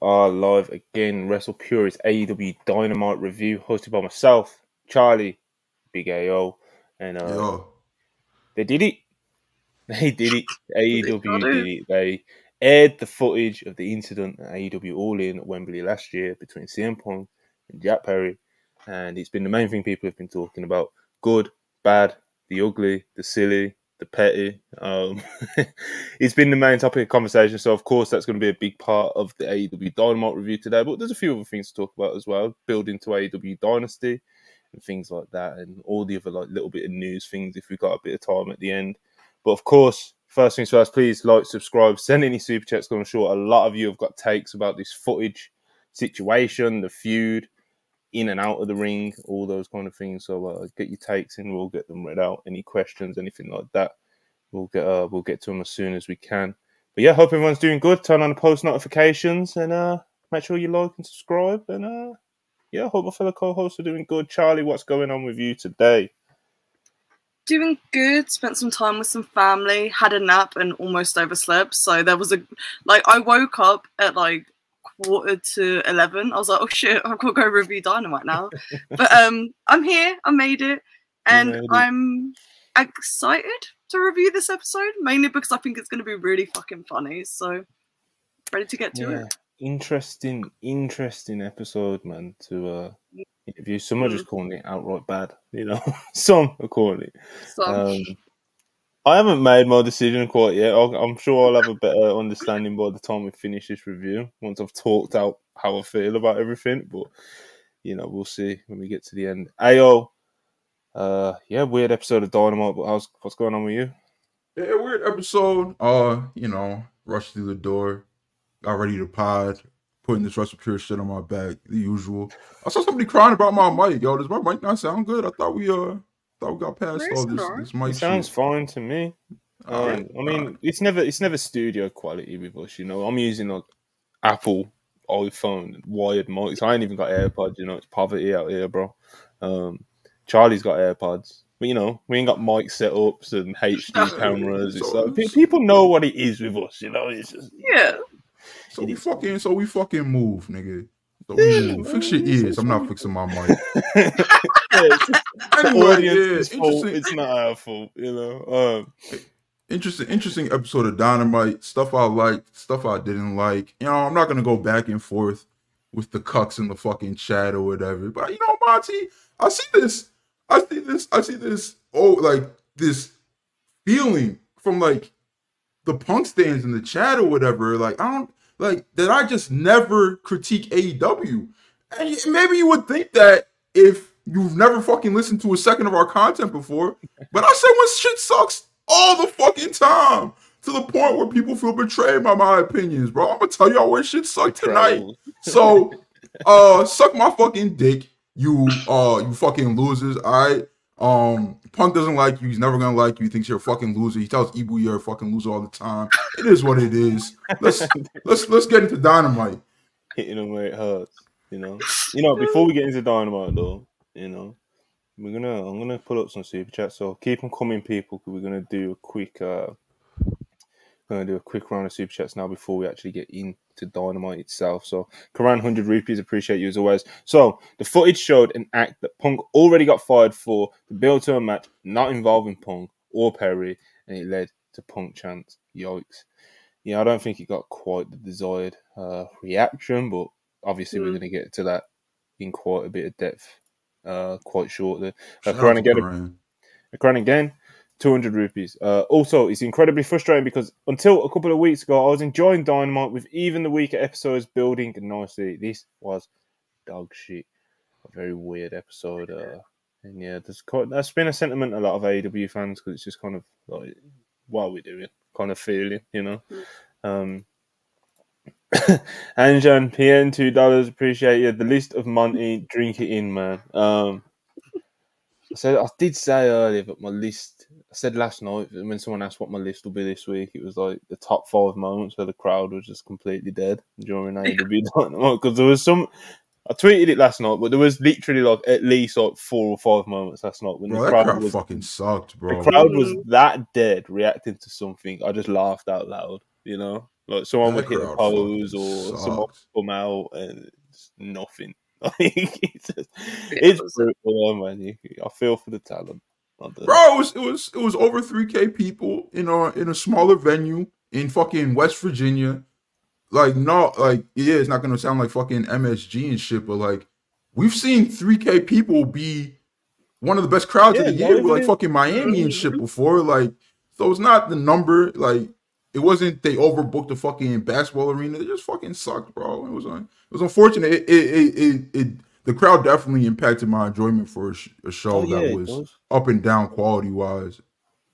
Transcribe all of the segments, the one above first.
And we are live again. Wrestle Purist AEW Dynamite review, hosted by myself, Charlie, Big AO, and uh, Yo, they did it. They did it. AEW did it. They aired the footage of the incident at AEW All In at Wembley last year between CM Punk and Jack Perry, and it's been the main thing people have been talking about: good, bad, the ugly, the silly, the petty. Um, it's been the main topic of conversation. So, of course, that's going to be a big part of the AEW Dynamite review today. But there's a few other things to talk about as well, building to AEW Dynasty and things like that, and all the other like little bit of news things if we've got a bit of time at the end. But of course, first things first, please like, subscribe, send any super chats. I'm sure a lot of you have got takes about this footage situation, the feud, in and out of the ring, all those kind of things. So uh, get your takes in, we'll get them read out. Any questions, anything like that, we'll get uh, we'll get to them as soon as we can. But yeah, hope everyone's doing good. Turn on the post notifications and uh, make sure you like and subscribe. And uh, yeah, hope my fellow co-hosts are doing good. Charlie, what's going on with you today? Doing good. Spent some time with some family. Had a nap and almost overslept. So there was a like I woke up at like quarter to eleven. I was like, oh shit, I've got to go review Dynamite now. but um, I'm here. I made it, and made it. I'm excited to review this episode mainly because I think it's going to be really fucking funny. So ready to get to Yeah, it. interesting, interesting episode, man. To uh, interview. Some are Mm. just calling it outright bad. You know, some are calling it. So Um, I haven't made my decision quite yet. I'll, I'm sure I'll have a better understanding by the time we finish this review. Once I've talked out how I feel about everything, but you know, we'll see when we get to the end. Ayo, uh, yeah, weird episode of Dynamite. But how's what's going on with you? yeah, weird episode. Uh, you know, rushed through the door, got ready to pod, putting this Russell Pure shit on my back, the usual. I saw somebody crying about my mic. Yo, does my mic not sound good? I thought we uh thought we got past Where's all it this this mic It sounds fine to me. Alright, Um, I mean, it's never it's never studio quality with us. You know, I'm using like Apple iPhone wired mics. I ain't even got AirPods. You know, it's poverty out here, bro. Um, Charlie's got AirPods, but you know, we ain't got mic setups and HD cameras. It's like, pe- people know what it is with us. You know, it's just yeah, so we fucking so we fucking move, nigga. So we move. Fix your ears. I'm not fixing my mic. Yeah, it's just Anyway, audience's yeah, fault. It's not our fault. You know. Um, interesting interesting episode of dynamite stuff i liked stuff i didn't like you know i'm not gonna go back and forth with the cucks in the fucking chat or whatever but you know monty i see this i see this i see this oh like this feeling from like the punk stands in the chat or whatever like i don't like that i just never critique aew and maybe you would think that if you've never fucking listened to a second of our content before but i say when shit sucks all the fucking time to the point where people feel betrayed by my opinions, bro. I'm gonna tell y'all where shit sucked tonight. So, uh, suck my fucking dick, you uh, you fucking losers. All right. Um, Punk doesn't like you. He's never gonna like you. He thinks you're a fucking loser. He tells Ibu you're a fucking loser all the time. It is what it is. Let's let's let's get into dynamite. hitting them where it hurts. You know. You know. Before we get into dynamite, though, you know, we're gonna I'm gonna pull up some super chats. So keep them coming, people. 'cause we're gonna do a quick uh, gonna do a quick round of super chats now before we actually get into dynamite itself. So Karan, hundred rupees, appreciate you as always. So the footage showed an act that Punk already got fired for the build to a match not involving Punk or Perry, and it led to Punk chants. Yikes. Yeah, I don't think it got quite the desired uh, reaction, but obviously we're Mm. going to get to that in quite a bit of depth uh, quite shortly. Uh, Shout Karan again. Karan again, 200 rupees. Uh, also, it's incredibly frustrating because until a couple of weeks ago, I was enjoying Dynamite with even the weaker episodes building nicely. This was dog shit. A very weird episode. Uh, and yeah, there's quite, that's been a sentiment a lot of AEW fans because it's just kind of like, what are we doing? Kind of feeling, you know? Um, Anjan PN two dollars. Appreciate you. The list of money, Drink it in, man. Um, so I did say earlier that my list. I said last night when someone asked what my list will be this week, it was like the top five moments where the crowd was just completely dead during AEW Dynamite because there was some. I tweeted it last night, but there was literally like at least like four or five moments last night when Bro, the crowd crowd was fucking sucked, bro. the crowd was mm. that dead reacting to something. I just laughed out loud, you know. Like someone That would hit a crowd pose fucking or someone sucked. would come out and it's nothing. Like it's, just, it's was- brutal, man. You, I feel for the talent. Bro, it was it was it was over 3k people in a in a smaller venue in fucking West Virginia. Like no, like yeah, it's not gonna sound like fucking MSG and shit, but like we've seen 3k people be one of the best crowds Yeah, of the year with like fucking Miami and shit before. Like, so it's not the number. Like, it wasn't they overbooked the fucking basketball arena. They just fucking sucked, bro. It was un, it was unfortunate. It it, it it it the crowd definitely impacted my enjoyment for a, sh- a show Oh, yeah, that it was does. up and down quality wise.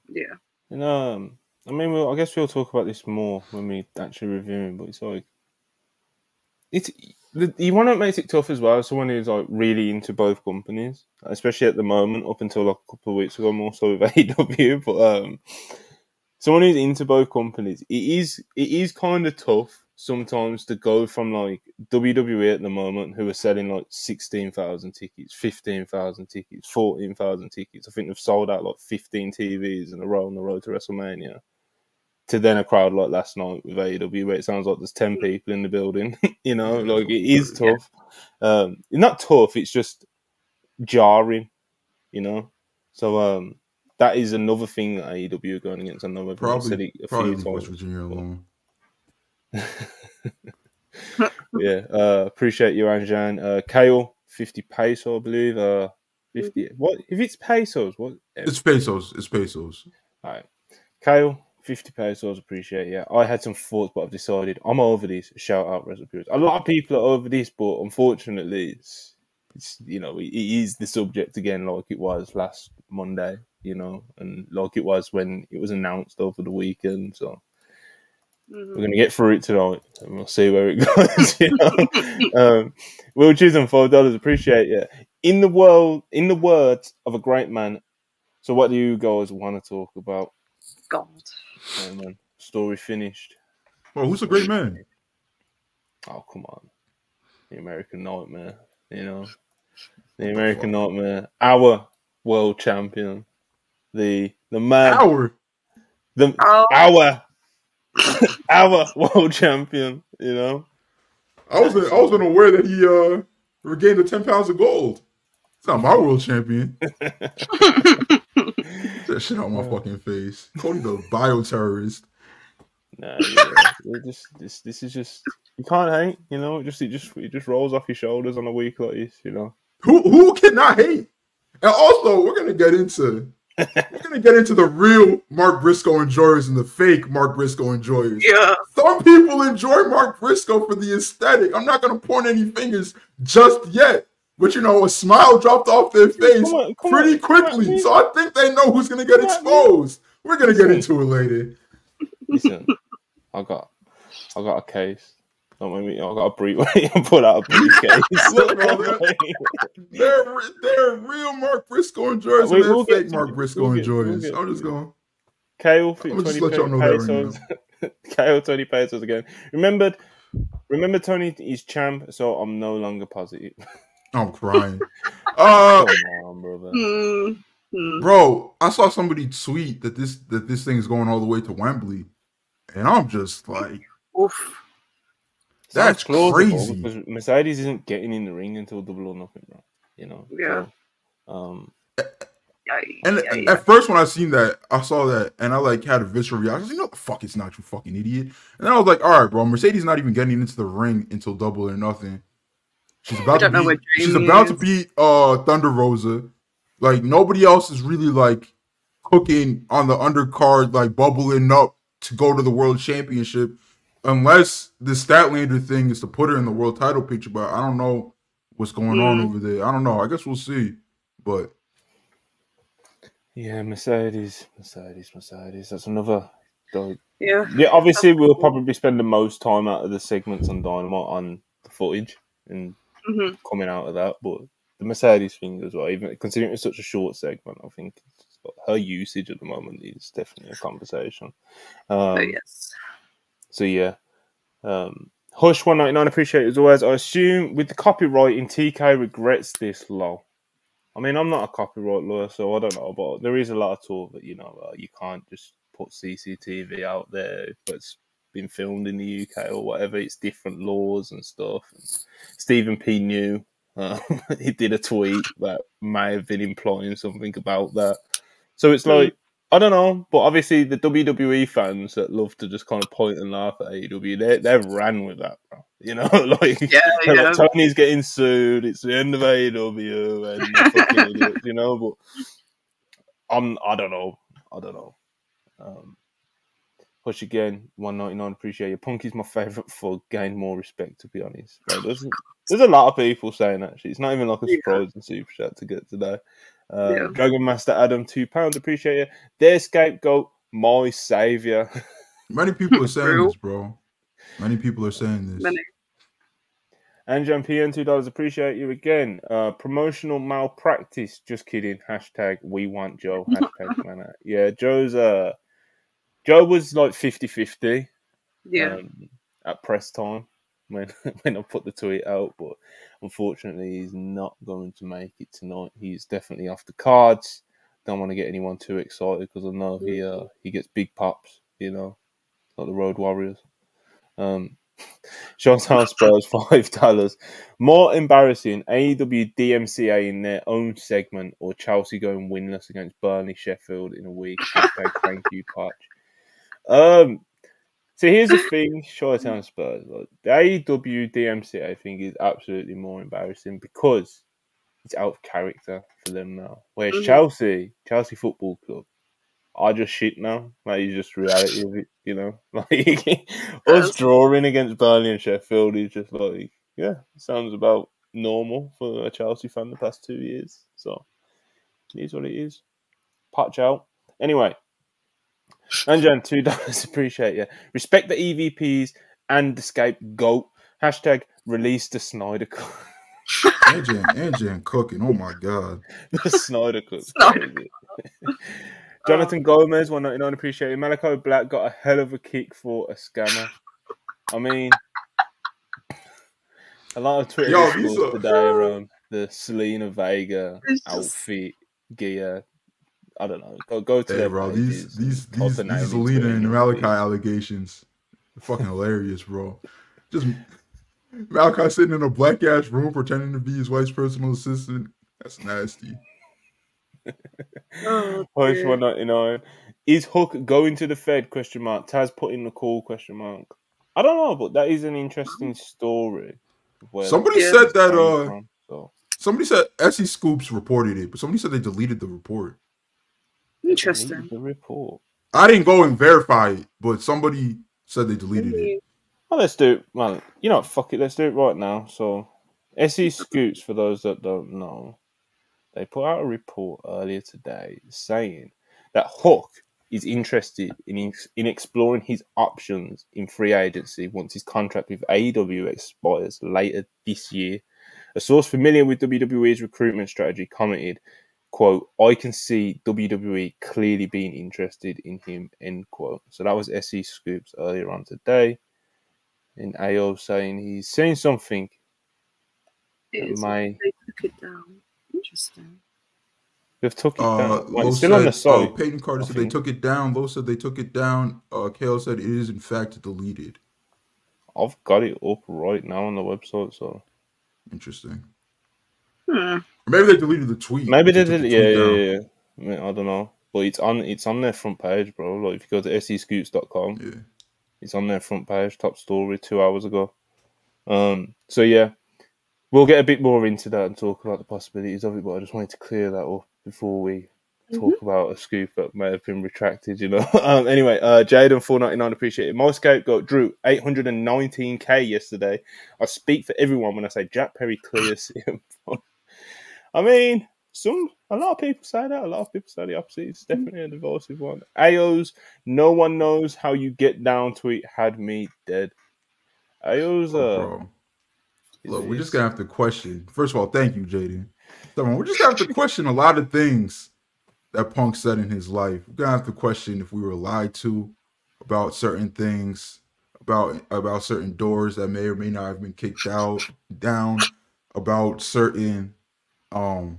Yeah. And um, I mean, we'll, I guess we'll talk about this more when we actually review it. But it's like, it's the, you want to make it tough as well. as Someone who's like really into both companies, especially at the moment, up until like a couple of weeks ago, more so with AEW. But um, someone who's into both companies, it is it is kind of tough sometimes to go from like WWE at the moment, who are selling like sixteen thousand tickets, fifteen thousand tickets, fourteen thousand tickets. I think they've sold out like fifteen TVs in a row on the road to WrestleMania. To then a crowd like last night with AEW, where it sounds like there's ten people in the building. you know, like it is tough. Um, not tough. It's just jarring. You know, so um, that is another thing that AEW are going against. I know I've already said Probably it a probably few West times. Virginia alone. yeah, uh, appreciate you, Anjan. Uh, Kale, 50 peso, I believe. Uh, 50. What if it's pesos? What? It's pesos. It's pesos. All right, Kale, 50 pesos. Appreciate. Yeah, I had some thoughts, but I've decided I'm over this. Shout out, recipes. A lot of people are over this, but unfortunately, it's, it's you know it is the subject again, like it was last Monday. You know, and like it was when it was announced over the weekend. So Mhm. we're gonna get through it tonight, and we'll see where it goes. you know? um, we'll choose them five dollars. Appreciate it. In the world, in the words of a great man. So, what do you guys want to talk about? God. Oh, man. Story finished. Well, who's a great man? Oh, come on. The American Nightmare. You know, the American Nightmare. Our world champion. The the man. Howard. The Oh, our our world champion. You know. I wasn't I wasn't aware that he uh regained the ten pounds of gold. It's not my world champion. Get that shit out my fucking face. Cody the bioterrorist. Nah, yeah, it just this this is just you can't hate, you know. It just it just it just rolls off your shoulders on a week like this, you know. Who who cannot hate? And also, we're gonna get into we're gonna get into the real Mark Briscoe enjoyers and the fake Mark Briscoe enjoyers. yeah. Some people enjoy Mark Briscoe for the aesthetic. I'm not gonna point any fingers just yet. But you know, a smile dropped off their face Come on, come pretty on, come on, quickly. So I think they know who's gonna get Come on, exposed. We're gonna get into it later. Listen, I got I got a case. Don't make me. I got a brief. I put out a briefcase. Look, bro, They're they're real Mark Briscoe enjoyers We- and they're we'll get fake Mark it. Briscoe We'll get- we'll I'm just going. Kale, I'ma just let y'all know that right pesos. Kale, 20 pesos again. Remembered, remember Tony is champ, so I'm no longer positive. I'm crying. Uh, Come on, brother. Hmm. Hmm. bro, I saw somebody tweet that this that this thing is going all the way to Wembley, and I'm just like, Oof. That's Sounds crazy. Because Mercedes isn't getting in the ring until double or nothing, bro. You know. Yeah. So, um. And yeah, yeah. at first when I seen that, I saw that, and I like had a visceral reaction. I was like, "You know, the fuck, it's not you fucking idiot." And then I was like, "All right, bro, Mercedes not even getting into the ring until double or nothing." She's about to don't beat, she's Jamie about to is. beat uh Thunder Rosa. Like nobody else is really like cooking on the undercard, like bubbling up to go to the world championship, unless the Statlander thing is to put her in the world title picture. But I don't know what's going on Mm. over there. I don't know. I guess we'll see. But Yeah, Mercedes, Mercedes, Mercedes. That's another. like, yeah. Yeah, obviously we'll probably spend the most time out of the segments on Dynamite on the footage and hmm coming out of that, but the Mercedes thing as well. Even considering it's such a short segment, I think her usage at the moment is definitely a conversation. Um, oh yes. So yeah, um, Hush one ninety nine. Appreciate it as always. I assume with the copywriting, TK regrets this law. I mean, I'm not a copyright lawyer, so I don't know, but there is a lot of talk that you know uh, you can't just put CCTV out there if it's been filmed in the UK or whatever. It's different laws and stuff. And Stephen P. knew uh, he did a tweet that may have been implying something about that. So it's like I don't know, but obviously the WWE fans that love to just kind of point and laugh at AEW, they they've ran with that, bro. You know, like, Yeah, yeah. like Tony's getting sued. It's the end of AEW, and fucking idiots, you know. But I'm, I don't know, I don't know. Um, Push again, one ninety nine. Appreciate you. Punk is my favorite for gain more respect. To be honest, Like, there's, there's a lot of people saying actually. It's not even like a Yeah. surprising super chat to get today. Uh, Yeah. Dragon Master Adam, two pounds. Appreciate you. Their scapegoat, my savior. Many people are saying this, bro. Many people are saying this. Many. Anjan PN, two dollars. Appreciate you again. Uh, promotional malpractice. Just kidding. Hashtag we want Joe. Hashtag man. Yeah, Joe's uh, Joe was like 50-50. Yeah. um, at press time when when I put the tweet out, but unfortunately he's not going to make it tonight. He's definitely off the cards. Don't want to get anyone too excited because I know he uh, he gets big pops, you know, like the Road Warriors. Um, Showtime Spurs five dollars. More embarrassing: AEW DMCA in their own segment, or Chelsea going winless against Burnley Sheffield in a week. Hashtag thank you, Patch. Um, so here's the thing, Showtime Spurs. Like, the AEW DMC, I think, is absolutely more embarrassing because it's out of character for them now. Whereas Mhm. Chelsea, Chelsea Football Club, are just shit now. Like it's just reality of it, you know. Like us drawing against Burnley and Sheffield is just like, yeah, sounds about normal for a Chelsea fan the past two years. So it is what it is. Patch out. Anyway, Anjan, two dollars. Appreciate you. Respect the EVPs and the scapegoat. Hashtag release the Snyder Cut. Angie, Angie cooking. Oh my god. the Snyder Cut. Jonathan Gomez, 199. Appreciate it. Malakai Black got a hell of a kick for a scammer. I mean, a lot of Twitter Yo, discourse today around the Zelina Vega just- outfit, gear. I don't know. Go go to Hey, their bro, these these these the these into Alina it and and Malakai allegations, fucking hilarious, bro. Just Malakai sitting in a black ass room pretending to be his wife's personal assistant. That's nasty. Oh, Push dear. 199. Is Hook going to the Fed? Question mark. Taz put in the call? Question mark. I don't know, but that is an interesting story. where Somebody said that. Uh, from, so. somebody said SE Scoops reported it, but somebody said they deleted the report. Interesting. The report. I didn't go and verify it, but somebody said they deleted it. Well, let's do it. Well, you know, fuck it. Let's do it right now. So, SE Scoops, for those that don't know, they put out a report earlier today saying that Hook is interested in in exploring his options in free agency once his contract with AEW expires later this year. A source familiar with WWE's recruitment strategy commented, quote, I can see WWE clearly being interested in him, end quote. So that was SE Scoops earlier on today. And AO saying he's saying something It that is. may They took it down. Interesting. they've took it Uh, down. Well, Lowe it's still on the said, site. Peyton Carter I said they took it down. Lowe said they took it down. Uh, Kale said it is in fact deleted. I've got it up right now on the website, so Interesting. Hmm. Or maybe they deleted the tweet. maybe they took did. the Yeah, tweet yeah, yeah. I, mean, I don't know, but it's on it's on their front page, bro. Like if you go to scoots.com, Yeah. it's on their front page, top story, two hours ago. Um, so yeah, we'll get a bit more into that and talk about the possibilities of it. But I just wanted to clear that up before we talk about a scoop that may have been retracted. You know. um, anyway, uh, Jaden four ninety nine appreciate it. My scapegoat Drew eight hundred and nineteen k yesterday. I speak for everyone when I say Jack Perry clears CM Punk. I mean, some a lot of people say that. A lot of people say the opposite. It's definitely a divisive one. AO's no one knows how you get down tweet had me dead. AO's Oh, uh. Look, we're just gonna have to question. First of all, thank you, Jaden. We're just gonna have to question a lot of things that Punk said in his life. We're gonna have to question if we were lied to about certain things, about about certain doors that may or may not have been kicked out, down, about certain um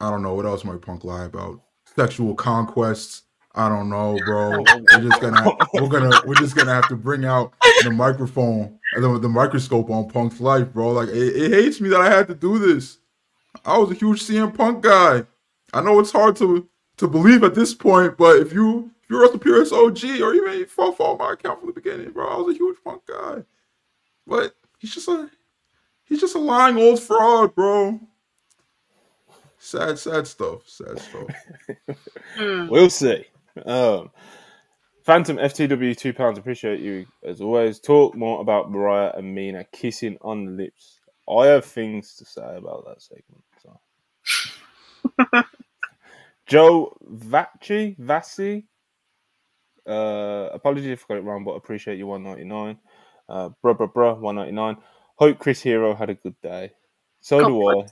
I don't know what else might Punk lie about. Sexual conquests I don't know, bro. We're just gonna we're gonna we're just gonna have to bring out the microphone and the, the microscope on Punk's life, bro. Like it, it hates me that I had to do this. I was a huge CM Punk guy. I know it's hard to to believe at this point, but if you if you're a Purist OG or even if you follow my account from the beginning, bro, I was a huge Punk guy. But he's just a he's just a lying old fraud, bro. Sad, sad stuff. Sad stuff. Hmm. We'll see. Um, Phantom FTW two pounds. Appreciate you as always. Talk more about Mariah and Mina kissing on the lips. I have things to say about that segment. So. Joe Vachi Vassi. Uh, apologies if I got it wrong, but appreciate you one ninety nine. Uh, bruh bruh bruh one ninety nine. Hope Chris Hero had a good day. So do I.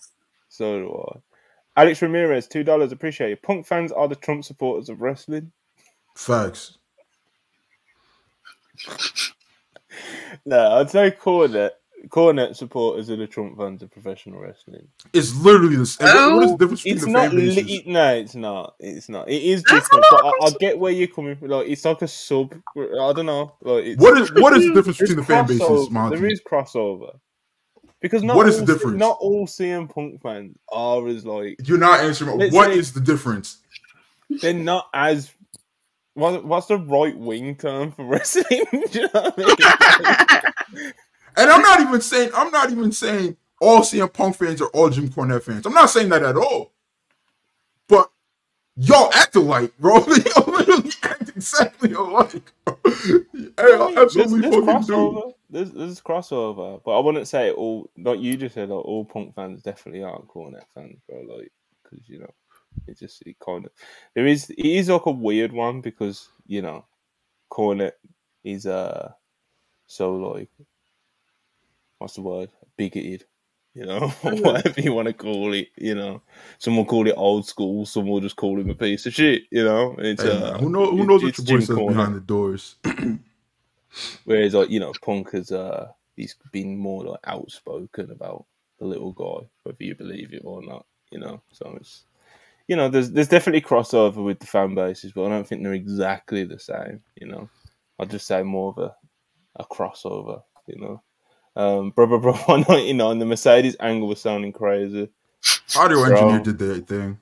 So do I. Alex Ramirez, two dollars. Appreciate it. Punk fans are the Trump supporters of wrestling. Facts. No, I'd say Cornette. Cornette supporters are the Trump fans of professional wrestling. It's literally the same. What is the difference between It's the not. fan bases? Li- no, it's not. It's not. It is different, but I, I get where you're coming from. Like it's like a sub. I don't know. Like it's, What is what is the difference between the fan bases. Monty? There is crossover. Because not What is all, the difference? Not all CM Punk fans are as like You're not answering. Let's What say- is the difference? they're not as what, what's the right wing term for wrestling? You know I mean? And I'm not even saying I'm not even saying all CM Punk fans are all Jim Cornette fans. I'm not saying that at all. But y'all act alike, bro. y'all literally act exactly alike. hey, I absolutely there's, there's fucking do. crossover. There's, there's crossover, but I wouldn't say all. Like you just said, like all punk fans definitely aren't Cornette fans, bro. Like because you know, it just it kind of there is it is like a weird one because you know, Cornette is uh so like what's the word bigoted. You know, or whatever you want to call it. You know, some will call it old school. Some will just call him a piece of shit. You know, it's Hey, uh, who know who knows what your boy says behind the doors? Whereas, like you know, Punk has uh, he's been more like outspoken about the little guy, whether you believe it or not. You know, so it's you know, there's there's definitely crossover with the fan bases, but I don't think they're exactly the same. You know, I'd just say more of a a crossover. You know, um, bro, bro, bro, one ninety nine. The Mercedes angle was sounding crazy. Audio Bro. engineer did their thing.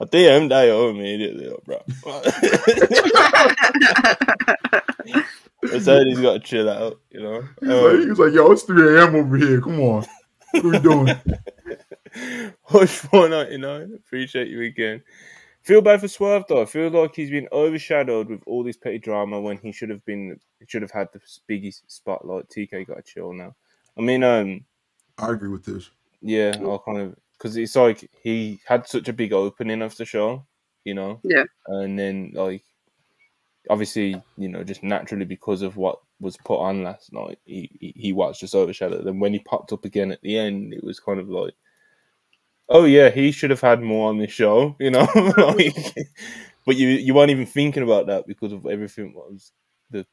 I DM'd AO immediately, bro. Mercedes got to chill out. You know. He was, Um, like, he was like, "Yo, it's 3 a.m. over here. Come on, what are we doing?" Hush four ninety nine. Appreciate you again. Feel bad for Swerve though. I feel like he's been overshadowed with all this petty drama when he should have been should have had the biggest spotlight. TK got a chill now. I mean, um, I agree with this. yeah, I'll kind of because it's like he had such a big opening of the show, you know. Yeah. And then like, obviously, you know, just naturally because of what was put on last night, he he, he was just overshadowed. And when he popped up again at the end, it was kind of like, oh yeah, he should have had more on this show, you know. like, but you you weren't even thinking about that because of everything what was the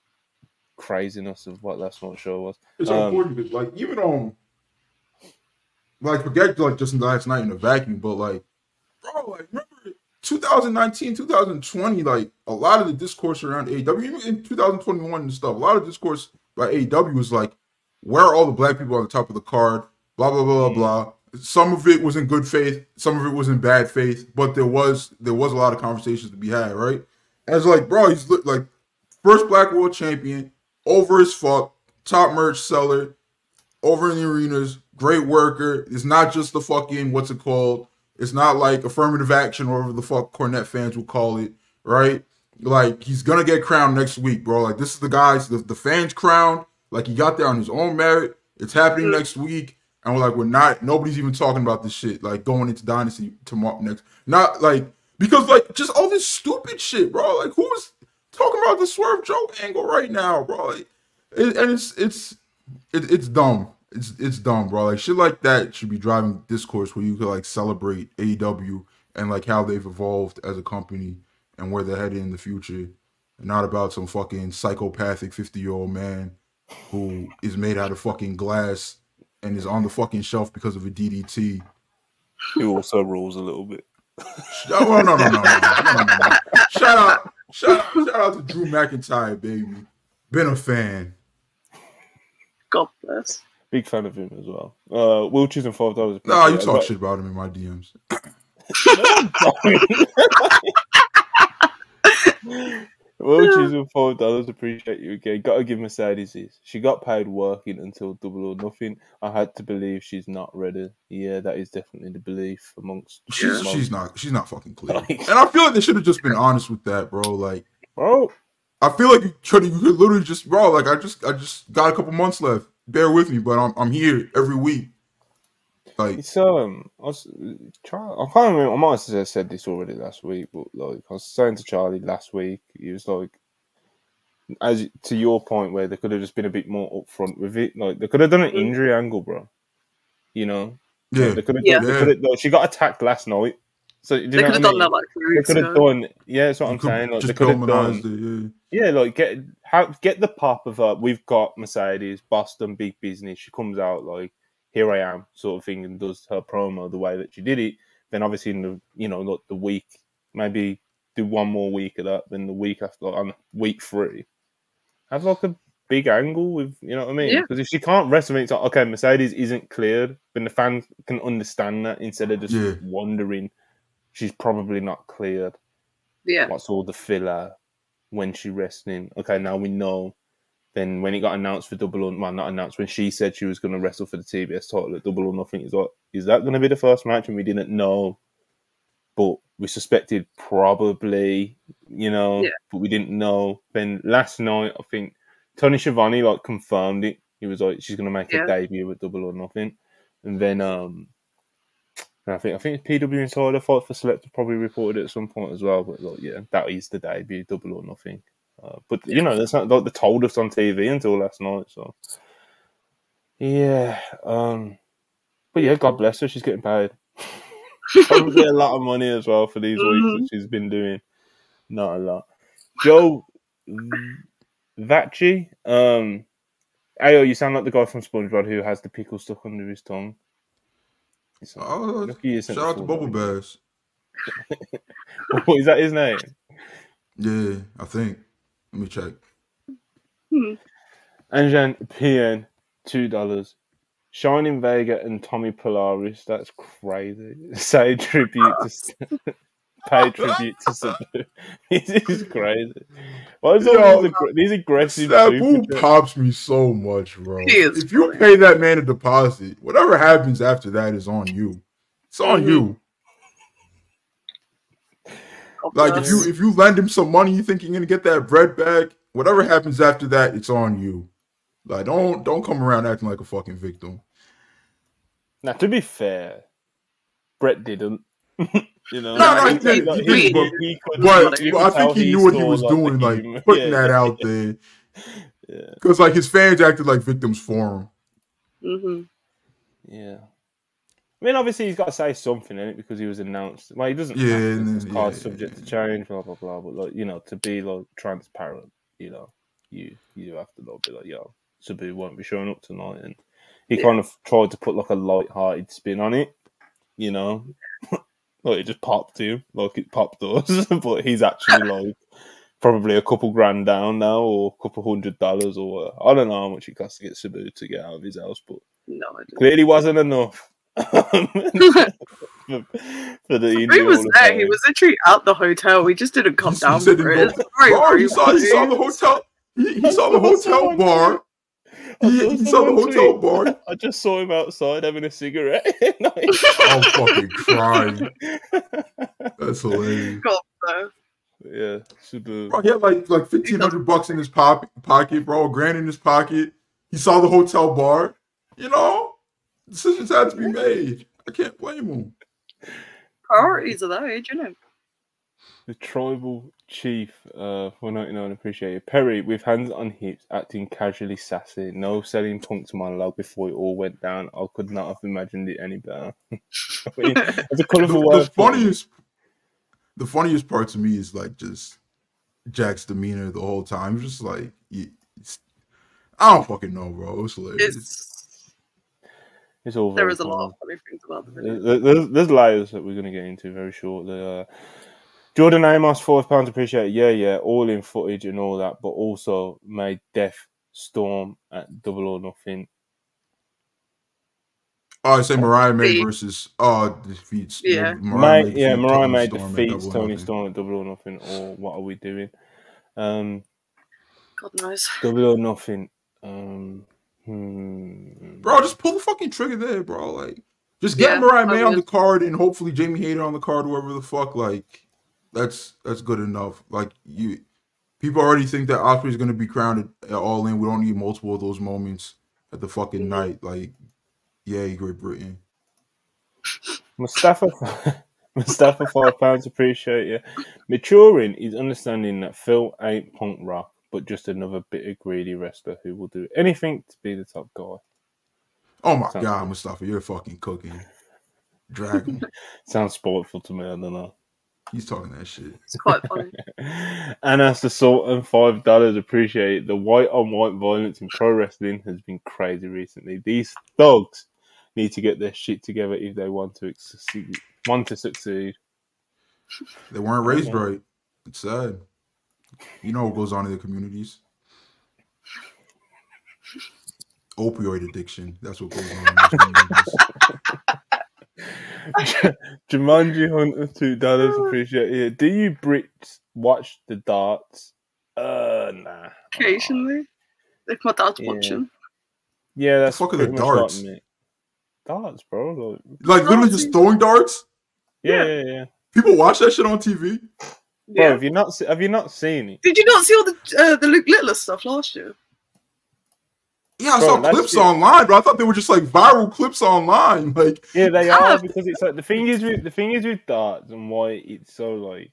craziness of what last night's show was. It's Um, important because, like, even on, like, forget like just last night in the vacuum, but like, bro, like, remember 2019, 2020, like, a lot of the discourse around even in 2021 and stuff, a lot of discourse by AEW was like, where are all the black people on the top of the card? Blah blah blah blah Mm. blah. Some of it was in good faith, some of it was in bad faith, but there was there was a lot of conversations to be had, right? And it's like, bro, he's li- like first black world champion, over as fuck, top merch seller, over in the arenas, great worker. It's not just the fucking what's it called? It's not like affirmative action or whatever the fuck Cornette fans would call it, right? Like he's gonna get crowned next week, bro. Like this is the guys, the, the fans crowned. Like he got there on his own merit. It's happening next week, and we're like, we're not. Nobody's even talking about this shit. Like going into Dynasty tomorrow next. Not like because like just all this stupid shit, bro. Like who's talking about the Swerve Joe angle right now, bro? Like, it, and it's it's it, it's dumb. It's it's dumb, bro. Like shit like that should be driving discourse where you could like celebrate AEW and like how they've evolved as a company and where they're headed in the future, and not about some fucking psychopathic fifty year old man who is made out of fucking glass and is on the fucking shelf because of a DDT. He also rules a little bit. oh, no, no, no, no, no, no, no. Shout out, shout out, shout out to Drew McIntyre, baby. Been a fan. God bless. Big fan of him as well. Uh, Will Chisholm five dollars. No, nah, you talk shit about him in my DMs. Will choosing five dollars. Appreciate you again. Got to give Mercedes this. She got paid working until double or nothing. I had to believe she's not ready. Yeah, that is definitely the belief amongst. She's amongst- she's not she's not fucking clear. Like- And I feel like they should have just been honest with that, bro. Like bro. I feel like you could you could literally just bro, like I just I just got a couple months left. Bear with me, but I'm I'm here every week. Like It's um, I was trying. I can't remember. I might have said this already last week, but like I was saying to Charlie last week, he was like, as to your point, where they could have just been a bit more upfront with it. Like they could have done an injury angle, bro. You know, yeah, they could have. Yeah. They could have like, she got attacked last night, so do you They could have what I done mean? that like They could have ago. done. Yeah, that's what I'm could saying. Like they just could have done. It, yeah. Yeah, like get how get the pop of uh we've got Mercedes, Boston, big business. She comes out like here I am, sort of thing, and does her promo the way that she did it. Then obviously in the you know like the week, maybe do one more week of that. Then the week after on week three, have like a big angle with you know what I mean? Yeah. Because if she can't wrestle, it's like okay, Mercedes isn't cleared, then the fans can understand that instead of just Yeah. wondering she's probably not cleared Yeah. what's all the filler when she wrestling. Okay, now we know. Then when it got announced for Double or well, not announced when she said she was going to wrestle for the TBS title at Double or Nothing, is what is that going to be the first match? And we didn't know, but we suspected probably, you know, Yeah. but we didn't know. Then last night, I think Tony Schiavone like confirmed it. He was like, she's going to make Yeah. a debut with Double or Nothing, and then um. I think I think PW Insider Fightful Select probably reported it at some point as well. But like, yeah, that is the debut, double or nothing. Uh, but you know, that's not like they told us on TV until last night. So yeah, um, but yeah, God bless her. She's getting paid. Probably a lot of money as well for these weeks that she's been doing. Not a lot. Joe Vachi, um, Ayo, you sound like the guy from SpongeBob who has the pickle stuck under his tongue. Oh, Lucky you sent shout out to Bubble. What is that his name? Yeah, I think. Let me check. Anjan PN, two dollars. Shining Vega and Tommy Polaris. That's crazy. Say tribute to pay tribute to Sabu. this is crazy. Why is all Yo, these, aggr- these aggressive Sabu pops me so much, bro. He is If you pay that man a deposit, whatever happens after that is on you. It's on Mhm. you. God Like if you if you lend him some money, you think you're gonna get that bread back. Whatever happens after that, it's on you. Like don't don't come around acting like a fucking victim. Now, to be fair, Brett didn't. you know, No, no, He- he- like, he he- did, he could- But, but I think he knew what he was doing, like humor. putting Yeah, that out there. Yeah, Because like his fans acted like victims for him. Mhm. yeah. I mean, obviously, he's got to say something in it because he was announced. Well, he doesn't. Yeah, have to, his then- card's yeah, subject yeah. to change, blah blah blah. But like, you know, to be like transparent, you know, you you have to like, be like, yo, Sabu won't be showing up tonight, and he Yeah. kind of tried to put like a light-hearted spin on it, you know, like it just popped him, like it popped us, but he's actually like probably a couple grand down now, or a couple hundred dollars, or I don't know how much it costs to get Sabu to get out of his house, but No, I clearly wasn't enough. For, um, for the He was Hall there. He was literally at the hotel. He just didn't come He- he down for it. go- It's Bro, he saw, he saw the hotel. He, he saw the hotel someone bar. He, saw he saw the hotel tweet. bar. I just saw him outside having a cigarette. I'm fucking crying. That's hilarious. God bless. yeah, Sabu. Bro, he had like like fifteen hundred bucks in his pop- pocket, bro. A grand in his pocket. He saw the hotel bar. You know, decisions had to be made. I can't blame him. Priorities are that age, you know. The tribal chief, uh, for 99, appreciate it. Perry, with hands on hips, acting casually sassy. No selling punks monologue before it all went down. I could not have imagined it any better. I mean, it's a The, colourful the word. for it. funniest, the funniest part to me is like just Jack's demeanor the whole time. Just like he- I don't fucking know, bro. It's hilarious. It's It's all There very a lot of funny things about the video. There's, there's layers that we're going to get into very shortly. Uh, Jordan Amos, five pounds appreciated. Yeah, yeah, all in footage and all that, but also made Death Storm at Double or Nothing. Oh, I say Mariah May versus uh defeats. Yeah. Mariah, May yeah, Mariah Tony May defeats Tony Nothing. Storm at Double or Nothing, or what are we doing? Um, God knows. Double or Nothing. Um, hmm. Bro, just pull the fucking trigger there, bro. Like, just get Yeah, Mariah I May on the card and hopefully Jamie Hayter on the card, whoever the fuck. Like, that's that's good enough. Like, you people already think that Ospreay's gonna be crowned at All In. We don't need multiple of those moments at the fucking Mhm. night. Like, yay, Great Britain. Mustafa, Mustafa, five pounds. Appreciate you. Maturing is understanding that Phil ain't punk rock, but just another bit of greedy wrestler who will do anything to be the top guy. Oh my Sounds god, good. Mustafa, you're fucking cooking. Dragon. Sounds spiteful to me. I don't know. He's talking that shit. It's quite funny. and as the salt and five dollars. Appreciate the white on white violence in pro wrestling has been crazy recently. These thugs need to get their shit together if they want to succeed. Want to succeed. They weren't raised Okay. right. It's sad. You know what goes on in the communities. Opioid addiction. That's what goes on in those communities. Jumanji Hunter, two dollars. Appreciate it. Do you Brits watch the darts? Uh, nah. Occasionally, if my dad's Yeah. watching. Yeah, that's fuck are the pretty much like darts? Darts, bro. Like, Like literally just throwing darts. yeah, Yeah. yeah, yeah. People watch that shit on TV. Bro, Yeah. have you not se- have you not seen it? Did you not see all the uh, the Luke Littler stuff last year? Yeah, I Bro, saw clips shit- online, but I thought they were just like viral clips online. Like, Yeah, they Ah. are because it's like the thing is with the thing is with darts and why it's so like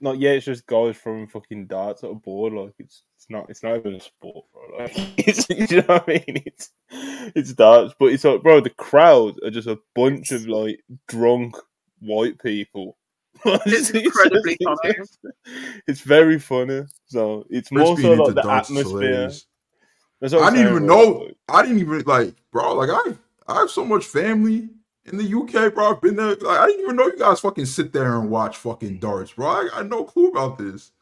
not yeah, it's just guys from fucking darts at a board. Like it's it's not it's not even a sport, bro. Like it's you know what I mean? It's it's darts, but it's like bro, the crowd are just a bunch of like drunk white people. It's incredibly funny. It's, it's very funny. So it's Rich more so like the atmosphere. That's what I didn't even bro. know. I didn't even like, bro. Like, I I have so much family in the UK, bro. I've been there. Like, I didn't even know you guys fucking sit there and watch fucking darts, bro. I, I had no clue about this.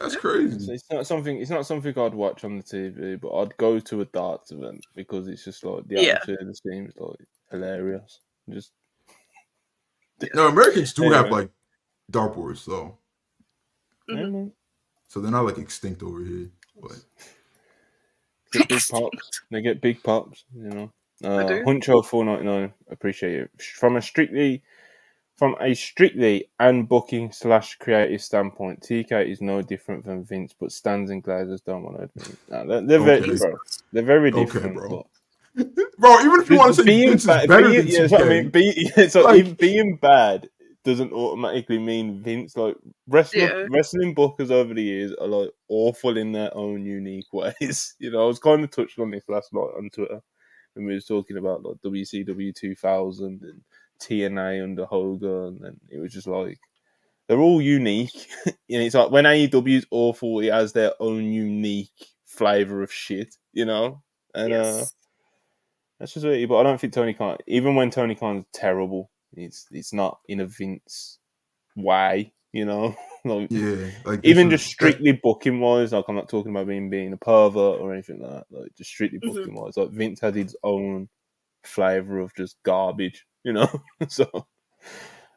That's It's, crazy. it's not something. It's not something I'd watch on the TV, but I'd go to a darts event because it's just like the Yeah. atmosphere of the seems like hilarious. Just No, Americans do have like dartboards though, Mhm. so they're not like extinct over here. But Get big pops. They get big pops. You know. Uh, do. Huncho four ninety nine. Appreciate it from a strictly. From a strictly and booking slash creative standpoint, TK is no different than Vince, but Stans and Glazers don't want to admit. No, they're, they're very, bro, they're very Okay, different. bro. but- bro, even if you want to say being Vince is better being, than yeah, that's what I mean. Be, yeah, so Like- even being bad doesn't automatically mean Vince. Like wrestling, Yeah. wrestling bookers over the years are like awful in their own unique ways. You know, I was kind of touched on this last night on Twitter when we was talking about like WCW 2000 and TNA under Hogan, and it was just like they're all unique. and it's like when AEW's awful, it has their own unique flavor of shit. You know, and uh that's just it, but I don't think Tony Khan, even when Tony Khan's terrible, it's it's not in a Vince way, you know. like, yeah, like even just strictly booking wise, like I'm not talking about being being a pervert or anything like that. Like just strictly Mhm. booking wise, like Vince had his own flavor of just garbage, you know. so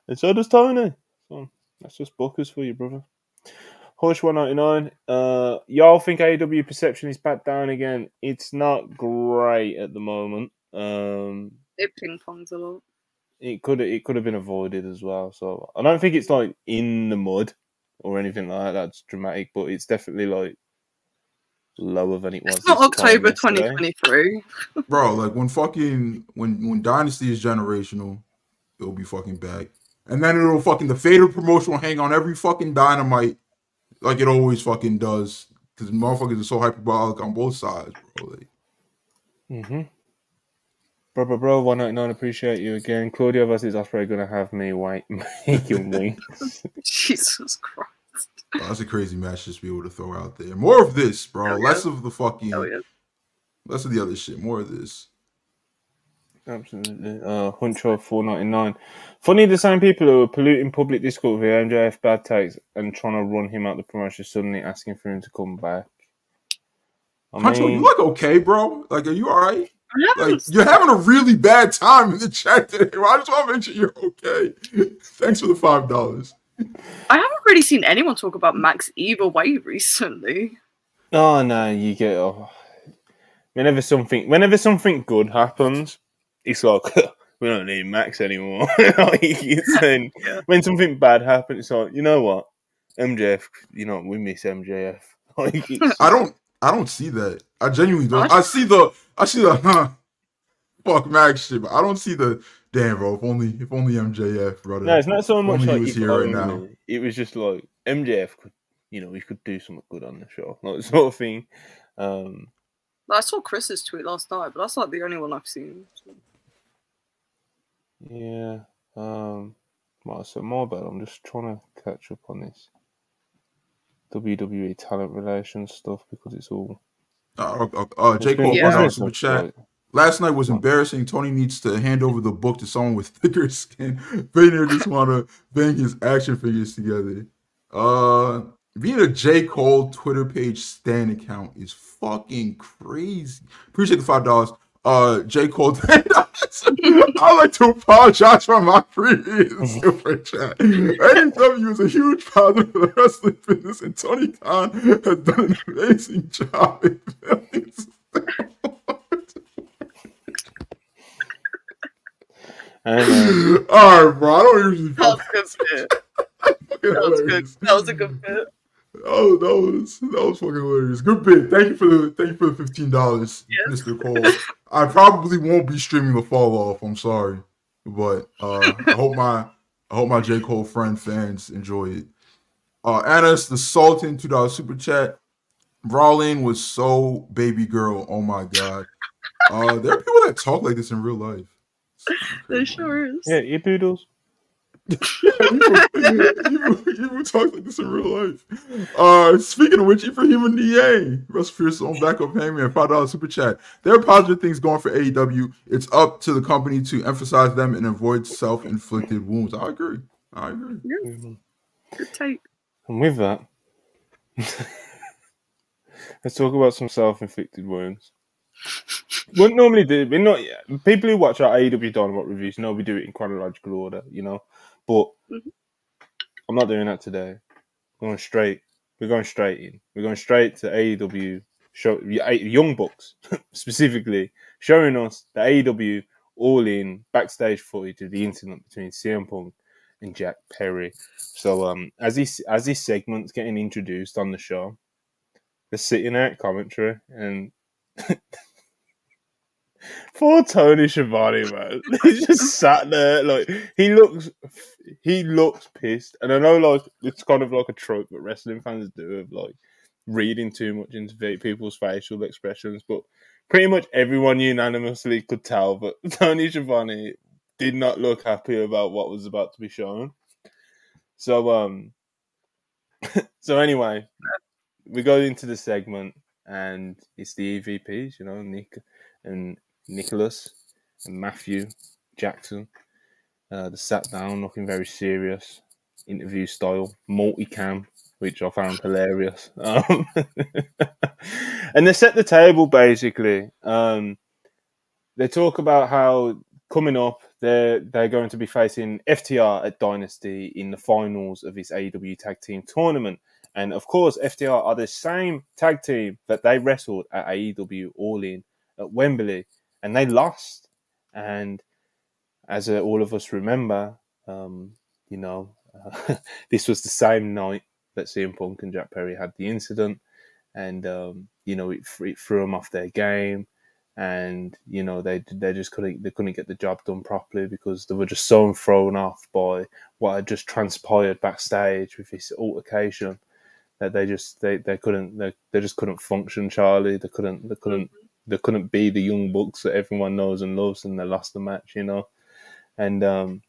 and so does Tony. So that's just bookers for you, brother. Hush one ninety nine. Uh, y'all think AW perception is back down again? It's not great at the moment. Um, It ping pongs a lot. It could it could have been avoided as well. So I don't think it's like in the mud or anything like that. That's dramatic, but it's definitely like lower than it was. It's not October 2023. bro. Like when fucking when when Dynasty is generational, it'll be fucking back, and then it'll fucking the fatal promotion will hang on every fucking dynamite, like it always fucking does, because motherfuckers are so hyperbolic on both sides, bro. Like, Mm-hmm. Bro, bro, bro, 199, appreciate you again. Claudio versus Ospreay gonna have me wait, making wings. Jesus Christ. bro, that's a crazy match just to be able to throw out there. More of this, bro. Hell yeah. Less of the fucking, Oh yeah. less of the other shit. More of this. Absolutely. Uh, Huncho four ninety nine. Funny, the same people who are polluting public discourse with MJF bad takes and trying to run him out the promotion suddenly asking for him to come back. I Huncho, mean, you look okay, bro? Like, are you all right? I haven't Like, you're having a really bad time in the chat today. bro. I just want to make sure you're okay. Thanks for the five dollars. I haven't really seen anyone talk about Max either way recently. oh no, you get. Oh, whenever something, whenever something good happens, it's like we don't need Max anymore. like, it's then, Yeah. When something bad happens, it's like you know what, MJF. You know we miss MJF. Like, I don't. I don't see that. I genuinely don't. I see the. I see the. Huh. Fuck Max shit, but I don't see the. Damn, bro. If only. If only MJF, brother. No, it's not so much Only he was here right only. now. It was just like MJF could, you know, he could do something good on the show, like sort of thing. Um, I saw Chris's tweet last night, but that's like the only one I've seen. yeah. Um, well, so more about. I'm just trying to catch up on this WWE talent relations stuff because it's all. Uh, uh, uh, J. it's Cole, Yeah. $1 it's super chat. like- Last night was embarrassing. Tony needs to hand over the book to someone with thicker skin. Vader just want to bang his action figures together. Uh, being a J. Cole Twitter page stan account is fucking crazy. Appreciate the five dollars. Uh, J. Cole. I'd like to apologize for my previous super chat. AEW is a huge positive for the wrestling business, and Tony Khan has done an amazing job in building All right, bro. I don't usually That was a good bit. fucking That was good. That was a good bit. Oh, that was that was fucking hilarious. Good bit. Thank you for the thank you for the fifteen dollars, Yes. Mr. Cole. I probably won't be streaming the fall off. I'm sorry, but uh, I hope my I hope my J Cole friend fans enjoy it. Uh, Anna's the Sultan two dollars super chat. Brawling was so baby girl. Oh my god. Uh, there are people that talk like this in real life. There sure is. yeah, you doodles. You, you talk like this in real life. Uh, speaking of which, Ibrahim and DA, Russ Pierce on backup hangman, five dollars super chat. There are positive things going for AEW. It's up to the company to emphasize them and avoid self-inflicted wounds. I agree. I agree. Good take. And with that, let's talk about some self-inflicted wounds. What normally do we not people who watch our AEW Dynamite reviews know we do it in chronological order, you know. But Mhm. I'm not doing that today. We're going straight. We're going straight in. We're going straight to AEW show Young Bucks specifically showing us the AEW all in backstage footage of the incident between CM Punk and Jack Perry. So um, as this as this segment's getting introduced on the show, they're sitting there at commentary and poor Tony Schiavone, man. He's just sat there like he looks he looks pissed. And I know like it's kind of like a trope that wrestling fans do of like reading too much into people's facial expressions, but pretty much everyone unanimously could tell that Tony Schiavone did not look happy about what was about to be shown. So um so anyway, we go into the segment and it's the EVPs, you know, Nick and Nicholas and Matthew Jackson. Uh, they sat down looking very serious, interview style, multicam, which I found hilarious. Um, and they set the table basically. Um, they talk about how coming up, they're they're going to be facing FTR at Dynasty in the finals of this AEW Tag Team Tournament. And of course, FTR are the same tag team that they wrestled at AEW All In at Wembley, and they lost. And as uh, all of us remember, um, you know, uh, this was the same night that CM Punk and Jack Perry had the incident, and um, you know, it, it threw them off their game, and you know, they they just couldn't they couldn't get the job done properly because they were just so thrown off by what had just transpired backstage with this altercation that they just they, they couldn't they, they just couldn't function charlie. They couldn't they couldn't they couldn't be the young bucks that everyone knows and loves and they lost the match you know and um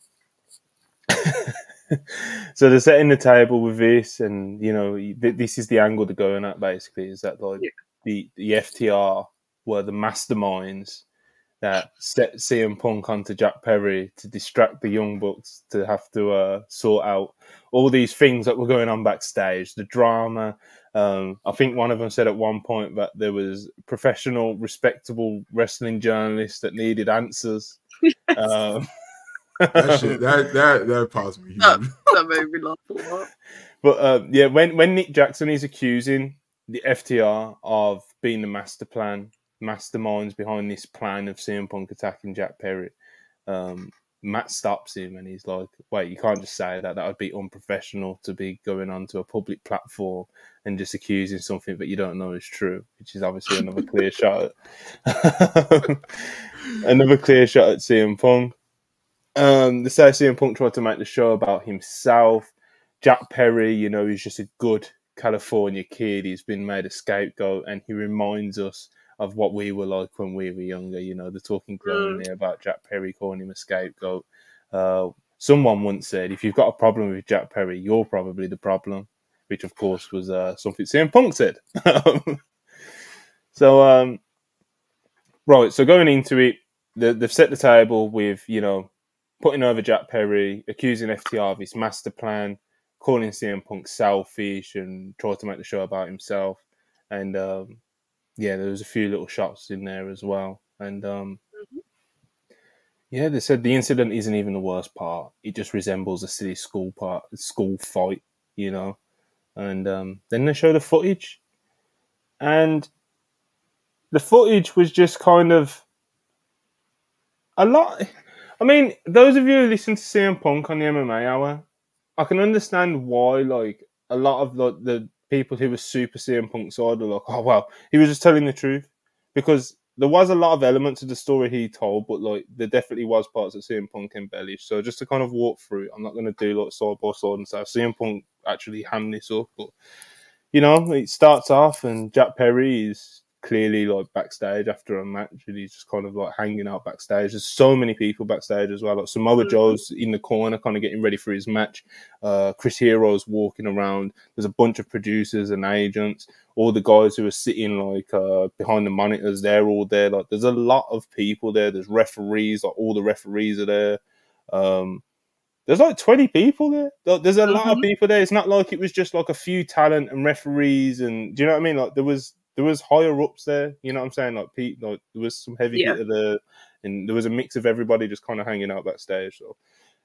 so they're setting the table with this and you know th- this is the angle they're going at basically is that like Yeah. the the ftr were the masterminds that set CM Punk onto Jack Perry to distract the Young Bucks to have to uh, sort out all these things that were going on backstage, the drama. Um, I think one of them said at one point that there was professional, respectable wrestling journalists that needed answers. um, that shit, that that that paused me. That, that made me laugh a lot. But uh, yeah, when when Nick Jackson is accusing the FTR of being the master plan, masterminds behind this plan of CM Punk attacking Jack Perry, um, Matt stops him and he's like, "Wait, you can't just say that. That would be unprofessional to be going onto a public platform and just accusing something that you don't know is true." Which is obviously another clear shot. another clear shot at CM Punk. Um, the say CM Punk tried to make the show about himself. Jack Perry, you know, he's just a good California kid. He's been made a scapegoat, and he reminds us of what we were like when we were younger. You know, the talking glowingly mm. about Jack Perry calling him a scapegoat. Uh, someone once said, if you've got a problem with Jack Perry, you're probably the problem, which of course was uh, something CM Punk said. so, um, right, so going into it, they've set the table with, you know, putting over Jack Perry, accusing FTR of his master plan, calling CM Punk selfish and trying to make the show about himself. And um, yeah, there was a few little shots in there as well. And um, mm-hmm. yeah, they said the incident isn't even the worst part. It just resembles a city school part, school fight, you know. And um, then they show the footage, and the footage was just kind of a lot. I mean, those of you who listen to CM Punk on the MMA Hour, I can understand why, like, a lot of the, the people who were super CM Punk side are like, oh, well, he was just telling the truth. Because there was a lot of elements of the story he told, but, like, there definitely was parts of CM Punk embellished. So just to kind of walk through, I'm not going to do, like, side by side and stuff. Oh, CM Punk actually hammed this up, but, you know, it starts off and Jack Perry is clearly like backstage after a match and he's just kind of like hanging out backstage. There's so many people backstage as well. Like Samoa mm-hmm. Joe's in the corner, kind of getting ready for his match. Uh, Chris Hero's walking around. There's a bunch of producers and agents. All the guys who are sitting like uh, behind the monitors, they're all there. Like there's a lot of people there. There's referees. Like all the referees are there. Um, there's like 20 people there. There's a lot of mm-hmm. people there. It's not like it was just like a few talent and referees and do you know what I mean? Like there was there was higher ups there. You know what I'm saying? Like Pete, like there was some heavy yeah. hitter there, and there was a mix of everybody just kind of hanging out backstage. So,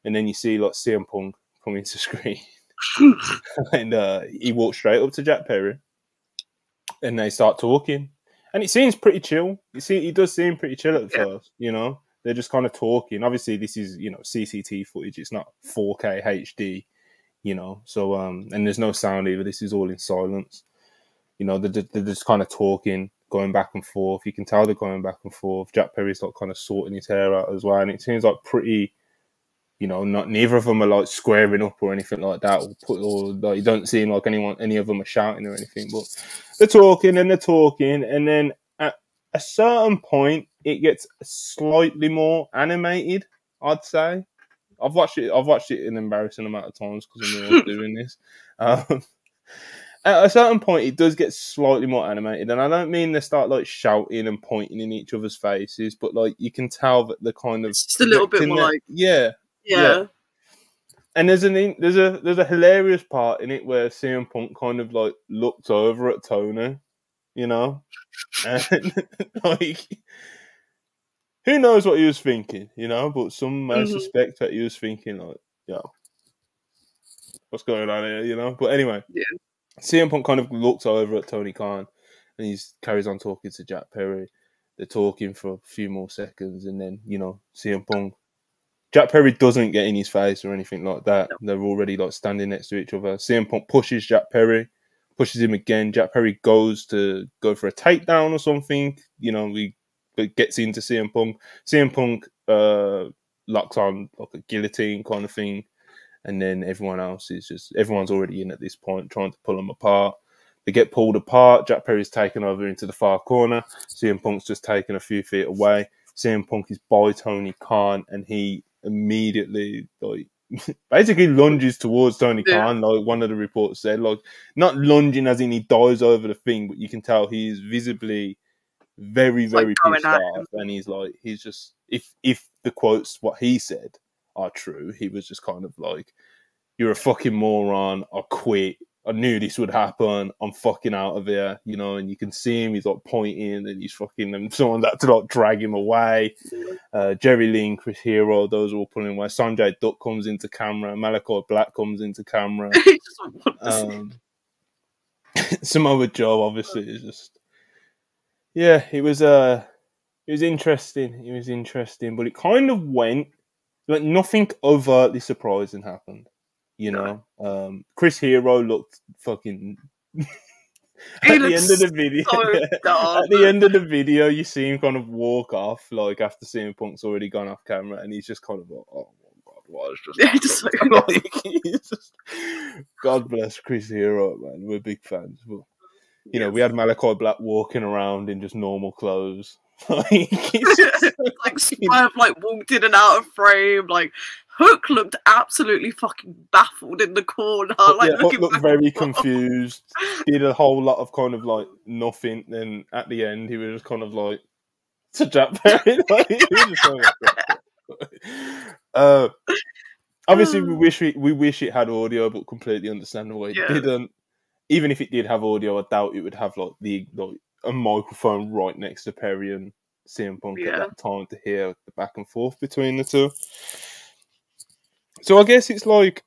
and then you see like CM Punk coming to screen, and uh, he walks straight up to Jack Perry, and they start talking, and it seems pretty chill. You see, he does seem pretty chill at yeah. first. You know, they're just kind of talking. Obviously, this is you know CCT footage. It's not 4K HD. You know, so um, and there's no sound either. This is all in silence you know, they're, they're just kind of talking, going back and forth. You can tell they're going back and forth. Jack Perry's like kind of sorting his hair out as well, and it seems like pretty. You know, not neither of them are like squaring up or anything like that, or put or like you don't seem like anyone, any of them are shouting or anything. But they're talking and they're talking, and then at a certain point, it gets slightly more animated. I'd say. I've watched it. I've watched it an embarrassing amount of times because I'm doing this. Um, at a certain point, it does get slightly more animated, and I don't mean they start like shouting and pointing in each other's faces, but like you can tell that the kind of it's just a little bit more like yeah, yeah, yeah. And there's an there's a there's a hilarious part in it where CM Punk kind of like looked over at Tony, you know, and like who knows what he was thinking, you know, but some may mm-hmm. suspect that he was thinking like, yo, what's going on here, you know. But anyway, yeah. CM Punk kind of looks over at Tony Khan and he carries on talking to Jack Perry. They're talking for a few more seconds and then, you know, CM Punk. Jack Perry doesn't get in his face or anything like that. No. They're already like standing next to each other. CM Punk pushes Jack Perry, pushes him again. Jack Perry goes to go for a takedown or something. You know, he gets into CM Punk. CM Punk uh, locks on like a guillotine kind of thing and then everyone else is just everyone's already in at this point, trying to pull them apart. They get pulled apart. Jack Perry's taken over into the far corner. CM Punk's just taken a few feet away. CM Punk is by Tony Khan, and he immediately like basically lunges towards Tony yeah. Khan, like one of the reports said, like not lunging as in he dives over the thing, but you can tell he is visibly very, like very going pissed off, and he's like, he's just if if the quotes what he said are true, he was just kind of like, "You're a fucking moron. I quit. I knew this would happen. I'm fucking out of here." You know, and you can see him. He's like pointing, and he's fucking, and someone had to like drag him away. Uh, Jerry Lynn, Chris Hero, those are all pulling away. Sanjay Dutt comes into camera. Malakai Black comes into camera. He just wants Um, Samoa Joe obviously is just yeah, it was uh it was interesting. It was interesting, but it kind of went like nothing overtly surprising happened. You know, um, Chris Hero looked fucking. At the end of the video, so at the end of the video, you see him kind of walk off, like after CM Punk's already gone off camera, and he's just kind of like, "Oh my god, what has just Yeah, just happened?" like, he's just, God bless Chris Hero, man. We're big fans, but you know, we had Malakai Black walking around in just normal clothes. like, just, like Swerve like walked in and out of frame. Like Hook looked absolutely fucking baffled in the corner. Like yeah, Hook looked very confused. Did a whole lot of kind of like nothing. Then at the end, he was just kind of like to Jack Perry. like, he was just kind of- uh, obviously, we wish we, we wish it had audio, but completely understand why it Yeah. didn't. Even if it did have audio, I doubt it would have like the like a microphone right next to Perry and CM Punk at that time to hear the back and forth between the two. So I guess it's like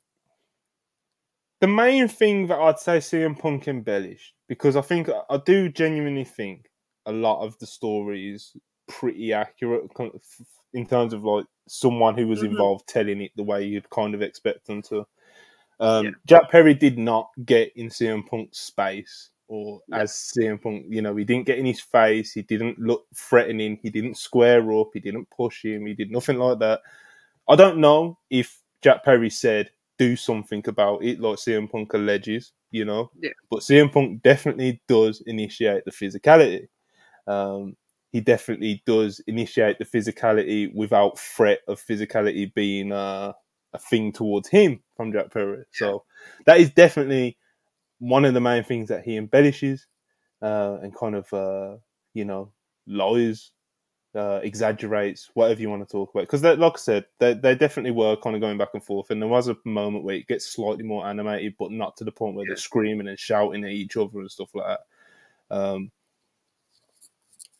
the main thing that I'd say CM Punk embellished because I think I do genuinely think a lot of the story is pretty accurate in terms of like someone who was Mhm. involved telling it the way you'd kind of expect them to. Um, Yeah. Jack Perry did not get in CM Punk's space or Yeah. as CM Punk, you know, he didn't get in his face, he didn't look threatening, he didn't square up, he didn't push him, he did nothing like that. I don't know if Jack Perry said do something about it, like CM Punk alleges, you know. Yeah. But CM Punk definitely does initiate the physicality. Um, he definitely does initiate the physicality without threat of physicality being uh, a thing towards him from Jack Perry. So that is definitely one of the main things that he embellishes uh, and kind of, uh, you know, lies, uh, exaggerates, whatever you want to talk about. Because, like I said, they, they definitely were kind of going back and forth. And there was a moment where it gets slightly more animated, but not to the point where Yeah. they're screaming and shouting at each other and stuff like that. Um,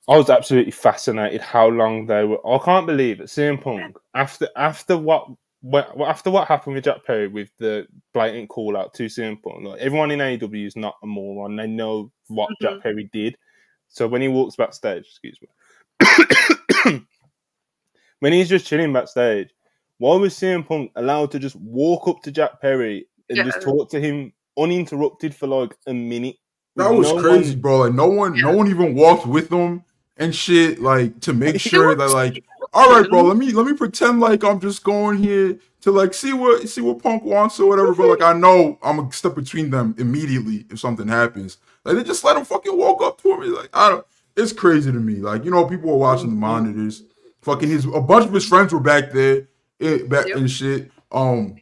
I was absolutely fascinated how long they were. I can't believe it. CM Punk after after what what after what happened with Jack Perry with the blatant call out to CM Punk. Like everyone in AEW is not a moron. They know what Jack Mhm. Perry did. So when he walks backstage, excuse me, when he's just chilling backstage, why was CM Punk allowed to just walk up to Jack Perry and just talk to him uninterrupted for like a minute? That was no crazy, one- bro. Like no one, no one even walked with them and shit, like to make sure that, like, all right, bro. Let me let me pretend like I'm just going here to like see what see what Punk wants or whatever. But like I know I'm gonna step between them immediately if something happens. Like they just let him fucking walk up to him. Like I don't. It's crazy to me. Like you know, people were watching the monitors. Fucking his a bunch of his friends were back there, it, back Yep. and shit. Um,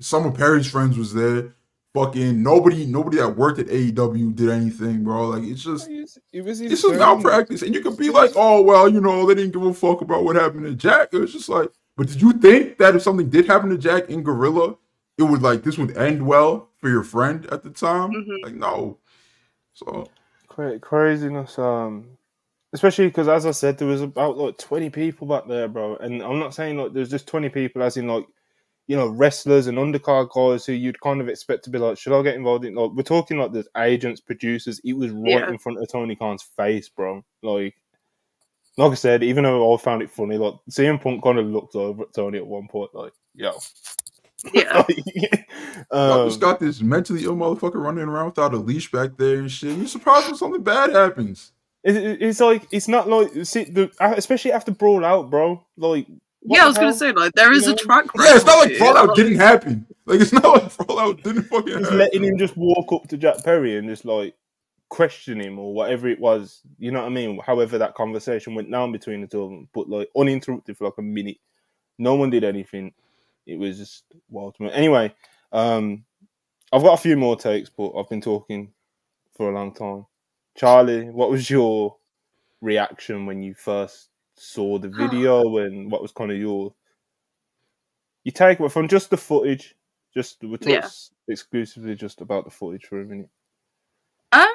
some of Perry's friends was there. Fucking nobody, nobody that worked at AEW did anything, bro. Like it's just It was, it was this is insane. malpractice, and you could be like, oh well, you know, they didn't give a fuck about what happened to Jack. It was just like, but did you think that if something did happen to Jack in Gorilla, it would like this would end well for your friend at the time? Mhm. Like no. So Cra- craziness. Um, especially because, as I said, there was about like twenty people back there, bro. And I'm not saying like there's just twenty people, as in like you know wrestlers and undercard guys who you'd kind of expect to be like, should I get involved in? Like we're talking like there's agents, producers. It was right Yeah. in front of Tony Khan's face, bro. Like. Like I said, even though I found it funny, like CM Punk kind of looked over at Tony at one point, like, "Yo, Yeah. y'all um, just got this mentally ill motherfucker running around without a leash back there and shit. You're surprised when something bad happens. It, it- it's like it's not like see the especially after brawl out, bro. Like what yeah, I the was gonna say like there is You a know? track. Yeah, it's not like Fallout didn't happen. Like it's not like Fallout didn't fucking Just happen. letting him just walk up to Jack Perry and just like question him or whatever it was. You know what I mean? However that conversation went down between the two of them, but like uninterrupted for like a minute. No one did anything. It was just wild. to me. Anyway, um, I've got a few more takes, but I've been talking for a long time. Charlie, what was your reaction when you first saw the video and what was kind of your you take from just the footage just we're talking Yeah. exclusively just about the footage for a minute Um,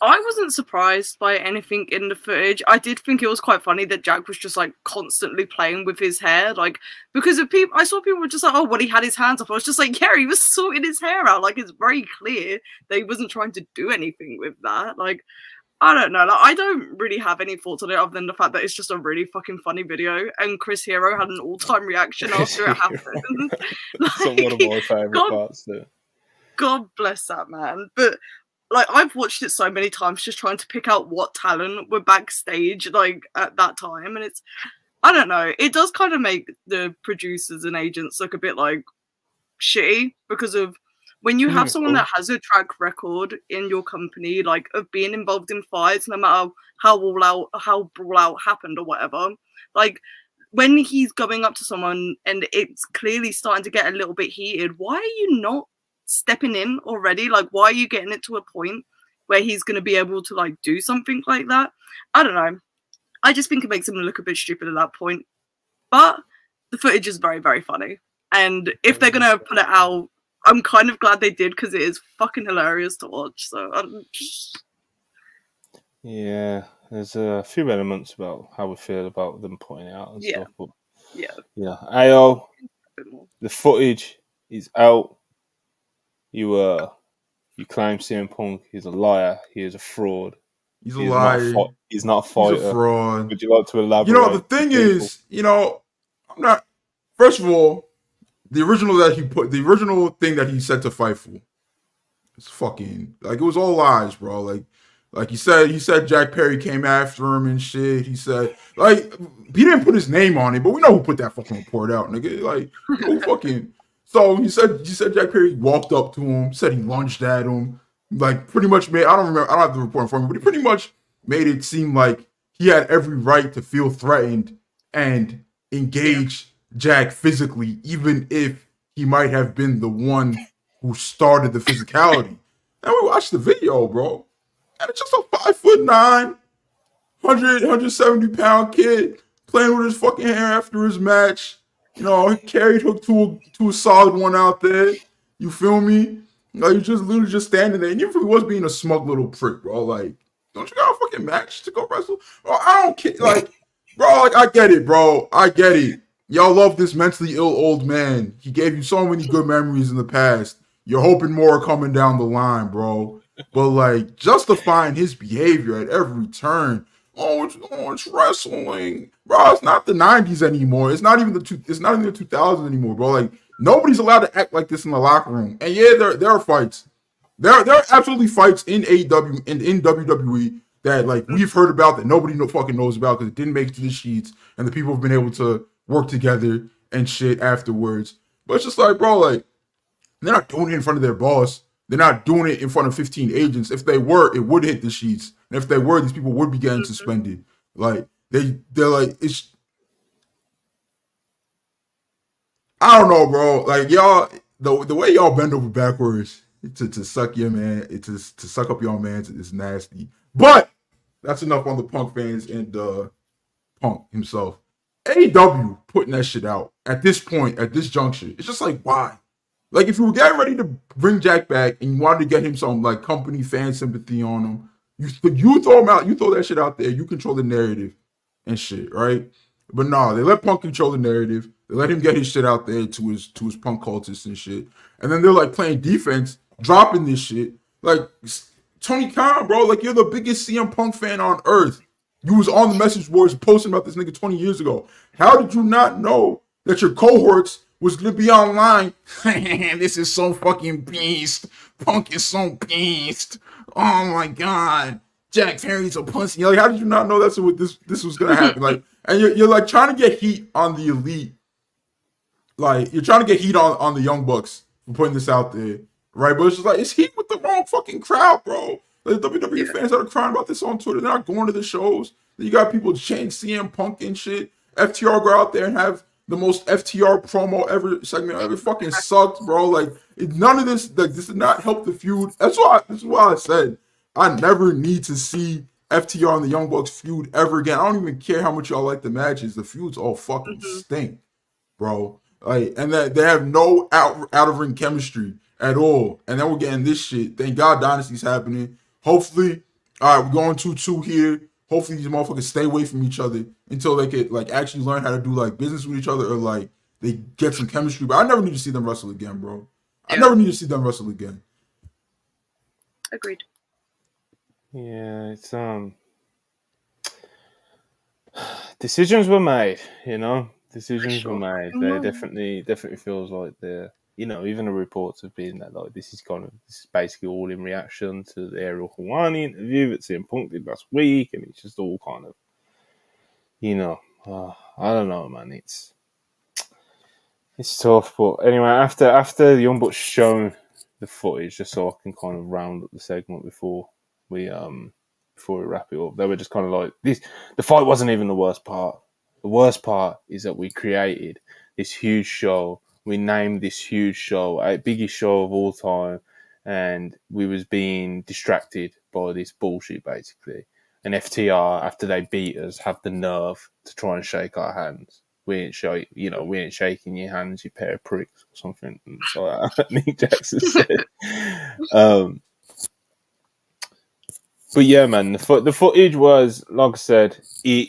I wasn't surprised by anything in the footage. I did think it was quite funny that Jack was just like constantly playing with his hair, like because of people. I saw people were just like, "Oh, well, he had his hands up." I was just like, "Yeah, he was sorting his hair out. Like it's very clear that he wasn't trying to do anything with that." Like. I don't know. Like, I don't really have any thoughts on it other than the fact that it's just a really fucking funny video. And Chris Hero had an all-time reaction after it happened. That's one of my favorite God parts there God bless that man. But like I've watched it so many times just trying to pick out what talent were backstage like at that time and it's I don't know, it does kind of make the producers and agents look a bit like shitty because of when you have Mm, someone that has a track record in your company, like of being involved in fights, no matter how all out how brawl out happened or whatever, like when he's going up to someone and it's clearly starting to get a little bit heated, why are you not stepping in already? Like, why are you getting it to a point where he's going to be able to like do something like that? I don't know. I just think it makes him look a bit stupid at that point. But the footage is very, very funny. And if they're going to put it out, I'm kind of glad they did because it is fucking hilarious to watch. So um, yeah there's a few elements about how we feel about them putting it out and Yeah. stuff but yeah, yeah AO a bit more. the footage is out. You uh, you claim CM Punk is a liar. He is a fraud. He's a He's liar. not a, he's not a He's fighter. a fraud. Would you like to elaborate? You know, the thing people? is, you know, I'm not. First of all, the original that he put, the original thing that he said to Fightful, it's fucking like it was all lies, bro. Like, like he said, he said Jack Perry came after him and shit. He said, like, he didn't put his name on it, but we know who put that fucking report out, nigga. Like, who fucking. So he said, he said Jack Perry walked up to him, said he lunged at him, like pretty much made. I don't remember. I don't have the report in front of me, but he pretty much made it seem like he had every right to feel threatened and engage Jack physically, even if he might have been the one who started the physicality. And we watched the video, bro. And it's just a five foot nine, 100, 170 pound kid playing with his fucking hair after his match. You know, he carried hook to a, to a solid one out there. You feel me? Like, you just literally just standing there. And even if he was being a smug little prick, bro, like, don't you got a fucking match to go wrestle? Bro, I don't care. Like, bro, like, I get it, bro. I get it. Y'all love this mentally ill old man. He gave you so many good memories in the past. You're hoping more are coming down the line, bro. But like justifying his behavior at every turn. Oh, it's, oh, it's wrestling, bro. It's not the '90s anymore. It's not even the two. It's not even the 2000s anymore, bro. Like nobody's allowed to act like this in the locker room. And yeah, there there are fights. There there are absolutely fights in AEW and in WWE that like we've heard about that nobody no fucking knows about because it didn't make it to the sheets and the people have been able to work together and shit afterwards. But it's just like, bro, like they're not doing it in front of their boss. They're not doing it in front of 15 agents. If they were, it would hit the sheets. And if they were, these people would be getting suspended. Like they they're like it's I don't know, bro. Like y'all the the way y'all bend over backwards to, to suck your man, to, to suck up your man is nasty. But that's enough on the punk fans and uh punk himself. AEW putting that shit out at this point, at this juncture. It's just like why? Like if you were getting ready to bring Jack back and you wanted to get him some like company fan sympathy on him, you you throw him out, you throw that shit out there, you control the narrative and shit, right? But no, they let Punk control the narrative. They let him get his shit out there to his to his punk cultists and shit. And then they're like playing defense, dropping this shit. Like Tony Khan, bro, like you're the biggest CM Punk fan on earth. You was on the message boards posting about this nigga 20 years ago. How did you not know that your cohorts was gonna be online? this is so fucking beast. Punk is so beast. Oh my god. Jack Perry's a pussy. Like, how did you not know that's what this this was gonna happen? Like, and you're, you're like trying to get heat on the elite. Like, you're trying to get heat on on the young bucks for putting this out there, right? But it's just like it's heat with the wrong fucking crowd, bro. Like WWE Yeah. fans that are crying about this on Twitter, they're not going to the shows. You got people chanting CM Punk and shit. FTR go out there and have the most FTR promo ever segment ever. Fucking sucked, bro. Like none of this, like this did not help the feud. That's why. This is why I said I never need to see FTR and the Young Bucks feud ever again. I don't even care how much y'all like the matches. The feuds all fucking Mhm. stink, bro. Like, and that they have no out out of ring chemistry at all. And then we're getting this shit. Thank God Dynasty's happening. Hopefully, all right, we're going two two here. Hopefully these motherfuckers stay away from each other until they could like actually learn how to do like business with each other or like they get some chemistry. But I never need to see them wrestle again, bro. I never need to see them wrestle again. Agreed. Yeah, it's um decisions were made, you know. Decisions sure. were made. They definitely definitely feels like the you know, even the reports have been that like this is kind of this is basically all in reaction to the Ariel Helwani interview that CM Punk did last week and it's just all kind of you know, uh, I don't know man, it's it's tough, but anyway, after after the Young Bucks shown the footage, just so I can kind of round up the segment before we um before we wrap it up. They were just kind of like this. The fight wasn't even the worst part. The worst part is that we created this huge show. We named this huge show a biggest show of all time, and we was being distracted by this bullshit basically. And FTR, after they beat us, have the nerve to try and shake our hands. We ain't shake, you know, we ain't shaking your hands, you pair of pricks, or something. So uh, Nick Jackson said. um, but yeah, man, the foot the footage was like I said, it.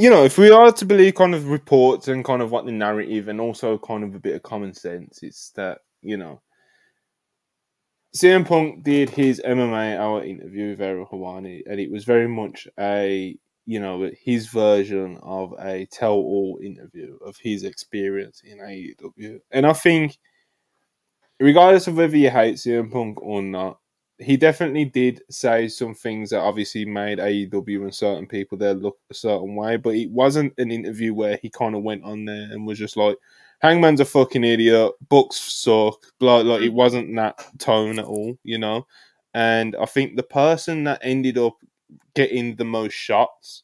You know, if we are to believe kind of reports and kind of what the narrative and also kind of a bit of common sense, it's that you know, CM Punk did his MMA hour interview with Ariel Helwani, and it was very much a you know his version of a tell-all interview of his experience in AEW, and I think, regardless of whether you hate CM Punk or not, he definitely did say some things that obviously made AEW and certain people there look a certain way, but it wasn't an interview where he kind of went on there and was just like, Hangman's a fucking idiot, books suck, blah, like it mm. wasn't that tone at all, you know? And I think the person that ended up getting the most shots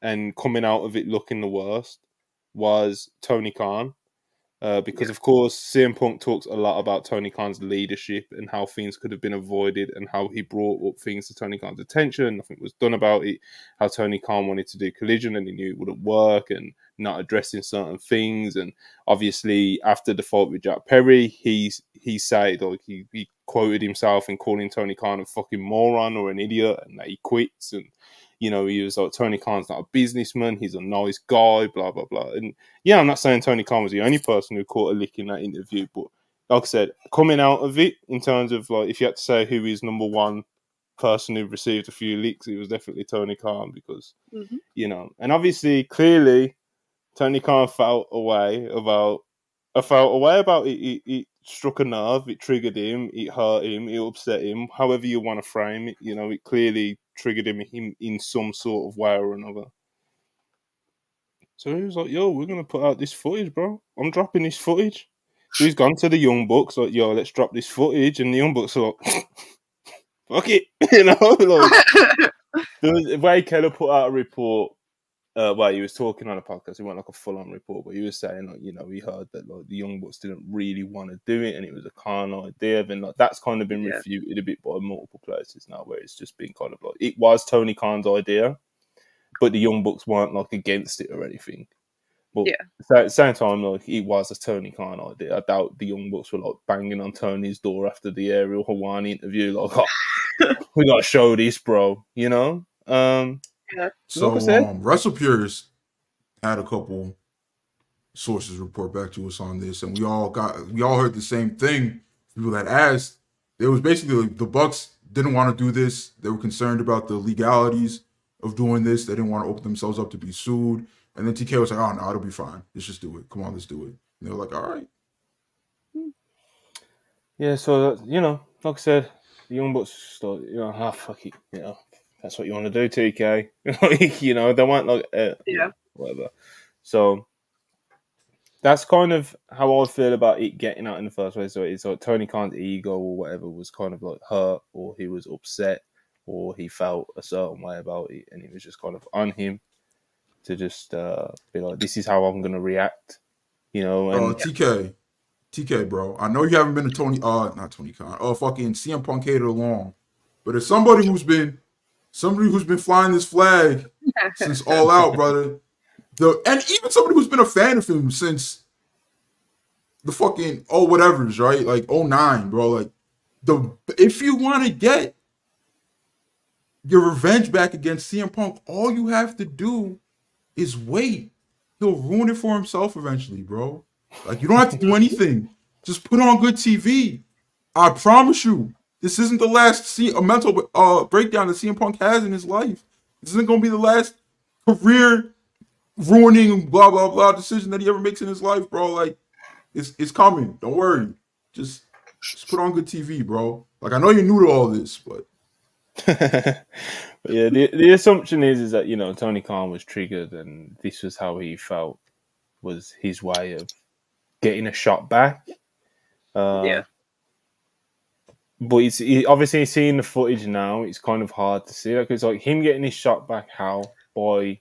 and coming out of it looking the worst was Tony Khan. Uh, because of course CM Punk talks a lot about Tony Khan's leadership and how things could have been avoided and how he brought up things to Tony Khan's attention. Nothing was done about it. How Tony Khan wanted to do collision and he knew it wouldn't work and not addressing certain things. And obviously after the fight with Jack Perry, he's he said like he, he quoted himself in calling Tony Khan a fucking moron or an idiot and that he quits and you know, he was like Tony Khan's not a businessman, he's a nice guy, blah blah blah. And yeah, I'm not saying Tony Khan was the only person who caught a lick in that interview, but like I said, coming out of it in terms of like if you had to say who is number one person who received a few licks, it was definitely Tony Khan because Mhm. you know, and obviously clearly Tony Khan felt a way about I felt a way about it. It, it struck a nerve, it triggered him, it hurt him, it upset him, however you want to frame it, you know, it clearly triggered him, him in some sort of way or another. So he was like, yo, we're gonna put out this footage, bro. I'm dropping this footage. So he's gone to the Young Bucks, like, yo, let's drop this footage, and the Young Bucks are like, fuck it, you know, like was Ray Keller put out a report. Uh, well, he was talking on a podcast. It wasn't like a full-on report, but he was saying, like, you know, we heard that like the Young Bucks didn't really want to do it, and it was a Khan idea. Then like that's kind of been Yeah. refuted a bit by multiple places now, where it's just been kind of like it was Tony Khan's idea, but the Young Bucks weren't like against it or anything. But Yeah. so at the same time, like it was a Tony Khan idea. I doubt the Young Bucks were like banging on Tony's door after the Ariel Helwani interview, like, oh, we gotta show this, bro. You know. Um, So Like I said. um, had a couple sources report back to us on this, and we all got we all heard the same thing. People that asked, it was basically like the Bucks didn't want to do this. They were concerned about the legalities of doing this. They didn't want to open themselves up to be sued. And then TK was like, "Oh no, it'll be fine. Let's just do it. Come on, let's do it." And they were like, "All right." Yeah, so you know, like I said, the Young Bucks just thought, you know, ah, fuck it, you know, that's what you want to do, TK. you know, they weren't like, uh, Yeah. whatever. So that's kind of how I feel about it getting out in the first place. So it's like Tony Khan's ego or whatever was kind of like hurt, or he was upset, or he felt a certain way about it, and it was just kind of on him to just uh, be like, "This is how I'm going to react," you know. And Uh, TK, TK, bro. I know you haven't been to Tony, uh, not Tony Khan. Oh, fucking CM Punk hated along But as somebody who's been somebody who's been flying this flag since all out, brother, the and even somebody who's been a fan of him since the fucking oh whatever's right, like 09, bro. Like the if you want to get your revenge back against CM Punk, all you have to do is wait. He'll ruin it for himself eventually, bro. Like you don't have to do anything. Just put on good TV. I promise you, this isn't the last C- a mental uh, breakdown that CM Punk has in his life. This isn't going to be the last career ruining blah blah blah decision that he ever makes in his life, bro. Like it's it's coming. Don't worry. Just just put on good TV, bro. Like I know you're new to all this, but yeah, the the assumption is is that you know Tony Khan was triggered and this was how he felt was his way of getting a shot back. Uh, Yeah. But it's he, obviously seeing the footage now. It's kind of hard to see that because like him getting his shot back, how by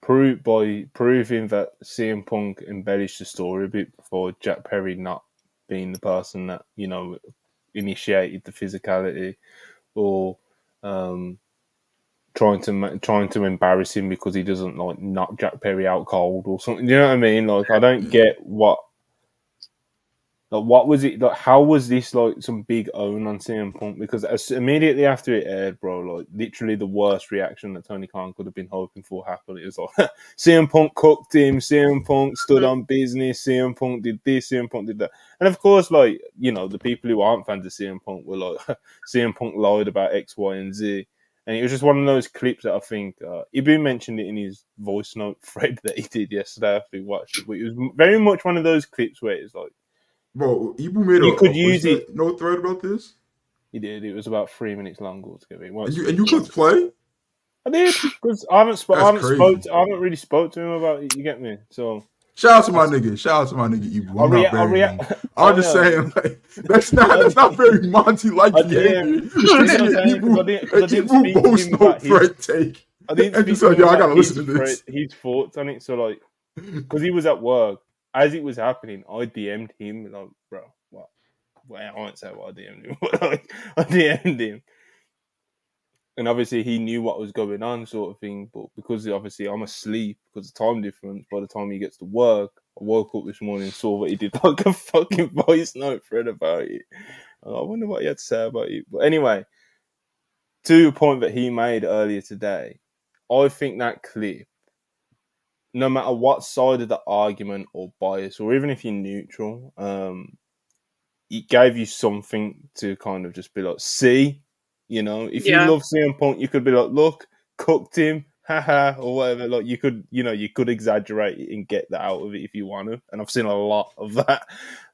prove by proving that CM Punk embellished the story a bit before Jack Perry not being the person that you know initiated the physicality or um, trying to trying to embarrass him because he doesn't like knock Jack Perry out cold or something. You know what I mean? Like I don't get what. Like, what was it? Like, how was this like some big own on CM Punk? Because as immediately after it aired, bro, like literally the worst reaction that Tony Khan could have been hoping for happened. It was like CM Punk cooked him, CM Punk stood on business, CM Punk did this, CM Punk did that, and of course, like you know, the people who aren't fans of CM Punk were like, CM Punk lied about X, Y, and Z. And it was just one of those clips that I think uh, Ibu mentioned it in his voice note thread that he did yesterday after he watched it. But it was very much one of those clips where it's like bro, Ibu made You a, could a- use it- No thread about this, he did. It was about three minutes long altogether. And you and you could play. I did because I haven't spoke. I haven't spoke. To, I haven't really spoke to him about it. You get me? So Shout out to my nigga. Shout out to my nigga Ibu. I'm rea- I'm, rea- I'm just saying, like, that's not that's not very Monty like behavior. did. You I'm saying? 'Cause I didn't- 'cause I didn't Ibu boasts no thread take. I didn't And speak just to like, him yo, I gotta listen to this. His thoughts on it. So like, because he was at work as it was happening, I DM'd him like, bro, what? Well, I won't say what I DM'd him, but I DM'd him. And obviously he knew what was going on, sort of thing. But because obviously I'm asleep because of time difference, by the time he gets to work, I woke up this morning and saw that he did like a fucking voice note thread about it. And I wonder what he had to say about it. But anyway, to a point that he made earlier today, I think that clip, no matter what side of the argument or bias, or even if you're neutral, um, it gave you something to kind of just be like, see, you know, if Yeah. you love CM Punk, you could be like, look, cooked him, haha, or whatever. Like you could, you know, you could exaggerate it and get that out of it if you want to. And I've seen a lot of that.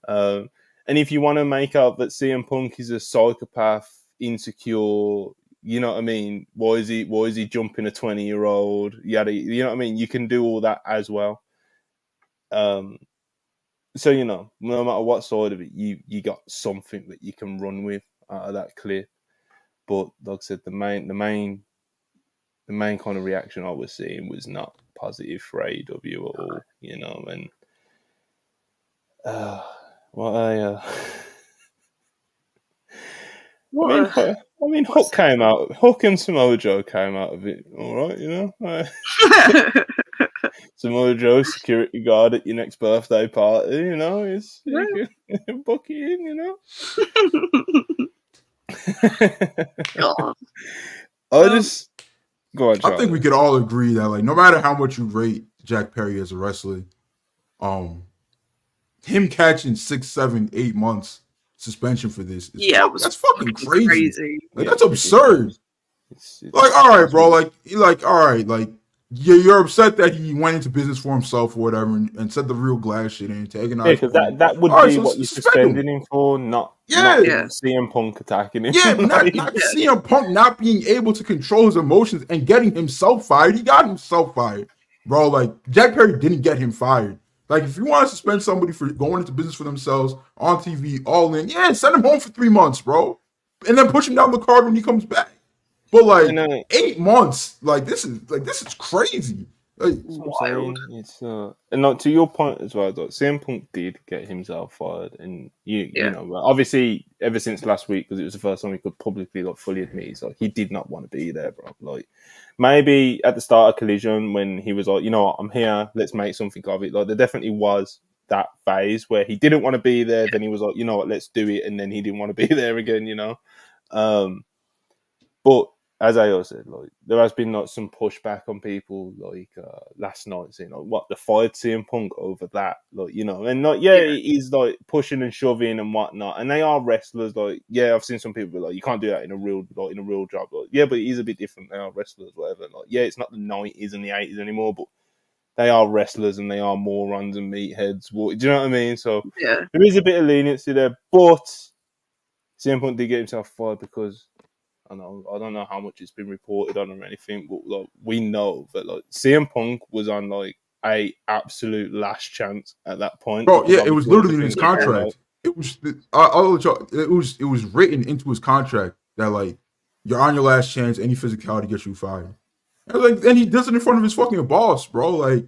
Um, and if you want to make out that CM Punk is a psychopath, insecure, you know what I mean? Why is he? Why is he jumping a twenty year old? Yada, you know what I mean? You can do all that as well. Um, so you know, no matter what side of it, you you got something that you can run with out of that clip. But like I said, the main the main the main kind of reaction I was seeing was not positive for AEW at all, you know, and uh, what I uh, What I mean, I mean, Hook came out. Hook and Samoa Joe came out of it, all right. You know, Samoa Joe, security guard at your next birthday party. You know, it's you can book it in. You know. God. I just go on. I think we could all agree that like no matter how much you rate Jack Perry as a wrestler, um, him catching six, seven, eight months suspension for this, is Yeah, it was that's fucking crazy. crazy. Like Yeah, that's absurd. It's- it's- Like, all right, bro. Like, you like, all right, like, you're, you're upset that he went into business for himself or whatever, and, and said the real glass shit and taking out. Yeah, because that, that would All right, be so what you're suspend him. suspending him for, not, Yeah. not Yeah. CM Punk attacking him. Yeah, not, Like, not CM Punk not being able to control his emotions and getting himself fired. He got himself fired, bro. Like Jack Perry didn't get him fired. Like if you want to suspend somebody for going into business for themselves on TV, all in, yeah, send him home for three months, bro, and then push him down the card when he comes back. But like I eight months, like this is like this is crazy. Like, That's what I'm Wild. It's uh, and like to your point as well. Like CM Punk did get himself fired, and you Yeah. you know obviously ever since last week because it was the first time he could publicly like fully admit he's like he did not want to be there, bro. Like maybe at the start of Collision when he was like, you know what, I'm here, let's make something of it. Like there definitely was that phase where he didn't want to be there, then he was like, you know what, let's do it, and then he didn't want to be there again, you know. Um, but as I also said, like there has been like some pushback on people like uh, last night saying like what the fired CM Punk over that, like you know, and like yeah, Yeah. he's like pushing and shoving and whatnot, and they are wrestlers. Like yeah, I've seen some people be like you can't do that in a real like in a real job. Like yeah, but it is a bit different. They are wrestlers, whatever. Like yeah, it's not the nineties and the eighties anymore, but they are wrestlers and they are morons and meatheads. What do you know what I mean? So Yeah. there is a bit of leniency there, but CM Punk did get himself fired because I know I don't know how much it's been reported on or anything, but like we know that like CM Punk was on like a absolute last chance at that point. bro, yeah, it was literally in his contract. It was, I, I'll y'all- it was, it was written into his contract that like you're on your last chance. Any physicality gets you fired. And like, and he does it in front of his fucking boss, bro. Like,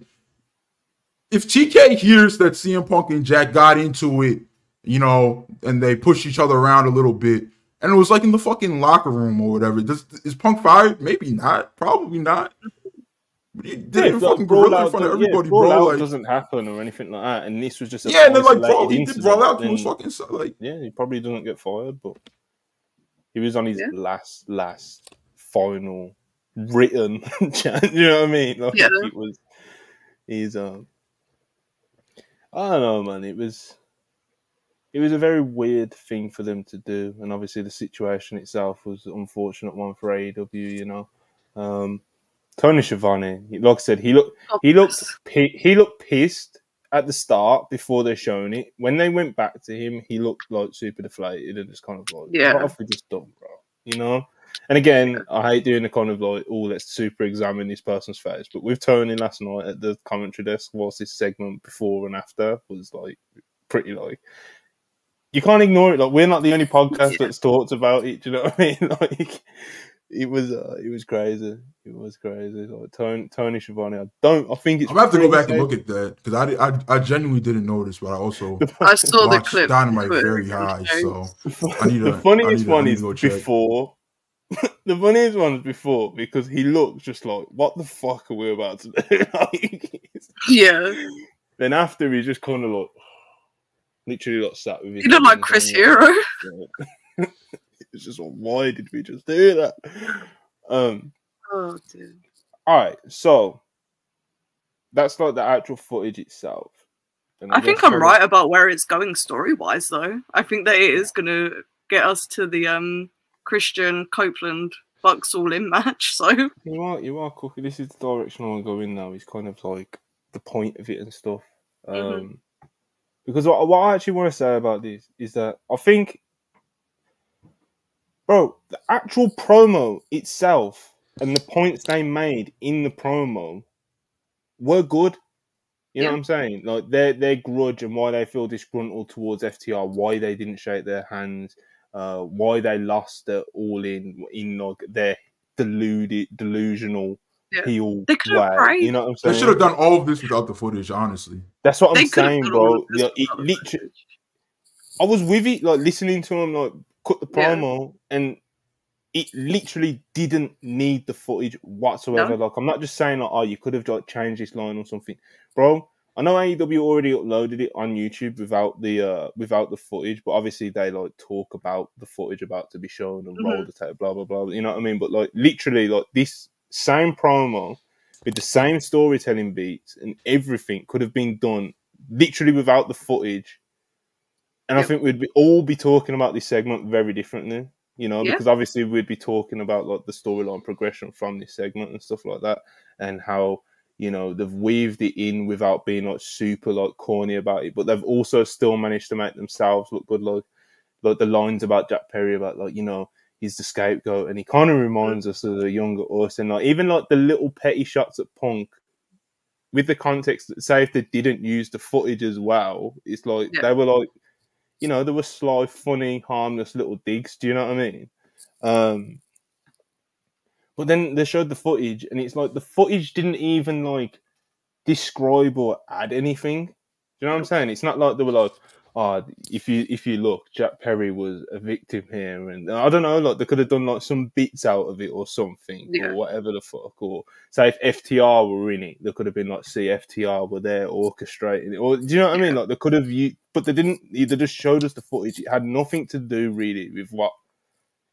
if TK hears that CM Punk and Jack got into it, you know, and they push each other around a little bit, and it was like in the fucking locker room or whatever. Does is Punk fired? Maybe not. Probably not. But he did Yeah, it fucking brawl gorilla in front of does- yeah, everybody, bro. out Like, doesn't happen or anything like that, and this was just a yeah, and then like, bro, isolated he did incident, brawl out to then- his fucking side, like. yeah, he probably doesn't get fired, but he was on his Yeah. last, last, final written chance. You know what I mean? Like Yeah. it was. He's um. I don't know, man. It was. It was a very weird thing for them to do, and obviously the situation itself was an unfortunate one for AEW. You know, um, Tony Schiavone, he- like I said, he looked he looked he looked pissed at the start before they're showing it. When they went back to him, he looked like super deflated and just kind of like, Yeah. what have we just done, bro? You know? And again, I hate doing the kind of like, oh, let's super examine this person's face. But with Tony last night at the commentary desk, whilst this segment before and after was like pretty like, you can't ignore it. Like, we're not the only podcast Yeah. that's talked about it. Do you know what I mean? Like, it was, uh, it was crazy. It was crazy. Like Tony, Tony Schiavone. I don't. I think it's. I'm gonna have to go pretty back and look at that because I, I I genuinely didn't notice, but I also I saw the clip. Dynamite Twitter. very high, so The I need to- the funniest I need to- I one need is to go check. before. the funniest one is before because he looks just like, what the fuck are we about to do? like, Yeah. then after he's just kind of like, literally like sat with. You look like Chris Hero. it's just why did we just do that? Um. Oh, dude. All right, so that's like the actual footage itself. And I think I'm of- right about where it's going story wise, though. I think that it is going to get us to the um Christian Copeland Bucks all in match. So You are, you are cooking. This is the direction I want to go in now. It's kind of like the point of it and stuff. Um, Mhm. Because what, what I actually want to say about this is that I think, bro, the actual promo itself and the points they made in the promo were good. You know Yeah. what I'm saying? Like their their grudge and why they feel disgruntled towards FTR, why they didn't shake their hands, uh, why they lost it all in in like their deluded, delusional Yeah. heel They could've way. prayed. You know what I'm they should have done all of this without the footage. Honestly, That's what I'm they could have saying, bro. Yeah, it literally. I was with it, like listening to him, like cut the Yeah. promo, and it literally didn't need the footage whatsoever. Like, I'm not just saying like, oh, you could have like changed this line or something, bro. I know AEW already uploaded it on YouTube without the uh without the footage, but obviously they like talk about the footage about to be shown and roll the tape, blah blah blah. You know what I mean? But like literally, like this same promo with the same storytelling beats and everything could have been done literally without the footage. And I think we'd be all be talking about this segment very differently, you know, Yeah. because obviously we'd be talking about like the storyline progression from this segment and stuff like that, and how you know they've weaved it in without being like super like corny about it, but they've also still managed to make themselves look good. Like like the lines about Jack Perry about like you know he's the scapegoat, and he kind of reminds us of the younger us, and like even like the little petty shots at Punk. With the context, that say if they didn't use the footage as well, it's like Yeah. they were like, you know, they were sly, funny, harmless little digs. Do you know what I mean? Um, But then they showed the footage, and it's like the footage didn't even like describe or add anything. Do you know what I'm saying? It's not like they were like, "Oh, if you if you look, Jack Perry was a victim here," and I don't know, like they could have done like some beats out of it or something Yeah. or whatever the fuck. Or say if FTR were in it, they could have been like, "See, FTR were there orchestrating it," or do you know what I mean? Like they could have, u- but they didn't. They just showed us the footage. It had nothing to do really with what.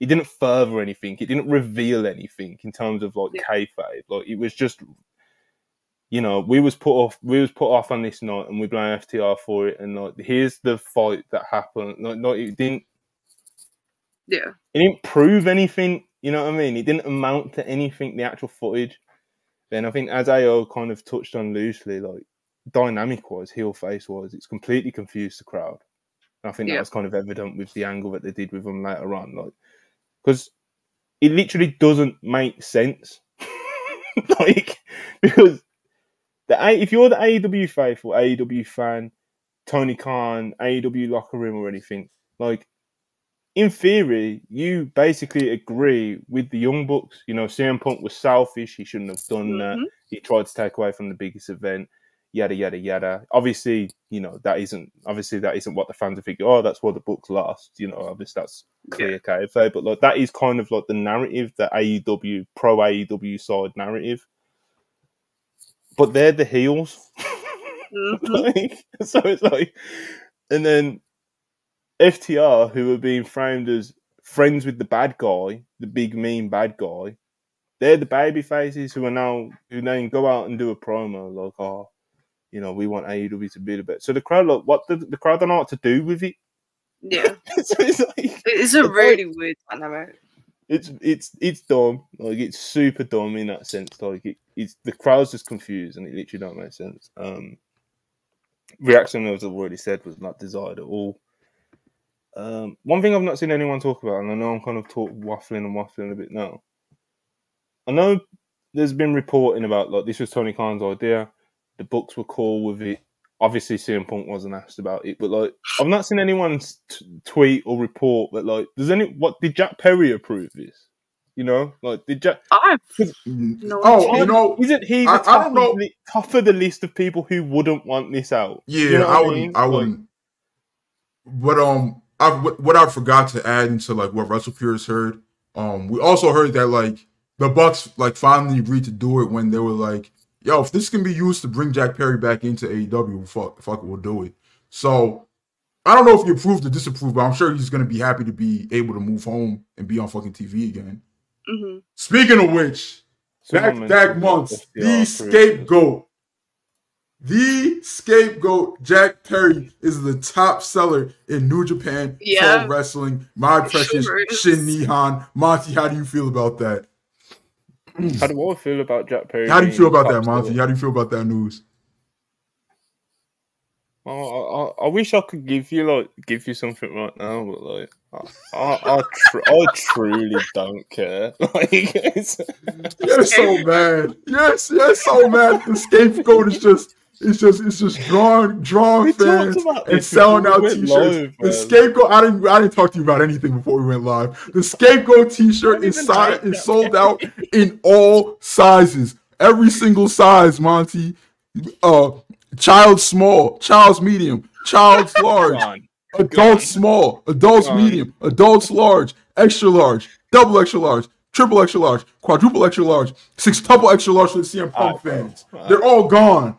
It didn't further anything. It didn't reveal anything in terms of like Yeah. kayfabe. Like it was just you know, we was put off we was put off on this night and we blame FTR for it and like here's the fight that happened. Like, like it didn't Yeah. it didn't prove anything, you know what I mean? It didn't amount to anything, the actual footage. Then I think as AO kind of touched on loosely, like dynamic wise, heel face wise, it's completely confused the crowd. And I think that was kind of evident with the angle that they did with them later on, like because it literally doesn't make sense. like because the A- if you're the AEW faithful, AEW fan, Tony Khan, AEW locker room or anything, like in theory, you basically agree with the Young Bucks. You know, CM Punk was selfish; he shouldn't have done that. Mhm. He tried to take away from the biggest event. Yada yada yada. Obviously, you know that isn't obviously that isn't what the fans are thinking. Oh, that's what the Bucks lost. You know, obviously that's clear KFA. But like that is kind of like the narrative, the AEW pro AEW side narrative. But they're the heels. Mhm. like, so it's like, and then FTR, who are being framed as friends with the bad guy, the big mean bad guy, they're the baby faces who are now who then go out and do a promo like, oh, you know, we want AEW to be the best. So the crowd, like, what the, the crowd don't know what to do with it. Yeah. so it's like It is a really weird dynamic. It's it's it's dumb. Like it's super dumb in that sense. Like it, it's the crowd's just confused and it literally don't make sense. Um, reaction as I've already said was not desired at all. Um, one thing I've not seen anyone talk about, and I know I'm kind of talk waffling and waffling a bit now. I know there's been reporting about like this was Tony Khan's idea. The Bucks were cool with it. Obviously, CM Punk wasn't asked about it, but like I've not seen anyone s- t- tweet or report that like does any what did Jack Perry approve this? You know, like did Jack? I've no Oh, you know, isn't he the I- I don't know. The, top of the list of people who wouldn't want this out? Yeah, You know I I wouldn't. mean? I wouldn't. But um, I what what I forgot to add into like what Russell Pierce heard. Um, we also heard that like the Bucks like finally agreed to do it when they were like, "Yo, if this can be used to bring Jack Perry back into AEW, fuck, fuck, it, we'll do it." So I don't know if he approved or disapproved, but I'm sure he's gonna be happy to be able to move home and be on fucking TV again. Mhm. Speaking of which, Someone back back months, the scapegoat, the scapegoat, Jack Perry is the top seller in New Japan Yeah. Pro Wrestling. My precious Sure. Shin Nihon, Monty, how do you feel about that? How do I feel about Jack Perry? How do you feel about that, Monty? seller? How do you feel about that news? Oh, I, I, I wish I could give you like give you something right now, but like I, I, I, tr- I truly don't care. Like, it's, You're so mad. Yes, you're so mad. The scapegoat is just. It's just it's just drawing drawing fans and selling out we t-shirts. live, the scapegoat I didn't I didn't talk to you about anything before we went live. The scapegoat t-shirt is si- is sold out in all sizes. Every single size, Monty. Uh child small, child's medium, child's large, adult small, adults Gone. medium, adults large, extra large, double extra large, triple extra large, quadruple extra large, six sextuple extra large for the CM Punk bro. fans. They're all gone.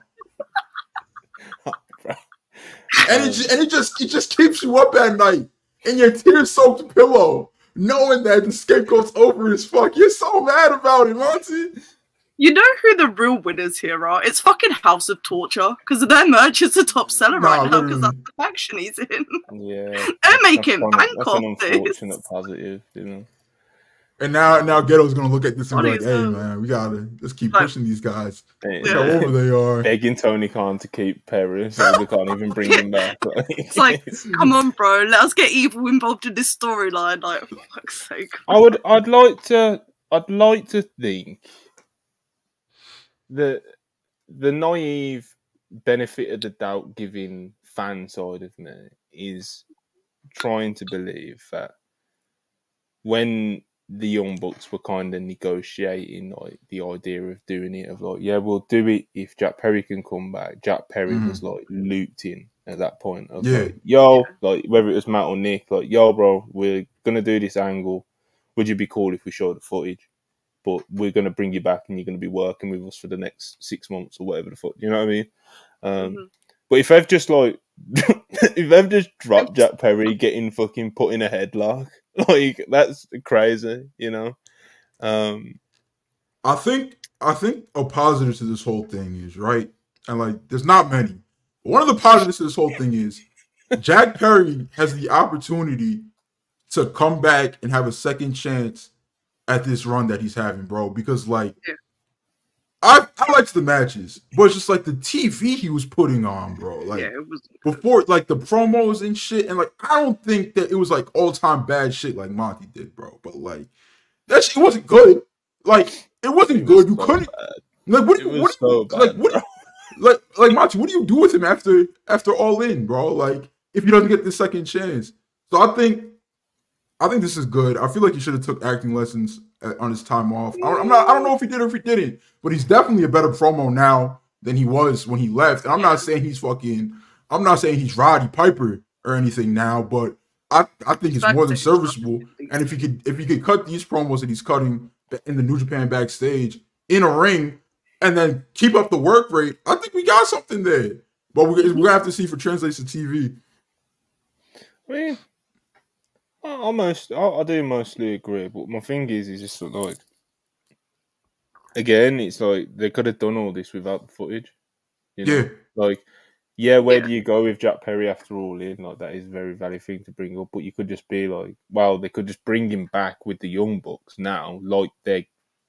Bro. And it, ju- and it just it just keeps you up at night in your tear soaked pillow, knowing that the scapegoat's over as fuck. You're so mad about it, Monty. You know who the real winners here are? It's fucking House of Torture because their merch is the top seller Nah, right now because that's the faction he's in. Yeah, They're that's making one- bank that's off an this. unfortunate positive, you know. And now now Gedo's gonna look at this and be like, hey um, man, we gotta just keep pushing these guys. Hey, Look how over they are. Begging Tony Khan to keep Perry, so they can't even bring him back. It's like, come on, bro, let us get evil involved in this storyline. Like, for fuck's sake. I would. I'd like to. I'd like to think that the naive benefit of the doubt giving fan side of me is trying to believe that when the Young Bucks were kind of negotiating like the idea of doing it of like, yeah, we'll do it if Jack Perry can come back. Jack Perry Mhm. was like looped in at that point of Yeah. like, yo, like whether it was Matt or Nick, like, yo, bro, we're gonna do this angle. Would you be cool if we show the footage? But we're gonna bring you back and you're gonna be working with us for the next six months or whatever the fuck. You know what I mean? Um, Mhm. but if they've just like, if they've just dropped Jack Perry getting fucking put in a headlock, like that's crazy, you know. Um, I think I think a positive to this whole thing is right, and like there's not many. One of the positives to this whole thing is Jack Perry has the opportunity to come back and have a second chance at this run that he's having, bro. Because like Yeah. I I liked the matches, but it's just like the TV he was putting on, bro. Like yeah, it was. before like the promos and shit, and like I don't think that it was like all time bad shit like Monty did, bro. But like that shit wasn't good. Like it wasn't it was good. You so couldn't bad. like what? What so like what? Like like Monty, what do you do with him after after all in, bro? Like if he doesn't get the second chance. So I think I think this is good. I feel like he should have took acting lessons Uh, on his time off. I, am not. I don't know if he did or if he didn't, but he's definitely a better promo now than he was when he left. And I'm not saying he's fucking. I'm not saying he's Roddy Piper or anything now, but I I think it's more than serviceable. And if he could if he could cut these promos that he's cutting in the New Japan backstage in a ring, and then keep up the work rate, I think we got something there. But we're, we're gonna have to see for translates to TV. I mean, I, I most I, I do mostly agree, but my thing is, is just like, again, it's like they could have done all this without the footage. You know? Yeah, Like, yeah, where Yeah. do you go with Jack Perry after all in? Like, that is a very valid thing to bring up. But you could just be like, well, they could just bring him back with the Young Bucks now, like they're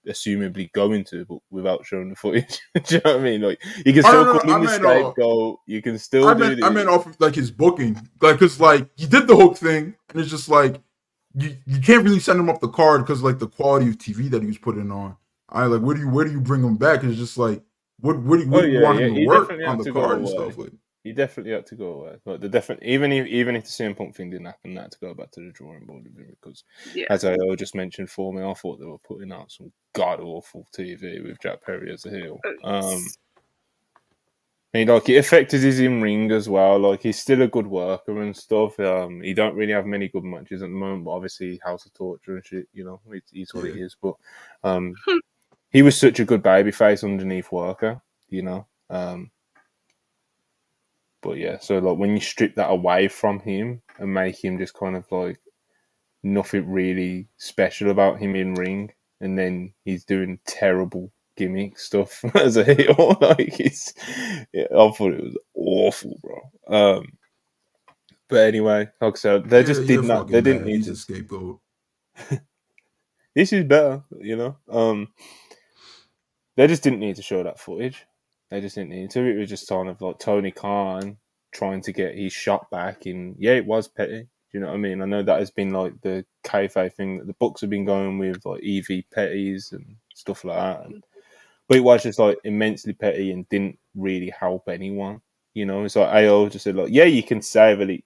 assumably going to, but without showing the footage. do you know what I mean? Like, you can Oh, still no, no, call him I the meant, uh, scapegoat. You can still I do meant. I meant off of like his booking, like because like he did the hook thing, and it's just like you you can't really send him up the card because like the quality of TV that he was putting on. I like where do you where do you bring him back? It's just like what what do you, what Oh, do you yeah, want yeah, him to he work on the card and stuff like. He definitely had to go away. But the definitely, even if even if the CM Punk thing didn't happen, that had to go back to the drawing board with him because, Yeah. as I just mentioned for me, I thought they were putting out some god awful TV with Jack Perry as a heel. Um, I mean, like it affected his in ring as well. Like he's still a good worker and stuff. Um, he don't really have many good matches at the moment, but obviously House of Torture and shit, you know, it, it's what it Yeah. is. But um, he was such a good baby face underneath worker, you know. Um, but yeah, so like when you strip that away from him and make him just kind of like nothing really special about him in ring, and then he's doing terrible gimmick stuff as a heel, like it's, yeah, I thought it was awful, bro. Um, but anyway, like I said, they just did you're not. They didn't need to. scapegoat. This is better, you know. Um, they just didn't need to show that footage. They just didn't need to. It was just kind of like Tony Khan trying to get his shot back. And yeah, it was petty. Do you know what I mean? I know that has been like the kayfabe thing that the Bucks have been going with, like EV petties and stuff like that. And, but it was just like immensely petty and didn't really help anyone. You know, it's like AO just said like, yeah, you can say that it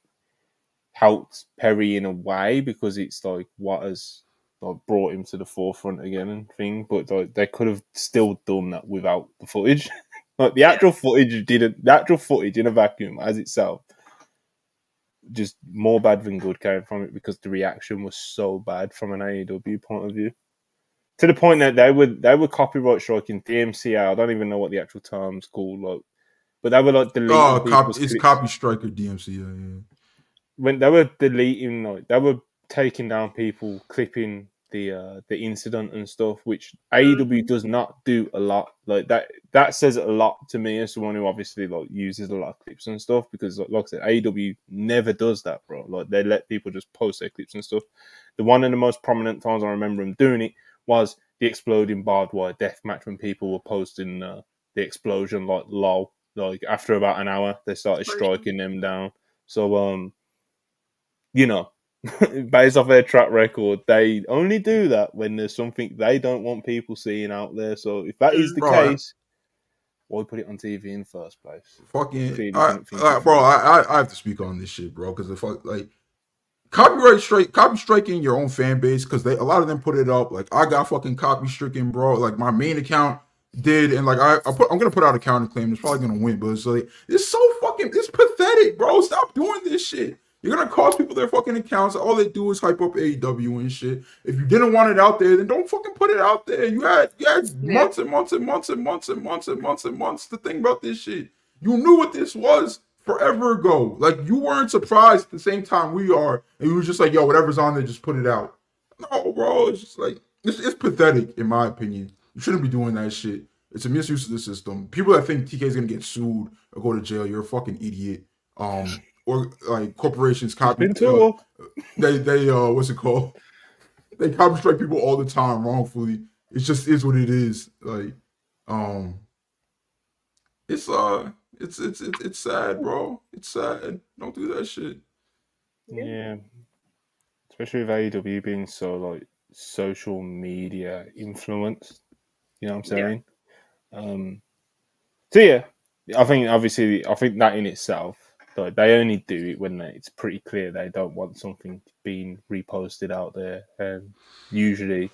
helped Perry in a way because it's like what has like brought him to the forefront again and thing, but like they could have still done that without the footage. like the actual footage didn't the actual footage in a vacuum as itself just more bad than good came from it because the reaction was so bad from an AEW point of view. To the point that they were they were copyright striking DMCA. I don't even know what the actual term's called, like but they were like deleting Oh, people's copy, it's clips copy striker DMC. Yeah, yeah. when they were deleting like they were taking down people clipping the uh the incident and stuff which AEW does not do a lot. Like that that says a lot to me as someone who obviously like uses a lot of clips and stuff because like, like I said AEW never does that bro. Like they let people just post their clips and stuff. The one of the most prominent times I remember them doing it was the exploding barbed wire death match when people were posting uh, the explosion like low like after about an hour they started striking them down. So um you know, based off their track record, they only do that when there's something they don't want people seeing out there. So if that is the Right. case, why put it on TV in the first place? Fucking, I, I- bro. I, I I have to speak on this shit, bro, because the fuck, like, copyright strike, copy striking your own fan base because they a lot of them put it up. Like I got fucking copy stricken, bro. Like my main account did, and like I, I put, I'm gonna put out a counterclaim. It's probably gonna win, but it's like it's so fucking, it's pathetic, bro. Stop doing this shit. You're gonna cost people their fucking accounts. All they do is hype up AEW and shit. If you didn't want it out there, then don't fucking put it out there. You had you had Yeah. months and months and months and months and months and months and months to think about this shit. You knew what this was forever ago. Like you weren't surprised at the same time we are, and you was just like, yo, whatever's on there, just put it out. No, bro, it's just like it's, it's pathetic in my opinion. You shouldn't be doing that shit. It's a misuse of the system. People that think TK is gonna get sued or go to jail, you're a fucking idiot. Um, or like corporations copy. Been uh, too they they uh what's it called? They copy strike people all the time wrongfully. It just is what it is. Like, um, it's uh, it's it's it's, it's sad, bro. It's sad. Don't do that shit. Yeah. Especially with AEW being so like social media influenced. You know what I'm Yeah. saying? Um so yeah, I think obviously I think that in itself, like they only do it when they, it's pretty clear they don't want something being reposted out there. And usually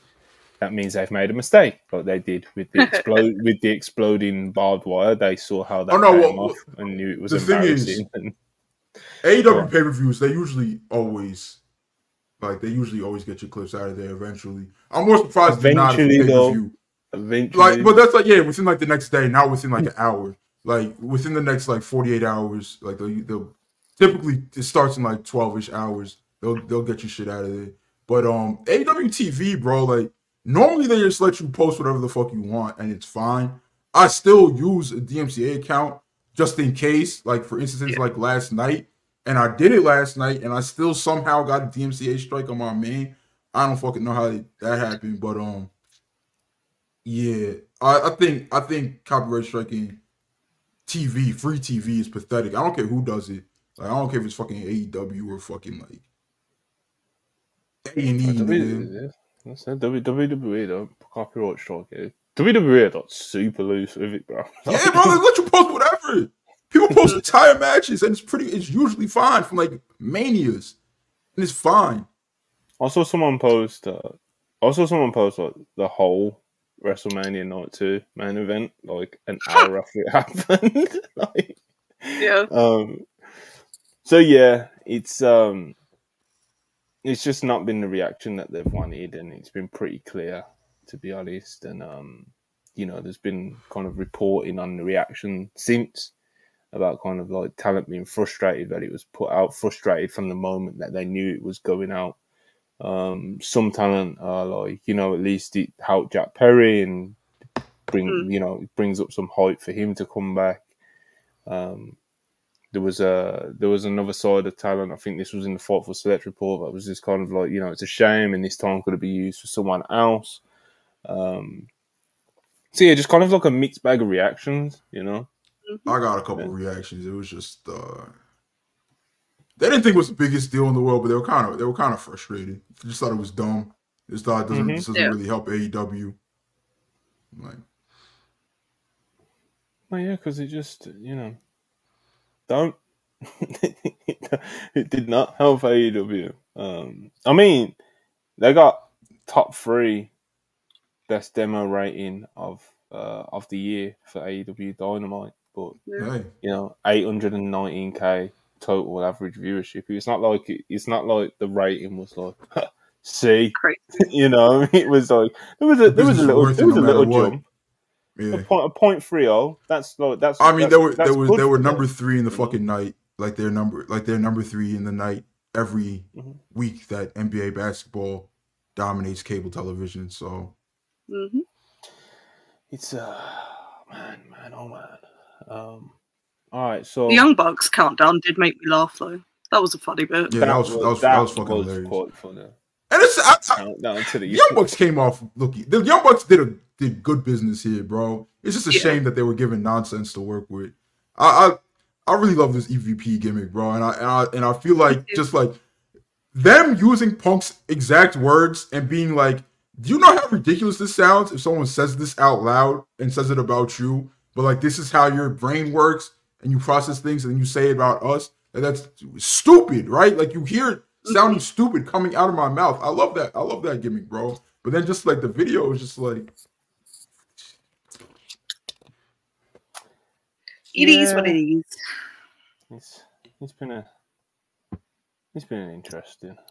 that means they've made a mistake, like they did with the explode with the exploding barbed wire. They saw how that Oh, no, came well, off and knew it was the thing is- embarrassing. and AEW Sure. pay per views, they usually always like they usually always get your clips out of there eventually. I'm more surprised than not pay though. per view. eventually, Like, but that's like yeah, within like the next day, not within like an hour. Like within the next like 48 hours, like they'll, they'll typically it starts in like 12 ish hours. They'll they'll get you shit out of there. But um, AW TV, bro, like normally they just let you post whatever the fuck you want and it's fine. I still use a DMCA account just in case, like for instance, Yeah. like last night, and I did it last night, and I still somehow got a DMCA strike on my main. I don't fucking know how that happened, but um, yeah, I, I think I think copyright striking TV, free TV is pathetic. I don't care who does it. Like I don't care if it's fucking AEW or fucking like A and E. That's. WWE don't copyright strike it. WWE are super loose with it, bro. Yeah, bro, they let you post whatever. People post entire matches, and it's pretty. It's usually fine from like manias, and it's fine. Also, someone post. Uh, saw someone post like the whole WrestleMania Night Two main event, like an hour after it happened. like, Yeah. um. So yeah, it's um. It's just not been the reaction that they've wanted, and it's been pretty clear, to be honest. And um, you know, there's been kind of reporting on the reaction since about kind of like talent being frustrated that it was put out, frustrated from the moment that they knew it was going out. Um, some talent are like, you know, at least it helped Jack Perry and bring, Mm. you know, brings up some hype for him to come back. Um, there was a there was another side of talent. I think this was in the Fightful Select report. That was just kind of like, you know, it's a shame, and this time could have been used for someone else. Um, so yeah, just kind of like a mixed bag of reactions, you know. I got a couple reactions. It was just uh they didn't think it was the biggest deal in the world, but they were kind of they were kind of frustrated. They just thought it was dumb. They just thought it doesn't Mhm. this doesn't Yeah. really help AEW. Like Well, yeah, because it just, you know, don't. it did not help AEW. Um, I mean, they got top three best demo rating of uh, of the year for AEW Dynamite, but Yeah. hey, you know, 819k total average viewership. It's not like it, it's not like the rating was like C. Crazy. You know, it was like there was a there was a little it there was a little what. jump. yeah. A point, a point three oh. That's like that's. I mean, that's, they were that's they were good they were number them. three in the fucking night. Like they're number like they're number three in the night every Mhm. week that NBA basketball dominates cable television. So hmm It's uh, man, man, oh man. Um, all right, so The Young Bucks countdown did make me laugh though. That was a funny bit. yeah, that was that was that was fucking was hilarious. quite funny. And it's I, I, Countdown to the Young Bucks came off looking. The Young Bucks did a did good business here, bro. It's just a Yeah. shame that they were given nonsense to work with. I I, I really love this EVP gimmick, bro, and I and I and I feel like too. just like them using Punk's exact words and being like, "Do you know how ridiculous this sounds if someone says this out loud and says it about you?" But like, this is how your brain works, and you process things, and you say about us. And that's stupid, right? Like you hear sounding mm-hmm. stupid coming out of my mouth. I love that. I love that gimmick, bro. But then just like the video is just like It is what it is. It's it's been a it's been an interesting.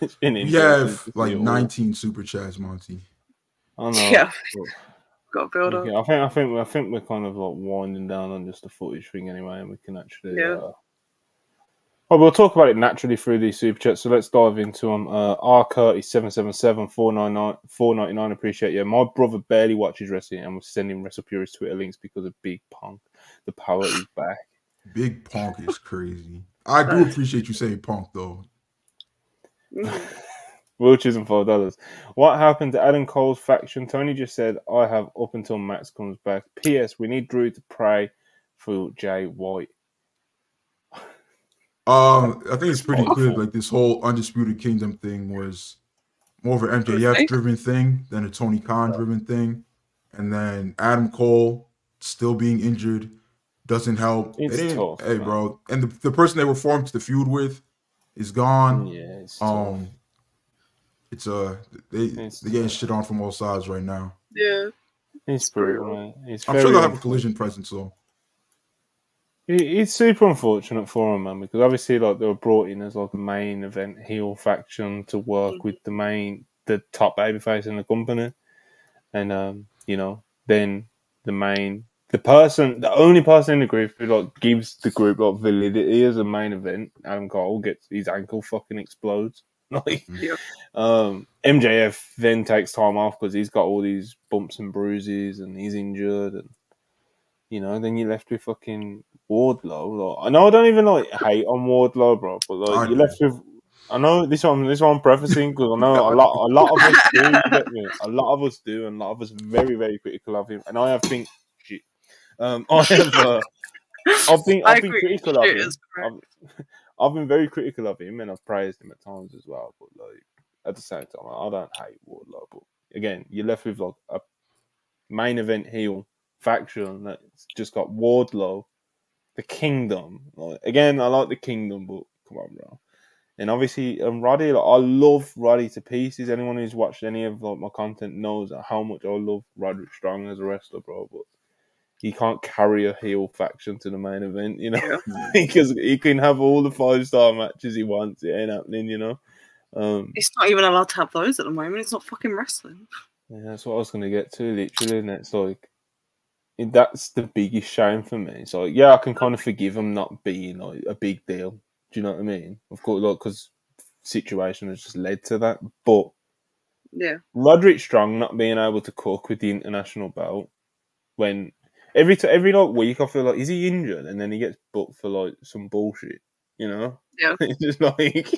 It's been you interesting. have to like see 19 super chats, Monty. I know. Yeah. But- Got to build up. Okay, I think I think I think we're kind of like winding down on just the footage thing anyway, and we can actually. Yeah. Uh... Oh, we'll talk about it naturally through these super chats. So let's dive into them. Uh, R Curtis seven seven seven four nine nine four ninety nine. Appreciate you. My brother barely watches wrestling, and we're sending WrestlePurist Twitter links because of Big Punk. The power is back. Big Punk is crazy. I do appreciate you saying Punk though. Will choosing five dollars. What happened to Adam Cole's faction? Tony just said, "I have up until Max comes back." P.S. We need Drew to pray for Jay White. Um, I think it's pretty awful. clear. Like this whole undisputed kingdom thing was more of an MJF driven thing than a Tony Khan driven thing, and then Adam Cole still being injured doesn't help. It's It tough, hey, man. bro, and the, the person they were formed to feud with is gone. Yeah, it's tough. It's uh they It's they getting shit on from all sides right now. Yeah. It's brutal, man. It's I'm sure they'll have a collision presence though. It's super unfortunate for him, man, because obviously, like they were brought in as like a main event heel faction to work with the main, the top babyface in the company, and um, you know, then the main, the person, the only person in the group who like gives the group like validity as a main event, Adam Cole gets his ankle fucking explodes. Like, Yeah. um, MJF then takes time off because he's got all these bumps and bruises and he's injured and you know, then you're left with fucking Wardlow. Like, I know I don't even like hate on Wardlow, bro, but like you're left with. I know this one. This one I'm prefacing because I know a lot. A lot of us do. A lot of us do, and a lot of us are very, very critical of him. And I have been shit. Um, I have. Uh, I've been. I've been critical of him. I've, been very critical of him, and I've praised him at times as well. But like at the same time, I don't hate Wardlow. But again, you're left with like a main event heel faction that's just got Wardlow, the Kingdom. Like, again, I like the Kingdom, but come on, bro. And obviously, um, Roddy, like, I love Roddy to pieces. Anyone who's watched any of like my content knows how much I love Roderick Strong as a wrestler, bro. But he can't carry a heel faction to the main event, you know, because he can have all the five star matches he wants. It ain't happening, you know. Um, He's not even allowed to have those at the moment. It's not fucking wrestling. Yeah, that's what I was going to get to, literally. And it's like, that's the biggest shame for me. It's like, yeah, I can kind of forgive him not being like a big deal. Do you know what I mean? Of course, like, because situation has just led to that. But Yeah. Roderick Strong not being able to cook with the international belt when every t- every like week I feel like is he injured and then he gets booked for like some bullshit, you know? Yeah. it's just like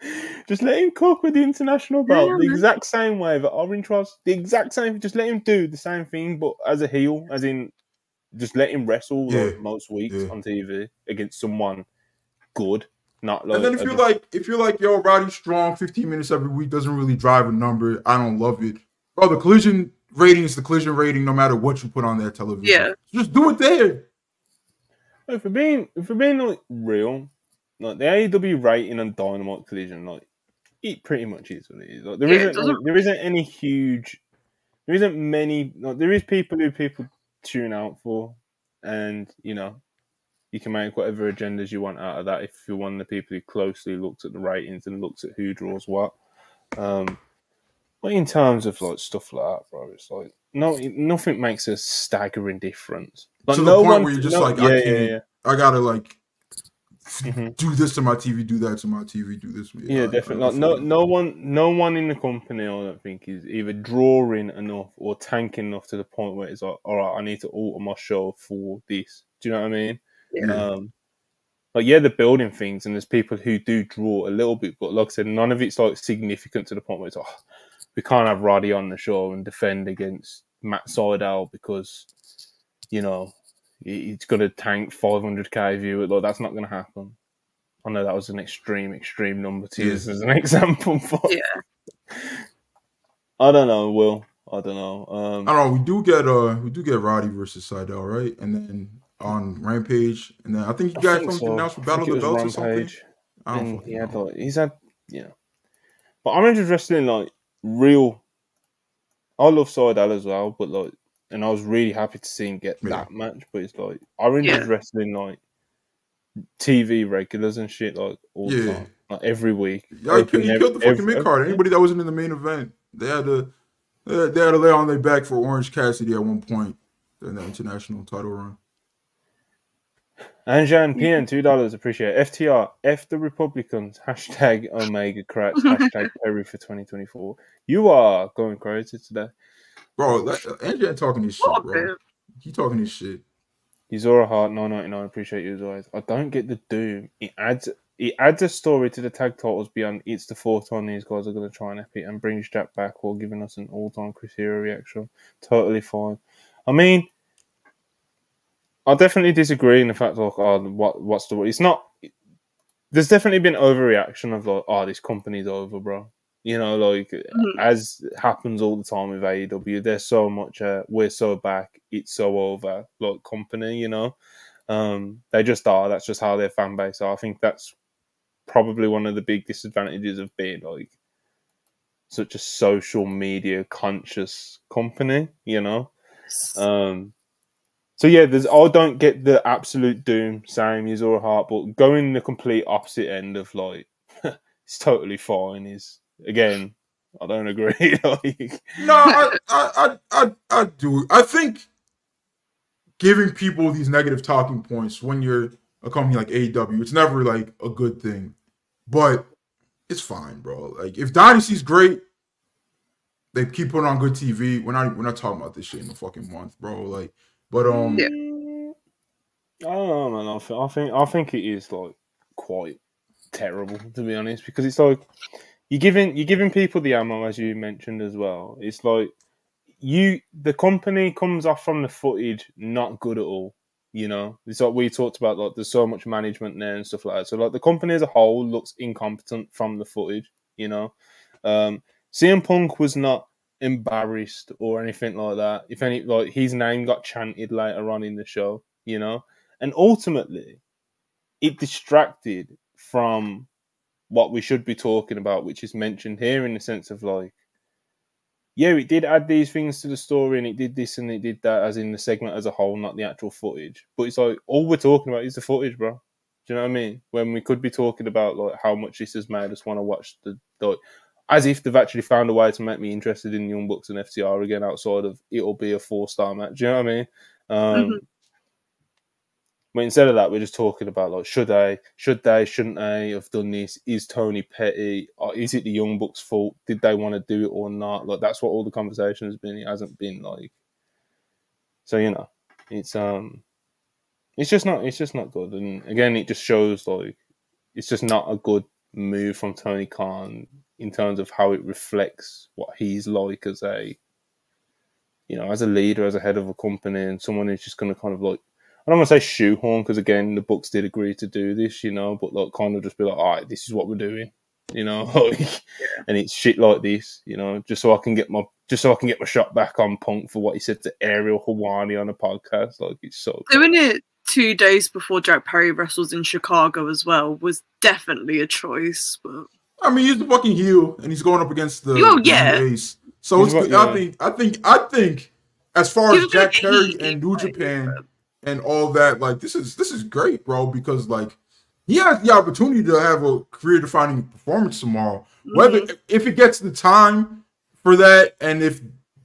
just let him cook with the international belt Yeah, the man. exact same way that Orange was the exact same. Just let him do the same thing, but as a heel, as in just let him wrestle like, most weeks yeah. on TV against someone good, not like And then if you're just- like, if you're like, yo, Roddy Strong, 15 minutes every week doesn't really drive a number. I don't love it. Bro, the collision rating is the collision rating no matter what you put on that television. Yeah. Just do it there. If we're being if we're being like real, like the AEW rating on Dynamite Collision, like it pretty much is what it is. Like there Yeah, it not doesn't- there isn't any huge there isn't many like there is people who people tune out for and you know you can make whatever agendas you want out of that if you're one of the people who closely looks at the ratings and looks at who draws what. Um but in terms of like stuff like that, bro, it's like no nothing makes a staggering difference. Like To the no point one, where you're just no- like, I yeah, yeah, yeah. I gotta like Mhm. do this to my TV, do that to my TV, do this. Yeah, I- definitely. I Like, no, no one, no one in the company, I don't think, is either drawing enough or tanking enough to the point where it's like, all right, I need to alter my show for this. Do you know what I mean? Yeah. Um, like, yeah, they're building things, and there's people who do draw a little bit, but like I said, none of it's like significant to the point where it's like, oh, we can't have Roddy on the show and defend against Matt Sydal because, you know, he- he's going to tank 500k view. Like, that's not going to happen. I know that was an extreme, extreme number to use as an example, but Yeah. I don't know, Will. I don't know. Um, I don't know. We do get uh, we do get Roddy versus Seidel, right? And then on Rampage, and then I think you guys think something so. announced for I Battle of the it was Belts or something. Rampage. I don't And fucking he had know. like he's had you know. But Orange was wrestling like real. I love Sydal as well, but like, and I was really happy to see him get Yeah. that match. But it's like Orange Yeah. was wrestling like TV regulars and shit like all the time, like every week. Yeah, he, Open he killed the fucking ev- mid card. Anybody that wasn't in the main event, they had to they had, they to lay on their back for Orange Cassidy at one point during the international title run. Anjan PN two dollars. Appreciate it. FTR F the Republicans. Hashtag Omega Cracks. Hashtag Perry for twenty twenty four. You are going crazy today. Bro, like, Andrew ain't talking this shit, What a bro. bit. He talking this shit. Zora Hart nine ninety nine. Appreciate you as always. I don't get the doom. It adds it adds a story to the tag titles beyond it's the fourth time these guys are going to try and epic and brings Jack back while giving us an all time Chris Hero reaction. Totally fine. I mean, I definitely disagree in the fact like, oh, what what's the it's not. There's definitely been overreaction of like, oh, this company's over, bro. You know, like Mhm. as happens all the time with AEW, there's so much. Uh, we're so back, it's so over. Like company, you know, um, they just are. That's just how their fan base are. I think that's probably one of the big disadvantages of being like such a social media conscious company. You know, um, so yeah, there's I don't get the absolute doom, same as or heart, but going the complete opposite end of like it's totally fine is again. I don't agree. No, I, I, I, I, I do. I think giving people these negative talking points when you're a company like AEW, it's never like a good thing. But it's fine, bro. Like if Dynasty's great, they keep putting on good TV. We're not we're not talking about this shit in a fucking month, bro. Like, but um, Yeah. I don't know, man. I think, I think I think it is like quite terrible to be honest, because it's like you're giving you're giving people the ammo as you mentioned as well. It's like you the company comes off from the footage not good at all. You know, it's like we talked about. Like, there's so much management there and stuff like that. So, like, the company as a whole looks incompetent from the footage. You know, um, CM Punk was not embarrassed or anything like that. If any, like his name got chanted later on in the show. You know, and ultimately, it distracted from what we should be talking about, which is mentioned here in the sense of like yeah, it did add these things to the story and it did this and it did that, as in the segment as a whole, not the actual footage. But it's like all we're talking about is the footage, bro. Do you know what I mean? When we could be talking about like how much this has made us want to watch the, the as if they've actually found a way to make me interested in Young Bucks and FTR again outside of it'll be a four star match. Do you know what I mean? Um, Mhm. But instead of that, we're just talking about like should they, should they, shouldn't they have done this? Is Tony Petty? Or is it the Young Bucks' fault? Did they want to do it or not? Like that's what all the conversation has been. It hasn't been like so. You know, it's um, it's just not. It's just not good. And again, it just shows like it's just not a good move from Tony Khan in terms of how it reflects what he's like as a you know as a leader, as a head of a company, and someone who's just going to kind of like I don't want to say shoehorn because again the Bucks did agree to do this, you know, but like kind of just be like, all right, this is what we're doing, you know, like, and it's shit like this, you know, just so I can get my just so I can get my shot back on Punk for what he said to Ariel Helwani on a podcast. Like it's so Doing it two days before Jack Perry wrestles in Chicago as well was definitely a choice. But I mean, he's the fucking heel, and he's going up against the Oh, yeah. ace. So it's He's good. what- I yeah. think, I think, I think, as far He as Jack Perry heat, and New like, Japan and all that, like this is this is great, bro. Because like he has the opportunity to have a career defining performance tomorrow. Whether Mhm. if it gets the time for that, and if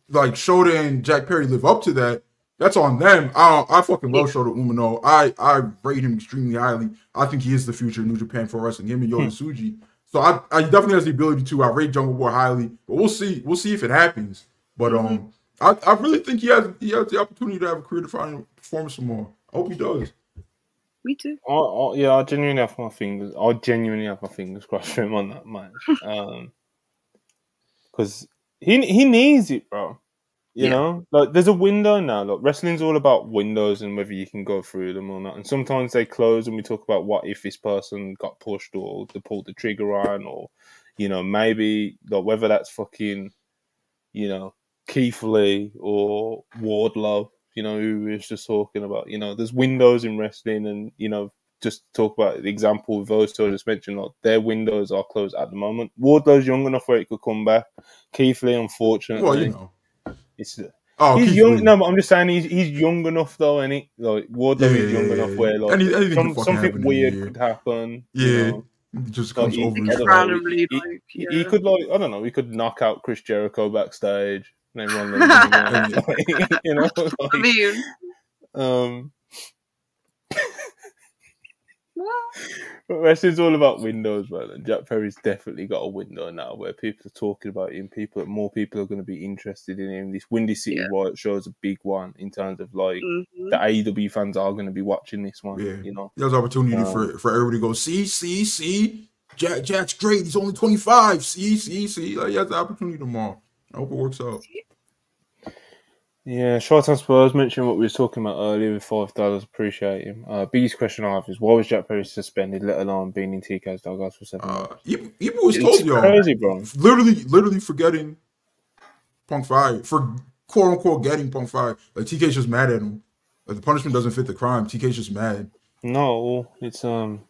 like Shota and Jack Perry live up to that, that's on them. I I fucking love Shota Umino. I I rate him extremely highly. I think he is the future of New Japan for wrestling. Him and Yota Tsuji. So I, I definitely has the ability to. I rate Jungle Boy highly, but we'll see. We'll see if it happens. But um, I, I really think he has he has the opportunity to have a career defining performance some more. I hope he does. me too. I, I, yeah, I genuinely have my fingers. I genuinely have my fingers crossed for him on that match. Um, because he he needs it, bro. You Yeah. know, like there's a window now. Like wrestling's all about windows and whether you can go through them or not. And sometimes they close, and we talk about what if this person got pushed or they pulled the trigger on, or you know maybe like whether that's fucking, you know, Keith Lee or Wardlow. You know, who we was just talking about. You know, there's windows in wrestling, and you know, just talk about the example with those two I just mentioned, like their windows are closed at the moment. Wardlow's young enough where it could come back. Keith Lee, unfortunately, Well, you know. It's Oh, he's Keith young. Lee. No, but I'm just saying he's he's young enough though, and he like Wardlow Yeah, is young yeah, enough yeah. where like Any- anything can some, something happen in a weird year. could happen. Yeah. you know? It just comes he- over he his randomly, he, like, he, yeah. he could like I don't know. He could knock out Chris Jericho backstage. And everyone like, you know, I mean, um, well, but wrestling's all about windows, man. And Jack Perry's definitely got a window now where people are talking about him. People, more people are going to be interested in him. This Windy City Yeah. Riot show is a big one in terms of like mhm. the AEW fans are going to be watching this one. Yeah. You know, There's opportunity Um, for for everybody to go, see, see, see. Jack Jack's great. He's only 25. See, see, see. Like, he has the opportunity tomorrow. I hope it works out. Yeah, Short on Spurs mentioned what we were talking about earlier with five dollars. Appreciate him. Uh, biggest question I have is why was Jack Perry suspended, let alone being in TK's doghouse for seven Uh, months? even, even was It's told y'all. crazy, bro. Literally, literally forgetting Punk Five for quote unquote getting Punk Five. Like TK's just mad at him. Like the punishment doesn't fit the crime. TK's just mad. No, it's um,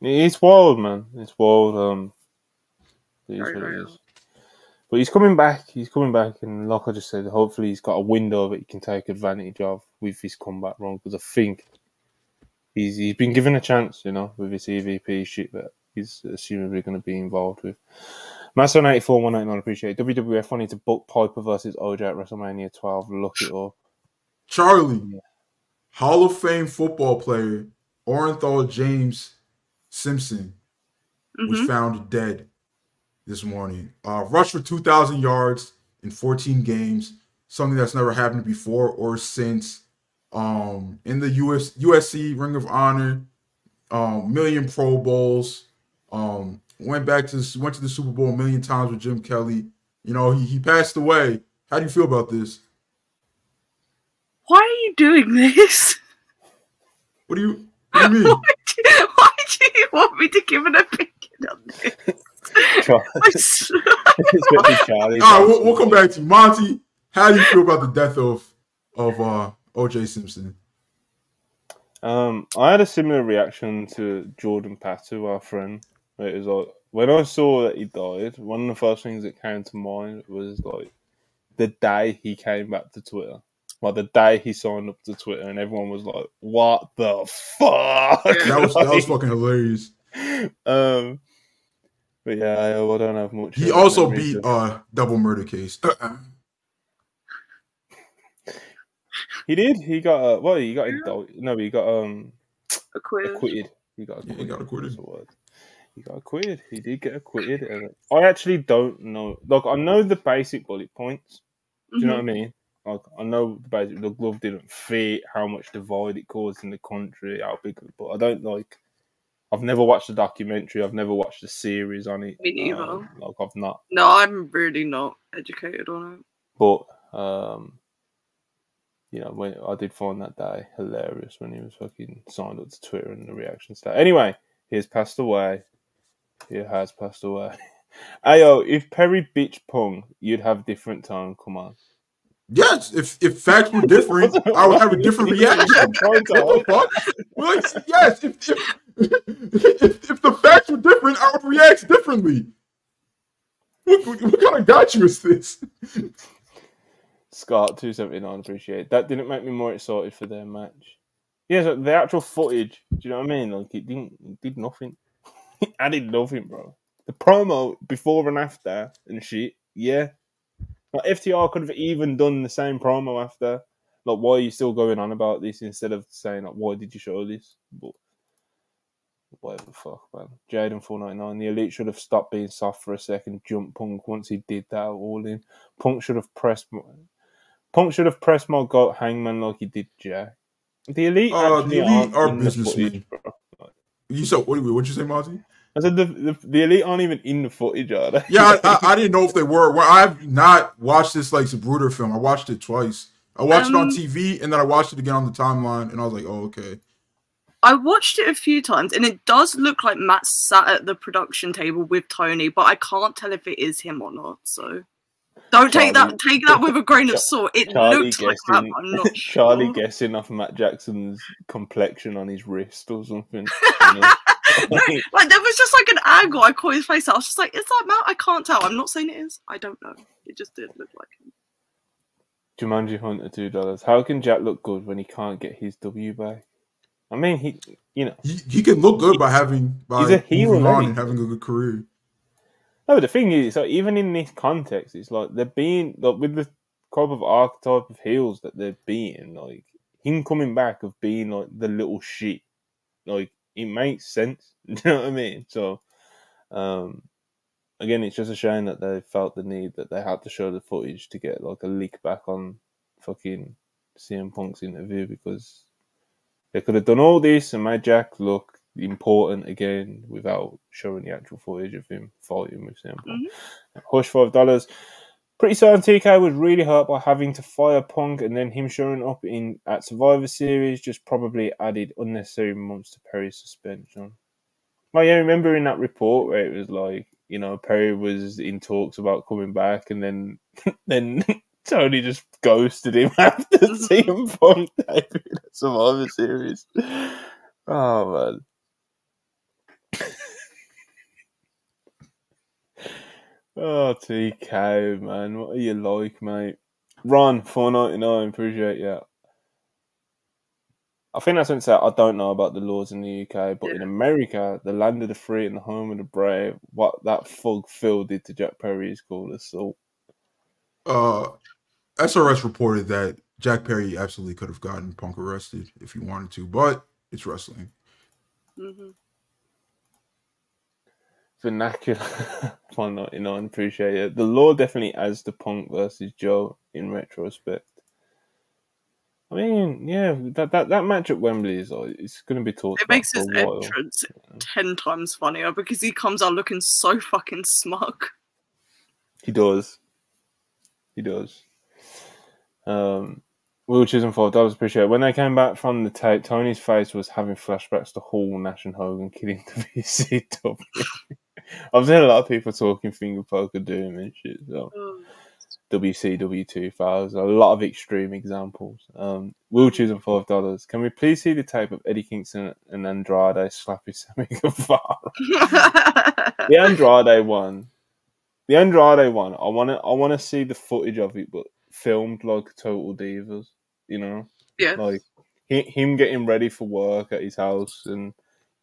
it's wild, man. It's wild. Um, it is Very, what it very is. But he's coming back. He's coming back, and like I just said, hopefully he's got a window that he can take advantage of with his comeback run. Because I think he's he's been given a chance, you know, with his EVP shit that he's assumably going to be involved with. Master eighty four one eight nine. Appreciate it. WWF wanted to book Piper versus OJ at WrestleMania twelve. Look it up. Charlie, Yeah. Hall of Fame football player Orenthal James Simpson was Mhm. found dead this morning. Uh, rushed for 2,000 yards in 14 games, something that's never happened before or since. Um, in the US USC Ring of Honor, um, million Pro Bowls. Um, went back to went to the Super Bowl a million times with Jim Kelly. You know, he, he passed away. How do you feel about this? Why are you doing this? What do you what do you mean? Why do you want me to give an opinion on this? Charlie. I s- it's going to be Charlie. All right, we'll, we'll come back to you. Monty, how do you feel about the death of of uh, OJ Simpson? Um, I had a similar reaction to Jordan Patu, our friend. It was like when I saw that he died, one of the first things that came to mind was like the day he came back to Twitter. Like the day he signed up to Twitter, and everyone was like, "What the fuck?" That was that was fucking hilarious. um, but yeah, I, I don't have much. He also beat to- uh double murder case. He did. He got. Uh, well, he got. indicted. No, he got um acquitted. acquitted. He got Yeah, acquitted. he got acquitted. That's the word. He got acquitted. He did get acquitted. And I actually don't know. Like, I know the basic bullet points. Do you know what I Mhm. mean? Like, I know the basic. The glove didn't fit. How much divide it caused in the country. How big. But I don't like. I've never watched the documentary. I've never watched the series on it. Me neither. Um, like, I've not. No, I'm really not educated on it. But um, you know, when I did find that day hilarious when he was fucking signed up to Twitter and the reactions to that. Anyway, he has passed away. He has passed away. Ayo, if Perry bitch Pung, you'd have different tone. Come on. Yes, if if facts were different, I would have a different reaction. What the fuck? Well, yes, if if, if if the facts were different, I would react differently. What, what, what kind of got you is this? Scott two seventy nine. Appreciate that. Didn't make me more excited for their match. Yeah, so the actual footage. Do you know what I mean? Like it didn't. It did nothing. it added nothing, bro. The promo before and after and shit. Yeah, like FTR could have even done the same promo after. Like, why are you still going on about this instead of saying like, why did you show this? But whatever the fuck, man. Jaden four ninety nine. The elite should have stopped being soft for a second. Jump Punk once he did that all in. Punk should have pressed. Punk should have pressed my goat Hangman like he did Jack. The elite, Uh, the Elite aren't in the businessmen. footage, bro. You said what? What'd you say, Monty? I said the, the the elite aren't even in the footage, are they? Yeah, I, I, I didn't know if they were. Well, I've not watched this like Zapruder film. I watched it twice. I watched it on Um, TV and then I watched it again on the timeline, and I was like, oh okay. I watched it a few times, and it does look like Matt sat at the production table with Tony, but I can't tell if it is him or not. So Don't take that. Take that with a grain of salt. It Charlie looks like that. guessing, I'm not Charlie sure. guessing off Matt Jackson's complexion on his wrist or something. you know? no, like there was just like an angle. I caught his face. I was just like, "Is that Matt?" I can't tell. I'm not saying it is. I don't know. It just did look like him. Jumanji Hunter two dollars. How can Jack look good when he can't get his W back? I mean, he, you know, He, he can look good by having by He's a heel, on and having a good career. no. But the thing is, so even in this context, it's like they're being like with the type of archetype of heels that they're being, like him coming back of being like the little shit, like it makes sense. you know what I mean? So, um, again, it's just a shame that they felt the need that they had to show the footage to get like a leak back on fucking CM Punk's interview because they could have done all this and made Jack look important again without showing the actual footage of him fighting with CM mm-hmm. Punk. Hush five dollars. Pretty certain TK was really hurt by having to fire Punk and then him showing up in at Survivor Series just probably added unnecessary months to Perry's suspension. Well, yeah, remember in that report where it was like, you know, Perry was in talks about coming back, and then then Tony just ghosted him after CM Punk debuted at Survivor Series. Oh man. oh TK man, what are you like, mate? Ron four ninety nine, appreciate you. I think that's said. I don't know about the laws in the UK, but in America, the land of the free and the home of the brave, what that thug Phil did to Jack Perry is called assault. Uh, SRS reported that Jack Perry absolutely could have gotten Punk arrested if he wanted to, but it's wrestling. hmm Vernacular 199, appreciate it. The law definitely adds to Punk versus Joe in retrospect. I mean, yeah, that that, that match at Wembley is it's going to be talked It about makes his a while. entrance ten times funnier because he comes out looking so fucking smug. He does. He does. Um, Will Chisholm five dollars appreciate it. When they came back from the tape, Tony's face was having flashbacks to Hall, Nash, and Hogan killing the WCW. I've seen a lot of people talking finger poker doom and shit. So WCW two thousand, a lot of extreme examples. Um, Will Chisholm five dollars. Can we please see the tape of Eddie Kingston and Andrade slapping Sammy Guevara? the Andrade one, the Andrade one. I want to, I want to see the footage of it, but filmed like Total Divas. You know, yeah. like he, him getting ready for work at his house, and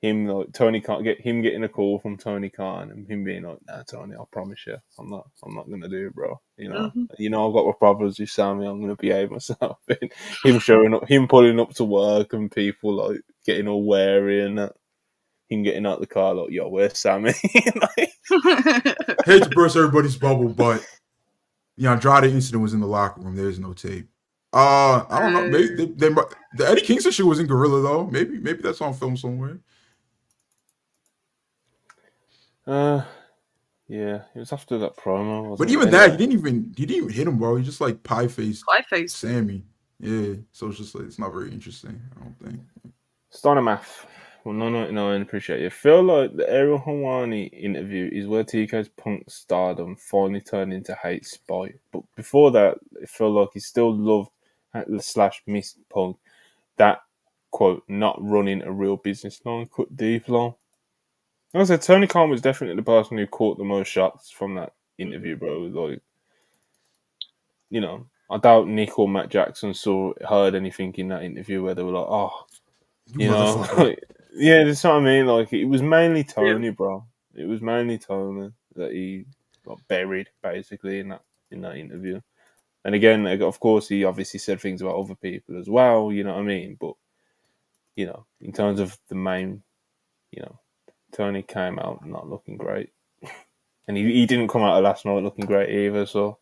him like Tony can't get him getting a call from Tony Khan, and him being like, "Nah, Tony, I promise you, I'm not, I'm not gonna do it, bro. You know, Mhm. you know, I've got my problems with Sammy. I'm gonna behave myself." And him showing up, him pulling up to work, and people like getting all wary and that. Him getting out the car like, "Yo, where's Sammy?" Like, Hate to burst everybody's bubble, but the Andrade incident was in the locker room. There's no tape. Uh, I don't know. Maybe they, they, might- the Eddie Kingston shit was in Gorilla though. Maybe maybe that's on film somewhere. Uh, yeah, it was after that promo. But even Anyway. that, he didn't even he didn't even hit him, bro. He just like pie faced Pie face. Sammy. Yeah, so it's just like it's not very interesting. I don't think. Starter math. Well, no, no, no, I appreciate it. Feel like the Ariel Helwani interview is where TK's punk stardom finally turned into hate spite. But before that, it felt like he still loved slash missed punk. That quote, not running a real business line, cut deep long. Like I said, Tony Khan was definitely the person who caught the most shots from that interview, bro. Like, you know, I doubt Nick or Matt Jackson saw heard anything in that interview where they were like, "Oh, you know, yeah, that's what I mean. Like, it was mainly Tony, bro. It was mainly Tony that he got buried basically in that in that interview. And again, of course, he obviously said things about other people as well. You know what I mean? But you know, in terms of the main, you know, Tony came out not looking great, and he, he didn't come out of last night looking great either. So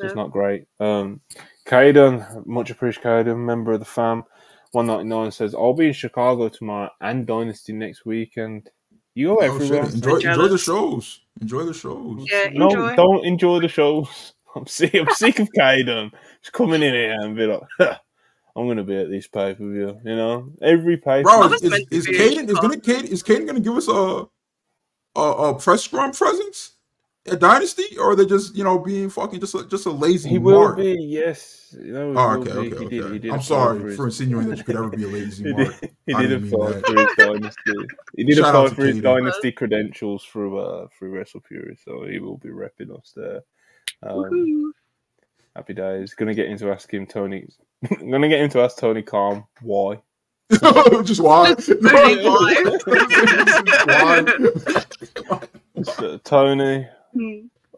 just No. not great. Um, Caden, much appreciated, member of the fam. 199 says, I'll be in Chicago tomorrow and Dynasty next weekend. You go Oh, everywhere. Enjoy, enjoy the shows. Enjoy the shows. Yeah, no, enjoy. don't enjoy the shows. I'm sick. I'm sick of Caden. Just coming in here and be like, I'm gonna be at this pay per view. You know, every pay. Bro, was is, meant is Caden is fun. gonna Caden is Caden gonna give us a a, a press scrum presence? A dynasty, or are they just you know being fucking just a, just a lazy He will mark? be, yes. You Oh, will okay, okay, He okay. did- he did I'm sorry for insinuating that you could ever be a lazy He mark. did, he didn't didn't mean fight for his dynasty. He didn't Shout out fight for his Katie. dynasty credentials through uh through Wrestle Fury, so he will be repping us there. Um, happy days. Gonna get into asking ask him Tony. gonna get him to ask Tony Khan why. just why? Only why? why? Just, uh, Tony.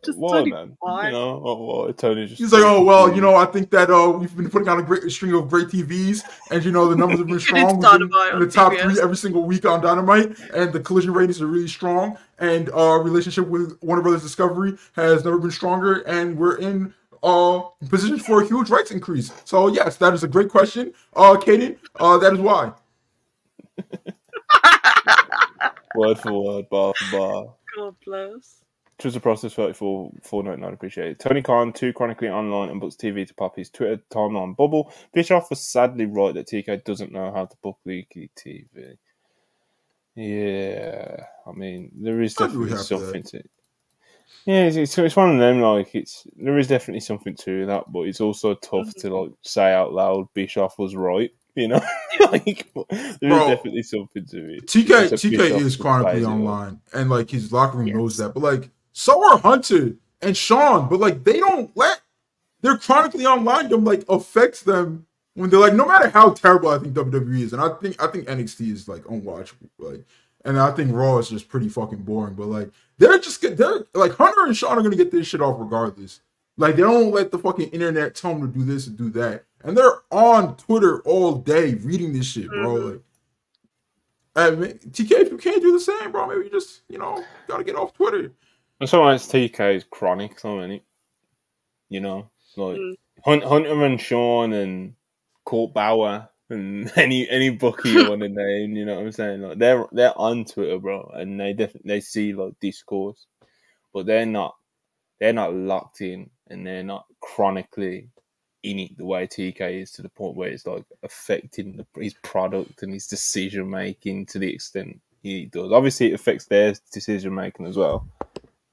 Just why, Tony, man? why? You know, oh, why? Tony just. He's like, oh well, you know, I think that uh, we've been putting out a great string of great TVs, and you know the numbers have been strong. We've been in the top TBS. three every single week on Dynamite, and the collision ratings are really strong. And our relationship with Warner Brothers Discovery has never been stronger, and we're in uh position for a huge rights increase. So yes, that is a great question, uh, Kaden. Uh, that is why. word for word, bar for bar. God bless. Choose the process 34 499 appreciate it. Tony Khan, too chronically online and books TV to pop his Twitter timeline bubble. Bischoff was sadly right that TK doesn't know how to book leaky TV. Yeah, I mean, there is definitely something that. to Yeah, it's, it's, it's one of them, like, it's there is definitely something to that, but it's also tough to, mm-hmm. like, say out loud Bischoff was right, you know? like, there is Bro, definitely something to it. TK TK is plays chronically online, and like his locker room Yes. knows that. But like, so are Hunter and Sean. But like, they don't let their chronically online them like affects them when they're like, no matter how terrible I think WWE is, and I think I think NXT is like unwatchable, like, and I think Raw is just pretty fucking boring. But like, they're just get they're like Hunter and Sean are gonna get this shit off regardless. Like, they don't let the fucking internet tell them to do this and do that, and they're on Twitter all day reading this shit, bro. Mhm. Like. Hey, man, TK, if you can't do the same, bro, maybe you just, you know, gotta get off Twitter. And sometimes TK is chronic, so it? You know, like Mm. Hunt, Hunter and Sean and Court Bauer and any any bookie you want to name. You know what I'm saying? Like they're they're on Twitter, bro, and they definitely they see like discourse, but they're not they're not locked in and they're not chronically in it the way TK is to the point where it's like affecting the, his product and his decision making to the extent he does. Obviously, it affects their decision making as well.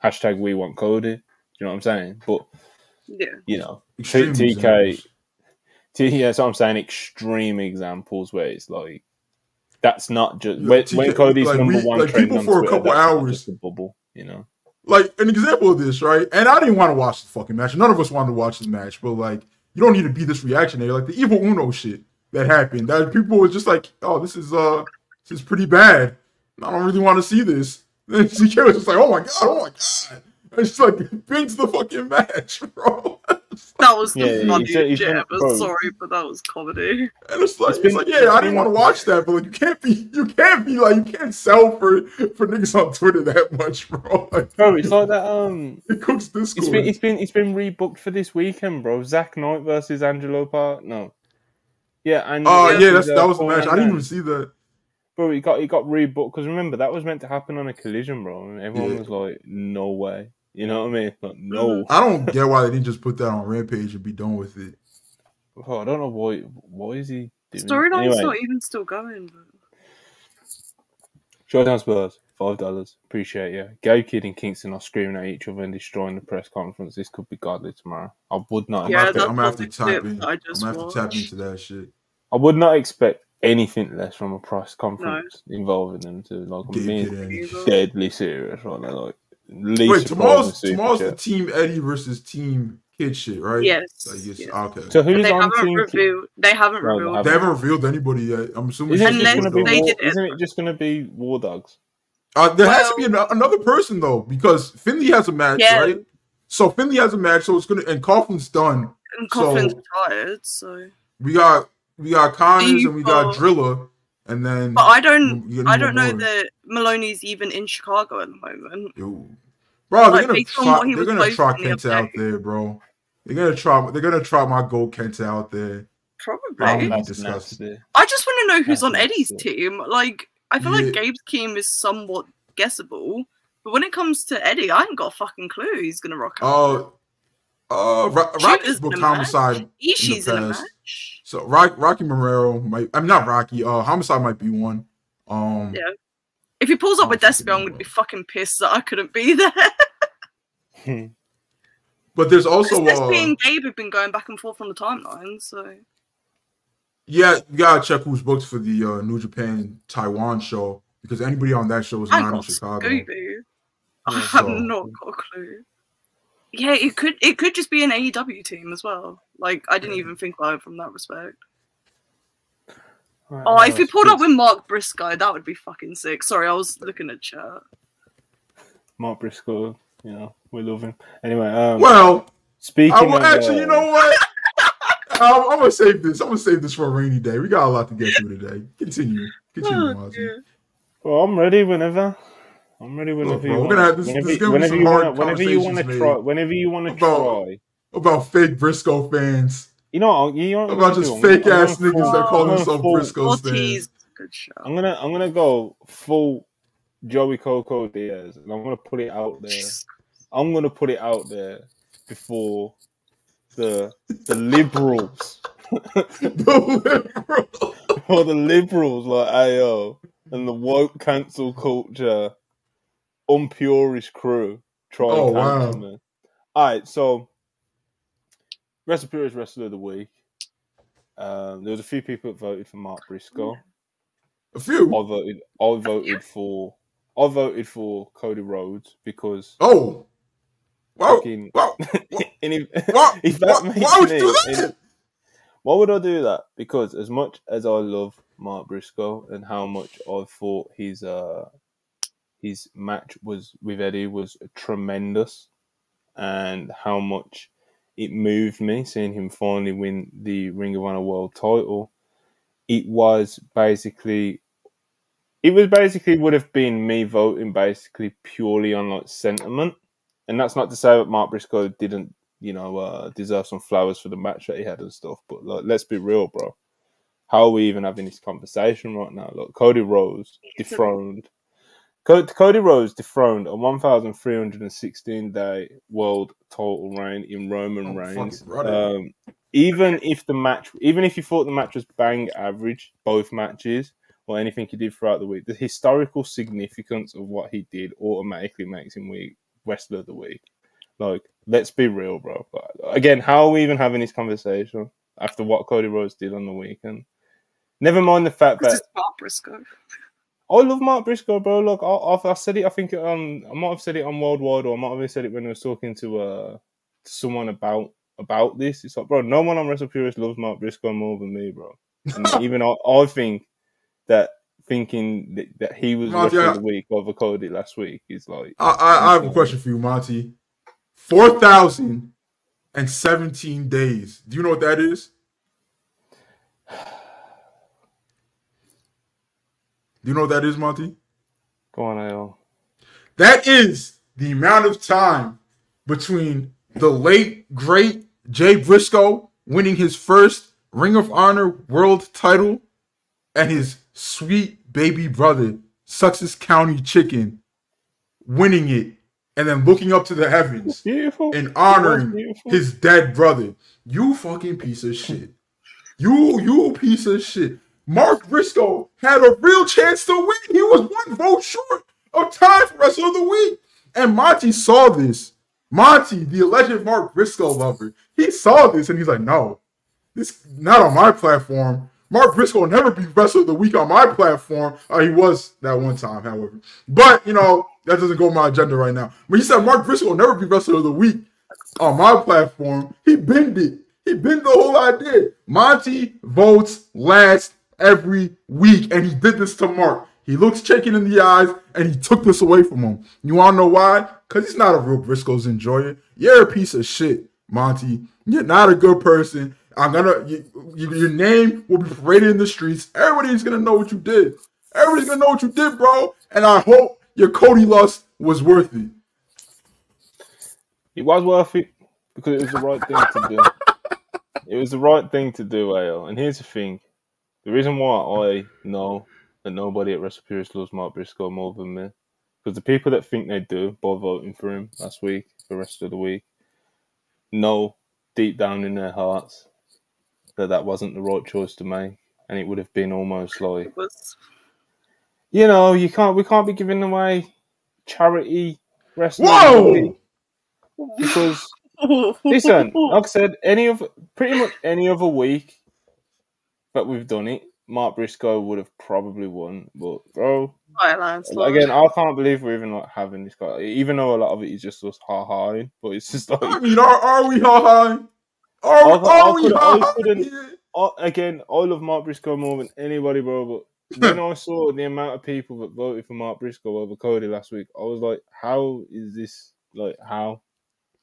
Hashtag we want Cody. Do you know what I'm saying? But Yeah. you know, Extreme TK. T- yeah, that's what I'm saying. Extreme examples where it's like that's not just Yeah, when, TK when Cody's like, number we- one like, people on for a couple hours- a bubble. You know, Like an example of this, right? And I didn't want to watch the fucking match. None of us wanted to watch the match, but like, you don't need to be this reactionary. Like the evil Uno shit that happened. That people were just like, oh, this is uh, this is pretty bad. I don't really want to see this. Then TK was just like, oh my god, oh my god. And she's like brings the fucking match, bro. That was the Yeah, he's- funniest he's shit been- Sorry, but that was comedy. And it's like, It's it's, been- like, yeah, I didn't want to watch that, but like, you can't be, you can't be like, you can't sell for for niggas on Twitter that much, bro. Like, bro. It's like that. Um, it cooks discourse. it's been it's been it's been rebooked for this weekend, bro. Zach Knight versus Angelo Park. No, yeah, and Oh Yeah. yeah, that's that was the match. I didn't even even see that. Bro, he got it got rebooked because remember that was meant to happen on a collision, bro. And everyone Yeah. was like, "No way," you know what I mean? Like, no. I don't get why they didn't just put that on Rampage and be done with it. Oh, I don't know why. Why is he doing? it? Storyline's Anyway, not even still going. But... Showdown Spurs, five dollars. Appreciate you. Gabe Kidd and Kingston are screaming at each other and destroying the press conference. This could be godly tomorrow. I would not. I'm Yeah, gonna have to, I'm gonna have to tap in. I I'm gonna have to tap into that shit. I would not expect anything less from a press conference involving them. To like, I'm being Kid and- Evil. deadly serious right now. Like, least Wait, tomorrow's tomorrow's the. Team Eddie versus Team Kidd shit, right? Yes. Like it's, yes. Okay. So who's they on haven't team? revealed. They haven't No, they revealed. they haven't revealed anybody yet. I'm assuming. Isn't it Unless just going to be? they War, did it- isn't it just going to be War Dogs? Uh, there has to be an- another person though, because Finley has a match, Yeah. right? So Finley has a match, so it's gonna and Coughlin's done. And Coughlin's So- retired, so. We got we got Connors and we got Drilla, and then But I don't. I don't know that Moloney's even in Chicago at the moment. Yo. Bro, they're Like, gonna try, what they're gonna posting try the Kenta other out there, bro. They're gonna try they're gonna try my gold Kenta out there. Probably. That's disgusting. nasty. I just want to know who's That's on Eddie's nasty. team. Like, I feel Yeah. like Gabe's team is somewhat guessable, but when it comes to Eddie, I ain't got a fucking clue who's gonna rock out. Uh uh Ro- Rocky's in booked homicide. Ishii's in, a past. match. So Rock, Rocky Romero might I'm not Rocky, uh homicide might be one. Um Yeah. If he pulls up with Despy, I'm gonna be fucking pissed that I couldn't be there. But there's also This uh, being Gabe have been going back and forth on the timeline, so yeah, you gotta check who's booked for the uh, New Japan Taiwan show because anybody on that show is I not in Chicago. Scooby. I have so- not got a clue. Yeah, it could it could just be an AEW team as well. Like I didn't even think about it from that respect. Right, Oh, if well, you pulled up with Mark Briscoe, that would be fucking sick. Sorry, I was looking at chat. Mark Briscoe, you know, we love him. Anyway, um, Well, speaking I will of, actually, uh, you know what? I'm, I'm gonna save this. I'm gonna save this for a rainy day. We got a lot to get through today. Continue, continue, Oh, Mozzie. Well, I'm ready whenever. I'm ready whenever Look, bro, you we're want. gonna have this- whenever, this is gonna be whenever some you hard want, whenever you want to conversations, try, man. whenever you want to try. About fake Briscoe fans. You know, you know what About gonna just do? I'm fake ass gonna niggas full- that call themselves Briscoe fans. Ortiz, good show. I'm gonna I'm gonna go full Joey Coco Diaz, and I'm gonna put it out there. I'm gonna put it out there before the the liberals The liberal. or the liberals like AO and the woke cancel culture unpurist crew try Oh, and wow. cancel me. Alright, so Recipe is Wrestler of the Week. Um, there was a few people that voted for Mark Briscoe. A few. I voted I voted for I voted for Cody Rhodes because Oh. Wow. fucking Wow. and if, Why, if that why, why would you do that? Why would I do that? Because as much as I love Mark Briscoe and how much I thought his uh his match was with Eddie was tremendous, and how much it moved me seeing him finally win the Ring of Honor World Title, it was basically. It was basically would have been me voting basically purely on like sentiment, and that's not to say that Mark Briscoe didn't you know, uh, deserve some flowers for the match that he had and stuff. But like, let's be real, bro. How are we even having this conversation right now? Look, Cody Rhodes dethroned. Co- Cody Rhodes dethroned a 1,316 day world title reign in Roman Oh, Reigns. Um, even if the match, even if you thought the match was bang average, both matches or anything he did throughout the week, the historical significance of what he did automatically makes him week wrestler of the week. Like, let's be real, bro. But again, how are we even having this conversation after what Cody Rhodes did on the weekend? Never mind the fact This that is Mark Briscoe. I love Mark Briscoe, bro. Look, I, I've, said it. I think um, I might have said it on Worldwide, or I might have said it when I was talking to uh to someone about about this. It's like, bro, no one on Wrestle Purist loves Mark Briscoe more than me, bro. And even I, I think that thinking that, that he was wrestling yeah. the week over Cody last week is like, I, I, I have a question for you, Monty. 4,017 days. Do you know what that is? Do you know what that is, Monty? go on, Al. That is the amount of time between the late, great Jay Briscoe winning his first Ring of Honor world title and his sweet baby brother, Sussex County Chicken, winning it and then looking up to the heavens and honoring his dead brother. You fucking piece of shit. You, you piece of shit. Mark Briscoe had a real chance to win. He was one vote short of time for Wrestler of the Week. And Monty saw this. Monty, the alleged Mark Briscoe lover, he saw this and he's like, no, this not on my platform. Mark Briscoe will never be Wrestler of the Week on my platform. Uh, he was that one time, however. But, you know, that doesn't go my agenda right now. When he said Mark Briscoe will never be Wrestler of the Week on my platform, he bend it. He bent the whole idea. Monty votes last every week, and he did this to Mark. He looks chicken in the eyes, and he took this away from him. You want to know why? Because he's not a real Briscoe's enjoyer. You're a piece of shit, Monty. You're not a good person. I'm gonna. You, you- your name will be paraded in the streets. Everybody's gonna know what you did. Everybody's gonna know what you did, bro. And I hope your Cody lust was worth it. It was worth it because it was the right thing to do. It was the right thing to do, AL. And here's the thing: the reason why I know that nobody at WrestlePurists loves Mark Briscoe more than me, because the people that think they do by voting for him last week, the rest of the week, know deep down in their hearts that that wasn't the right choice to make, and it would have been almost like you know, you can't we can't be giving away charity wrestling. Whoa! because listen, like I said, any of pretty much any other week that we've done it, Mark Briscoe would have probably won. But bro, Right, again, I can't believe we're even like having this guy, even though a lot of it is just us ha ha. But it's just like I mean, are, are we ha ha? Are, I- are I we could- I ha ha? couldn't- Yeah. I, again, I love Mark Briscoe more than anybody, bro. But when I saw the amount of people that voted for Mark Briscoe over Cody last week, I was like, how is this like how?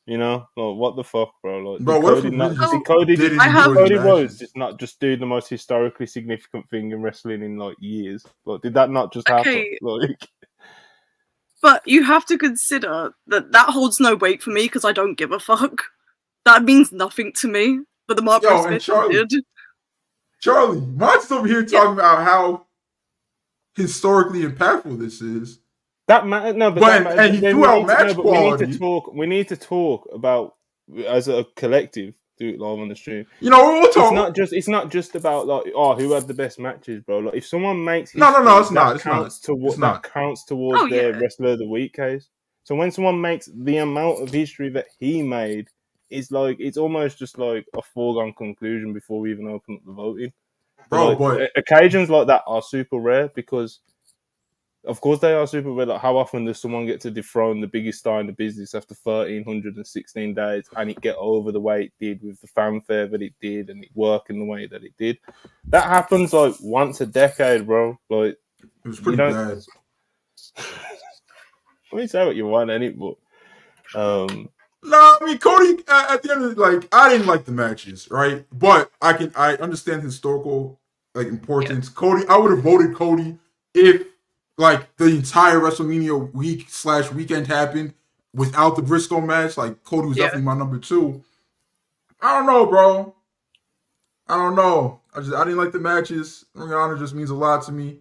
You know, like what the fuck, bro? Like, Bro, what Cody we not, oh. really did Cody, didn't I have- Cody Rhodes matches? did not just do the most historically significant thing in wrestling in like years. Like, did that not just happen? Okay. Like, But you have to consider that that holds no weight for me because I don't give a fuck. That means nothing to me. But the Mark Yo, and Charlie- did. Charlie, mine's over here talking about how historically impactful this is. That matter no, but, But- that matters. and he Then threw we out need to- match no, we need to talk. We need to talk about as a collective. Do it live on the stream. You know, we'll It's talk. not just. It's not just about like oh who had the best matches, bro. Like if someone makes No, no, no, history, it's not, That it's not, counts towards it's not. that counts towards Oh, their yeah. wrestler of the week case. So when someone makes the amount of history that he made, it's like it's almost just like a foregone conclusion before we even open up the voting. Bro, Like, but occasions like that are super rare because, of course, they are super rare. Like, how often does someone get to dethrone the biggest star in the business after thirteen hundred and sixteen days and it get over the way it did with the fanfare that it did and it work in the way that it did? That happens like once a decade, bro. Like, it was pretty bad. I mean, say what you want, any but um, No, I mean Cody. At, at the end of the, like, I didn't like the matches, right? But I can I understand historical like importance. Cody, I would have voted Cody if like the entire WrestleMania week slash weekend happened without the Briscoe match. Like Cody was Yeah. definitely my number two. I don't know, bro. I don't know. I just I didn't like the matches. Ring of Honor just means a lot to me.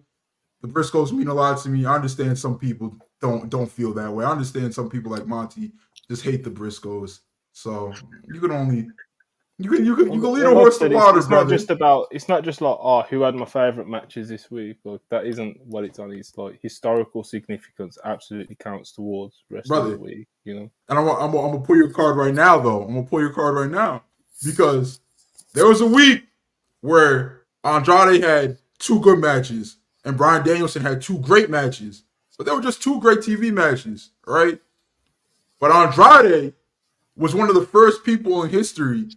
The Briscoes mean a lot to me. I understand some people don't don't feel that way. I understand some people like Monty just hate the Briscoes. So you can only you can you can you can lead a horse to said, it's- water, It's not brother. just about. It's not just like oh, who had my favorite matches this week. Like that isn't what it's on. It's like historical significance absolutely counts towards rest of the week. You know. And I'm, I'm, I'm gonna pull your card right now, though. I'm gonna pull your card right now because there was a week where Andrade had two good matches and Bryan Danielson had two great matches, but they were just two great TV matches, right? But Andrade was one of the first people in history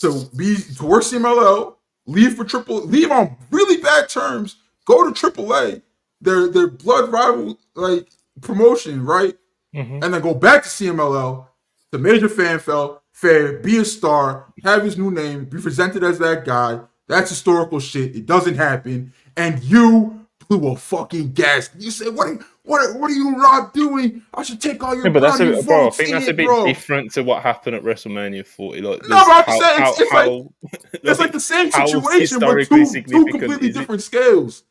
to be to work CMLL, leave for Triple, leave on really bad terms, go to AAA, their their blood rival like promotion, right? Mm-hmm. and then go back to CMLL, the major fan felt fair, be a star, have his new name, be presented as that guy. That's historical shit. It doesn't happen. And you blew a fucking gas. You said, "What? Are, what? Are, what are you not doing? I should take all your Yeah, but that's a bro. I think that's a bit bro." different to what happened at WrestleMania 40. Like, No, but I'm saying it's- it's like- It's like the same situation, but two, two completely different scales.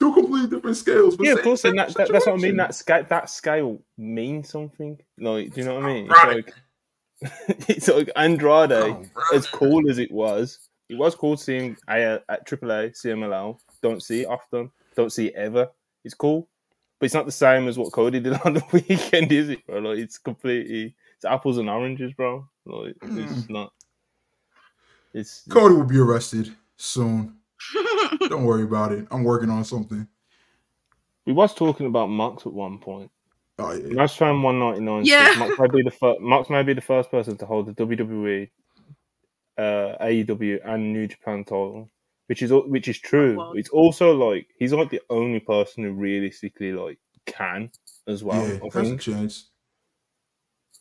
Two completely different scales. But yeah, of course, and that, that, that's what I mean. That scale, that scale means something. Like, do you know what I mean? Right. It's like, it's like Andrade, Oh, as cool as it was, it was cool seeing A- at AAA, CMLL. Don't see it often. Don't see it ever. It's cool, but it's not the same as what Cody did on the weekend, is it, bro? Like, it's completely it's apples and oranges, bro. Like, it's not. It's Cody will be arrested soon. Don't worry about it. I'm working on something. we was talking about Mox at one point. Oh yeah. Match fan one ninety nine. Yeah. Mox may be the first. Mox may be the first person to hold the WWE, uh, AEW, and New Japan title, which is which is true. wow. It's also like he's like the only person who realistically like can as well. yeah, I a think chance.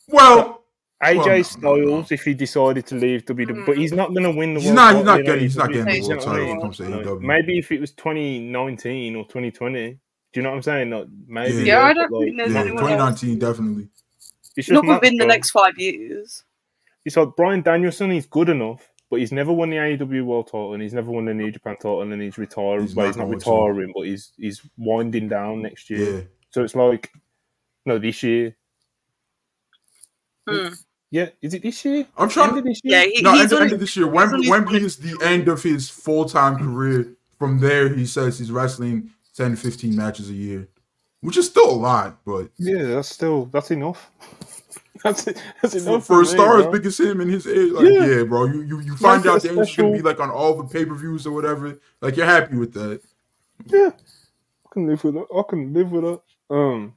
Well, AJ well, no, no, Styles, if he decided to leave WWE, mm. but he's not going to win the. He's world not- he's not getting- he's not getting the world title when it comes to Like, AEW. Maybe if it was 2019 or 2020. Do you know what I'm saying? Like, maybe. Yeah. Yeah, I don't like, think there's yeah, anyone 2019 definitely. It's Not within the next five years. It's like Bryan Danielson. He's good enough, but he's never won the AEW World Title, and he's never won the New Japan Title, and he's retiring. He's well, he's not retiring, but he's he's winding down next year. Yeah. So it's like, no, this year. Hmm. Yeah, is it this year? I'm End trying of to. this year? Yeah, he, No, he's end, on end his- of this year. he's Wembley, Wembley is the end of his full time career. From there, he says he's wrestling 10 to 15 matches a year, which is still a lot, but Yeah, that's still that's enough. that's it. That's For, enough for a me, star as big as him and his age, like Yeah. yeah, bro, you you, you find out a that he's gonna be like on all the pay per views or whatever. Like you're happy with that. Yeah, I can live with it. I can live with it. Um,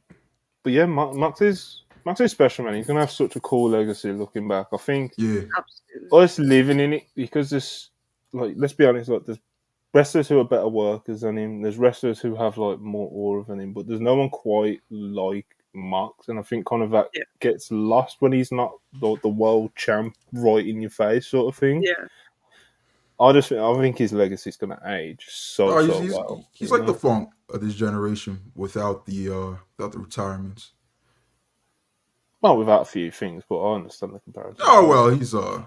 but yeah, Ma- Mox is Mox is special, man. He's gonna have such a cool legacy looking back. I think Yeah, Absolutely. us living in it because there's like let's be honest, like there's wrestlers who are better workers than him. There's wrestlers who have like more aura than him, but there's no one quite like Mox. And I think kind of that Yeah. gets lost when he's not the, the world champ right in your face, sort of thing. Yeah. I just think, I think his legacy's gonna age so Oh, he's, so he's, well. he's you like the know? funk of this generation without the uh without the retirements. well without a few things, but I understand the comparison. Oh well, he's uh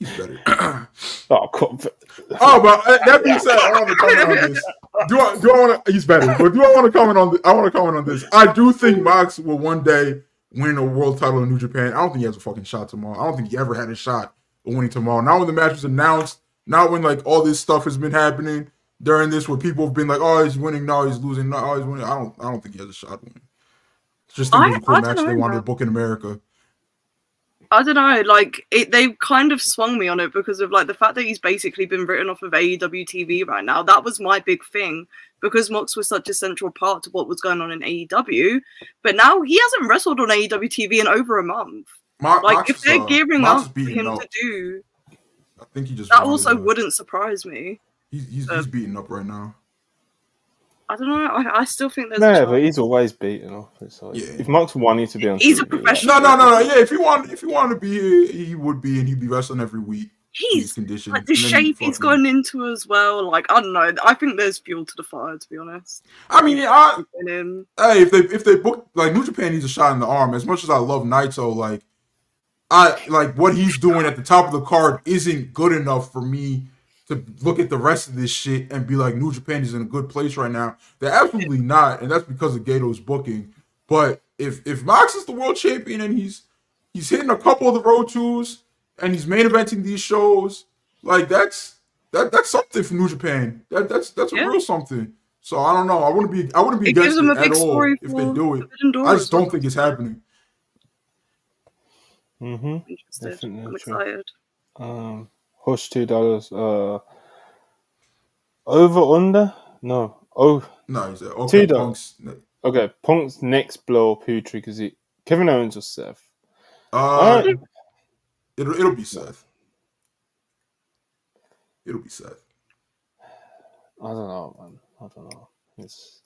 he's better. Oh, God. oh, but uh, that being said, I want to comment on this. Do I do I want to? He's better, but do I want to comment on? The, I want to comment on this. I do think Mox will one day win a world title in New Japan. I don't think he has a fucking shot tomorrow. I don't think he ever had a shot of winning tomorrow. Not when the match was announced. Not when like all this stuff has been happening during this, where people have been like, "Oh, he's winning. No, he's losing. No, oh, he's winning." I don't. I don't think he has a shot of winning. It's just think it was a I- cool I match they know, wanted to book in America. I don't know, like it, they kind of swung me on it because of like the fact that he's basically been written off of AEW TV right now. That was my big thing because Mox was such a central part to what was going on in AEW, but now he hasn't wrestled on AEW TV in over a month. Mo- Like if they're uh, gearing Mox up for him up. to do I think he just that, also uh, wouldn't surprise me. He's he's, uh, he's beating up right now. I don't know. I, I still think there's a No, chance. but he's always beaten off. It's like, Yeah. If Mox wanted to be on, He's a TV, professional. No, no, no, no. Yeah, if he wanted, if he wanted to be here, he would be, and he'd be wrestling every week. He's condition. like the shape he's fucking- gone into as well. Like I don't know. I think there's fuel to the fire. To be honest, I mean, I, hey, if they if they book like New Japan needs a shot in the arm. As much as I love Naito, like I like what he's doing at the top of the card isn't good enough for me to look at the rest of this shit and be like New Japan is in a good place right now. They're absolutely not, and that's because of Gedo's booking. But if if Mox is the world champion and he's he's hitting a couple of the road twos and he's main eventing these shows, like that's that that's something for New Japan. That that's that's Yeah. a real something. So I don't know. I wouldn't be I wouldn't be it against it at all if they do it. I just don't think it's happening. Mm-hmm. interested. Definitely I'm excited. Um, Hush two dollars. Uh, over under? No. Oh, No, he's okay. Two dollars. Okay. Punk's next blow up. Who triggers it? Kevin Owens or Seth? uh, it'll it'll be Seth. It'll be Seth. I don't know, man. I don't know. It's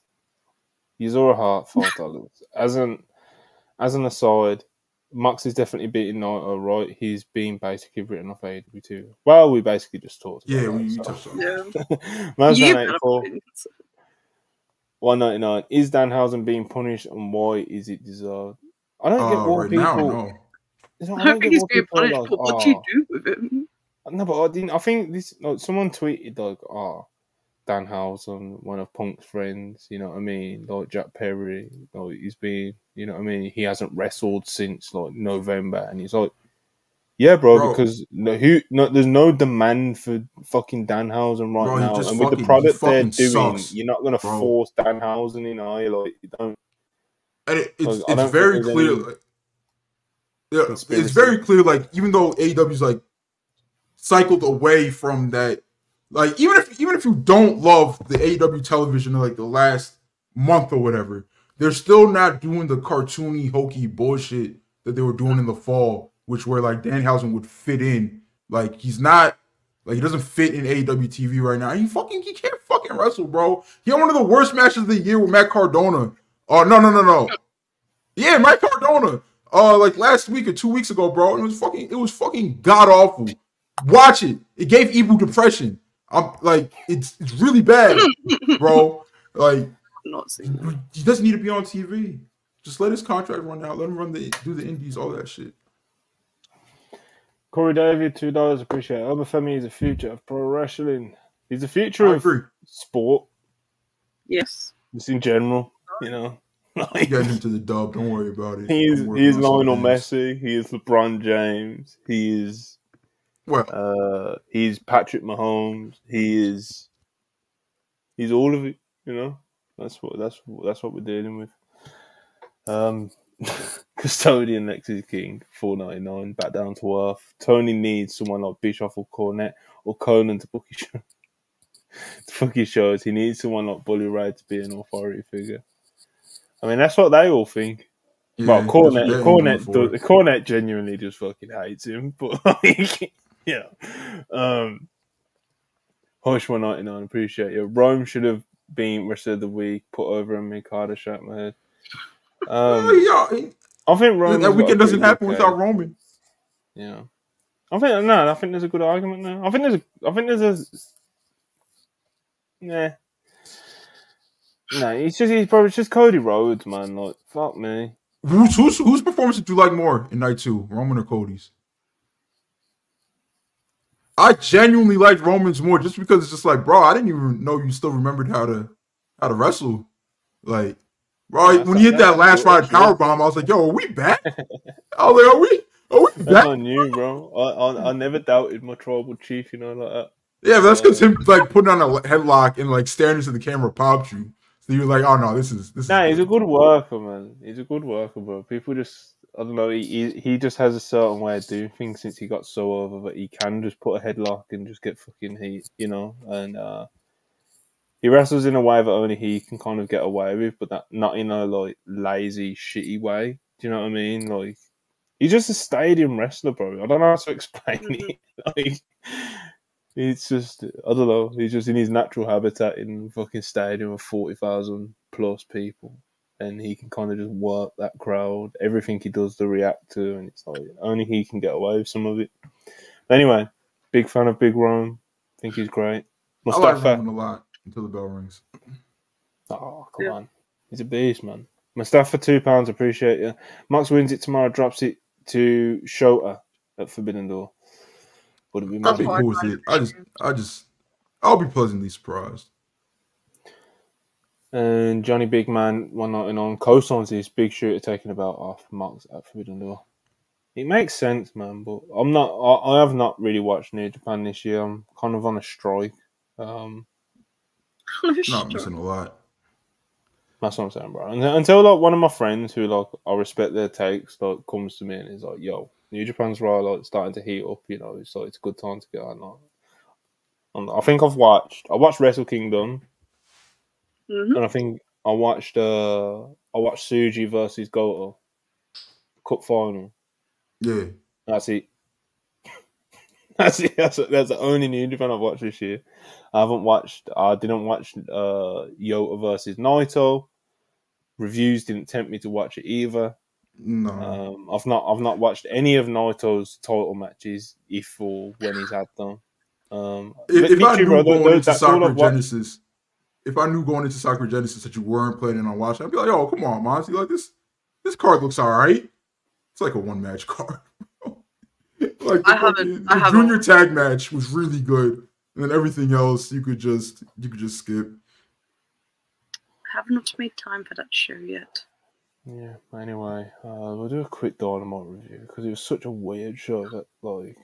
he's all heart five dollars. as an as an aside, Mox is definitely beating Naito, right? He's being basically written off AEW too. Well, we basically just talked. Yeah, we, we that, so. touched on that. Yeah. Man's You down better 84, put it- 199. Is Danhausen being punished and why is it deserved? I don't get Uh, what right people. now, no. I don't, I don't think he's what being punished, like, but what "Oh." do you do with him? No, but I didn't. I think this. Like, someone tweeted like, "Oh, Danhausen, one of Punk's friends. You know what I mean? Like Jack Perry. Like he's been. You know what I mean? He hasn't wrestled since like November, and he's like, "Yeah, bro, Bro. because no, who? No, there's no demand for fucking Danhausen right Bro, now, and with fucking- the product they're doing, sucks, you're not gonna bro. force Danhausen in, are you? Like, you don't. And it, it's Like, it's very clear. Like, yeah, it's very clear. Like even though AEW's like cycled away from that, like even if even if you don't love the AEW television like the last month or whatever, they're still not doing the cartoony hokey bullshit that they were doing in the fall, which where like Danhausen would fit in. Like he's not. Like he doesn't fit in AEW TV right now. He fucking he can't fucking wrestle, bro. He had one of the worst matches of the year with Matt Cardona. Oh no no no no. Yeah, Matt Cardona. Uh, like last week or two weeks ago, bro. It was fucking it was fucking god awful. Watch it. It gave Ibu depression. I'm like it's it's really bad, bro. Like not seeing he doesn't need to be on TV. Just let his contract run out. Let him run the do the indies, all that shit. Corey David, two dollars. Appreciate it. Obafemi is the future of pro wrestling. He's the future of sport. Yes. Just in general, you know. Like, Getting him to the dub. Don't worry about it. he is I'm he is Lionel. Messi. He is LeBron James. He is Well, uh he's Patrick Mahomes. He is he's all of it. You know. That's what that's that's what we're dealing with. Um, Custodian Lexis King, four ninety nine, back down to earth. Tony needs someone like Bischoff or Cornette or Konnan to book his show. to book his shows. He needs someone like Bully Ray to be an authority figure. I mean, that's what they all think. Yeah, well, Cornette, Cornette, aiming does, for. the Cornette genuinely just fucking hates him, but like, yeah. Um, ninety nine, appreciate you. Rome should have been rest of the week put over and Mikado shot my head. Oh, Um, yeah, I think Rome that weekend doesn't happen without Roman. Yeah, I think no, I think there's a good argument there. I think there's a, I think there's a, yeah. No, it's just he's probably just Cody Rhodes, man. Like fuck me. Whose, whose, whose performance did you like more in night two, Roman or Cody's? I genuinely liked Roman's more just because it's just like, bro, I didn't even know you still remembered how to how to wrestle. Like, bro, Yeah, when you hit that that's- last ride power bomb, I was like, yo, are we back? I was like, are we are we That's back? on you, bro. I, I I never doubted my tribal chief, you know, like that. Yeah, but that's because him like putting on a headlock and like staring into the camera popped you. So you're like, oh no, this is this Nah, is he's a good worker, man. He's a good worker, bro. People just, I don't know, he, he just has a certain way of doing things since he got so over that he can just put a headlock and just get fucking heat, you know. And uh he wrestles in a way that only he can kind of get away with, but that not in a like lazy, shitty way. Do you know what I mean? Like he's just a stadium wrestler, bro. I don't know how to explain it. Like it's just I don't know. He's just in his natural habitat in fucking stadium of forty thousand plus people, and he can kind of just work that crowd. Everything he does to react to, and it's like only he can get away with some of it. Anyway, big fan of Big Rome. Think he's great. I like Mustafa. Roman a lot until the bell rings. Oh, come Yeah. on. He's a beast, man. Mustafa, two pounds. Appreciate you. Max wins it tomorrow, drops it to Shota at Forbidden Door. Would it be I'd be cool with it. I just I just I'll be pleasantly surprised. And Johnny Big Man, 199, co-signs his big shooter taking about off marks at Forbidden Door. It makes sense, man, but I'm not. I, I have not really watched New Japan this year. I'm kind of on a strike. Um, Not missing a lot. That's what I'm saying, bro. Until like one of my friends who like I respect their takes, like comes to me and is like, "Yo, New Japan's right, like starting to heat up. You know, it's like it's a good time to get on." Like, I think I've watched. I watched Wrestle Kingdom, Mhm. and I think I watched. uh I watched Tsuji versus Goto Cup final. Yeah. That's it. That's it. That's, that's the only New event I've watched this year. I haven't watched. I didn't watch uh, Yota versus Naito. Reviews didn't tempt me to watch it either. No. Um, I've not. I've not watched any of Naito's title matches, if or when he's had them. Um, if, if I literally, knew bro, going into that's all Soccer I've watched. Genesis, if I knew going into Sakura Genesis that you weren't planning on watching, I'd be like, "Oh, come on, Monty! Like this, this card looks all right. It's like a one match card. like the, I haven't- fucking- I the haven't- junior tag match was really good, and then everything else you could just you could just skip. I have not made time for that show yet. Yeah. Anyway, uh, we'll do a quick Dynamite review because it was such a weird show that like.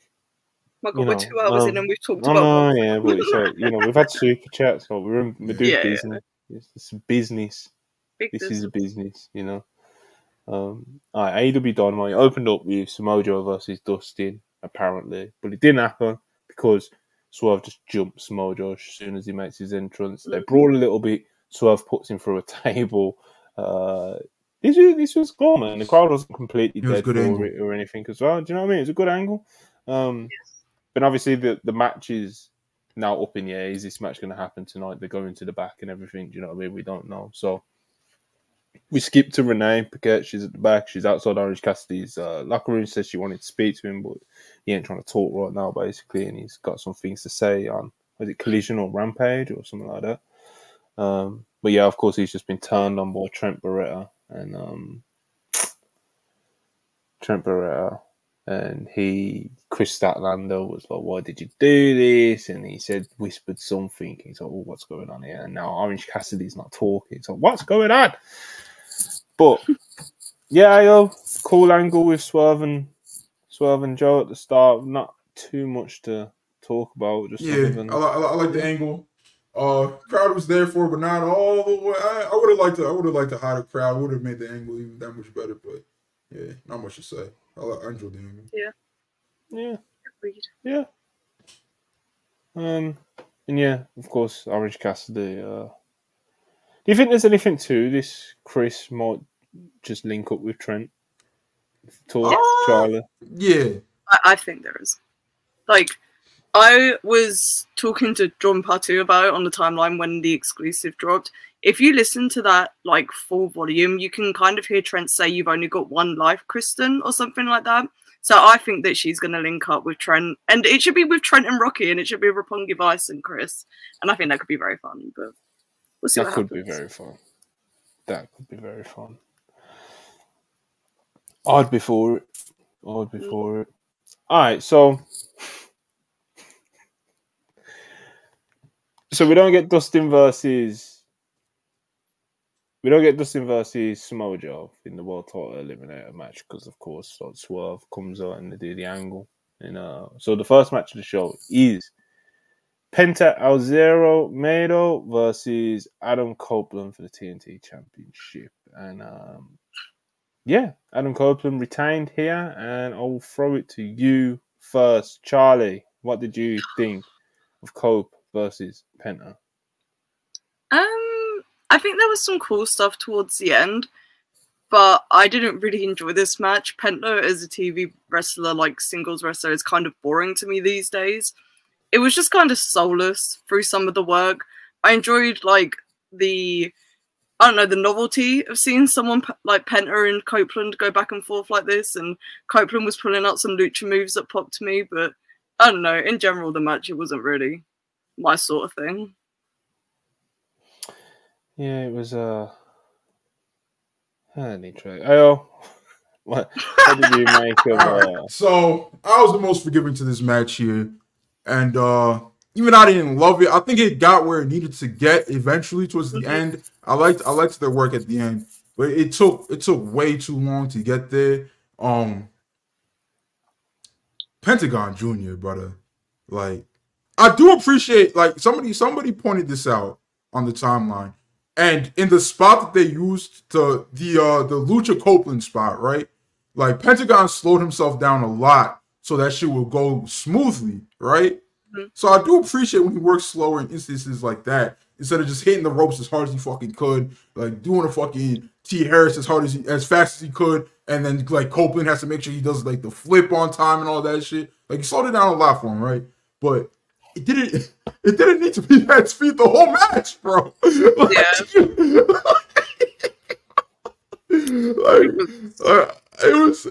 My God, You we're two hours um, in and we've talked No, about no, yeah, but it's like, you know, we've had super chats, so we're in, we're doing Yeah, yeah. business. It's, it's business. Big This is a business, you know. Um, all right, AEW Dynamite opened up with Samoa Joe versus Dustin, apparently, but it didn't happen because Swerve just jumped Samoa Joe as soon as he makes his entrance. They brawl a little bit. Swerve puts him through a table. Uh, this was this was cool, man. The crowd wasn't completely was dead good for or anything as well. Do you know what I mean? It was a good angle. Um, but obviously the the match is now up in the air. Is this match going to happen tonight? They're going to the back and everything. Do you know what I mean? We don't know. So we skip to Renee Paquette. She's at the back. She's outside Orange Cassidy's uh, locker room. Says she wanted to speak to him, but he ain't trying to talk right now, basically. And he's got some things to say on was it Collision or Rampage or something like that. Um, but yeah, of course, he's just been turned on by Trent Beretta and um, Trent Beretta and he Kris Statlander was like, "Why did you do this?" And he said, whispered something. He's like, "Oh, what's going on here?" And now Orange Cassidy's not talking. So what's going on? But yeah, yo, cool angle with Swerve and Swerve and Joe at the start. Not too much to talk about. Just Yeah, other I, than- I, li- I like the angle. Uh, crowd was there for, it, but not all the way. I, I would have liked to. I would have liked to hide a crowd. Would have made the angle even that much better. But Yeah, not much to say. I, like, I enjoyed the angle. Yeah, Agreed. yeah. Um, and yeah, of course, Orange Cassidy. Uh, do you think there's anything to this? Kris might just link up with Trent. Talk! Charlie. Yeah, I, I think there is. Like, I was talking to John Patu about it on the timeline when the exclusive dropped. If you listen to that like full volume, you can kind of hear Trent say you've only got one life, Kristen, or something like that. So I think that she's gonna link up with Trent, and it should be with Trent and Rocky, and it should be Roppongi Vice and Kris, and I think that could be very fun. But we'll see. That could be very fun. That could be very fun. I'd be for it. I'd be Mm. for it. All right, so so we don't get Dustin versus we don't get Dustin versus Samoa in the world title eliminator match because of course Swerve comes out and they do the angle. And uh so the first match of the show is Penta El Zero Miedo versus Adam Copeland for the TNT Championship. And um, yeah, Adam Copeland retained here. And I'll throw it to you first. Charlie, what did you think of Cope versus Penta? Um, I think there was some cool stuff towards the end, but I didn't really enjoy this match. Penta as a TV wrestler, like singles wrestler, is kind of boring to me these days. It was just kind of soulless through some of the work. I enjoyed like the I don't know the novelty of seeing someone like Penta and Copeland go back and forth like this, and Copeland was pulling out some lucha moves that popped to me. But I don't know. In general, the match it wasn't really my sort of thing. Yeah, it was uh an intro. Oh, what, what did you make of uh. So I was the most forgiving to this match here, and uh even I didn't love it. I think it got where it needed to get eventually towards the Mhm. end. I liked I liked their work at the end, but it took it took way too long to get there. Um, Pentagon Junior, brother, like I do appreciate like somebody somebody pointed this out on the timeline. And in the spot that they used to the uh the Lucha Copeland spot, right? Like Pentagon slowed himself down a lot so that shit would go smoothly, right? Mhm. So I do appreciate when he works slower in instances like that instead of just hitting the ropes as hard as he fucking could, like doing a fucking tijeras as hard as he, as fast as he could, and then like Copeland has to make sure he does like the flip on time and all that shit. Like he slowed it down a lot for him, right? But it didn't it didn't need to be that speed the whole match, bro. like, uh, it was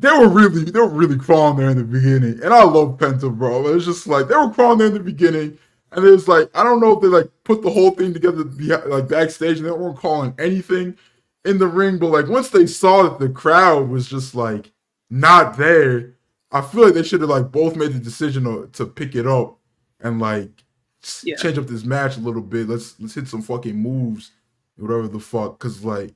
they were really they were really crawling there in the beginning. And I love Penta, bro. It's just like they were crawling there in the beginning. And it was like I don't know if they like put the whole thing together like backstage and they weren't calling anything in the ring, but like once they saw that the crowd was just like not there, I feel like they should have like both made the decision to, to pick it up and like Yeah. change up this match a little bit. Let's let's hit some fucking moves, whatever the fuck. Cause like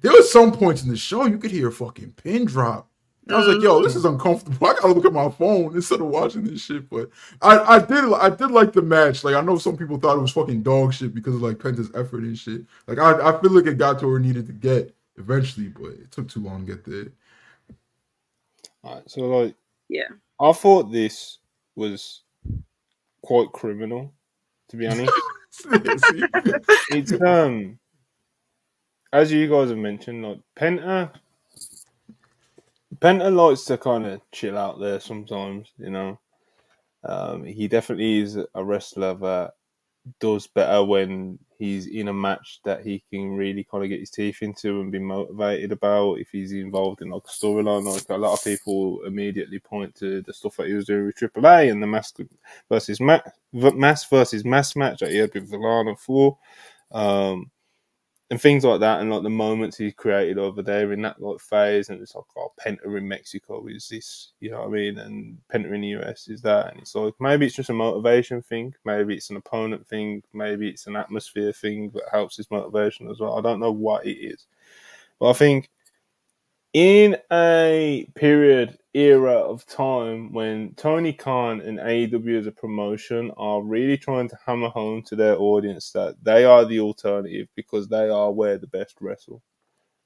there was some points in the show you could hear a fucking pin drop. And I was like, yo, mm. this is uncomfortable. I gotta look at my phone instead of watching this shit. But I, I did I did like the match. Like I know some people thought it was fucking dog shit because of like Penta's effort and shit. Like I, I feel like it got to where it needed to get eventually, but it took too long to get there. Alright, so like Yeah. I thought this was quite criminal, to be honest. It's um as you guys have mentioned, like Penta Penta likes to kind of chill out there sometimes, you know. Um, he definitely is a wrestler that does better when he's in a match that he can really kind of get his teeth into and be motivated about. If he's involved in like a storyline, like a lot of people immediately point to the stuff that he was doing with AAA and the mask versus ma- mass versus mass match that he had with Valana for, um, and things like that, and like the moments he created over there in that like phase, and it's like, oh, Penta in Mexico is this, you know what I mean, and Penta in the US is that, and it's like maybe it's just a motivation thing, maybe it's an opponent thing, maybe it's an atmosphere thing that helps his motivation as well. I don't know what it is, but I think in a period era of time when Tony Khan and AEW as a promotion are really trying to hammer home to their audience that they are the alternative because they are where the best wrestle.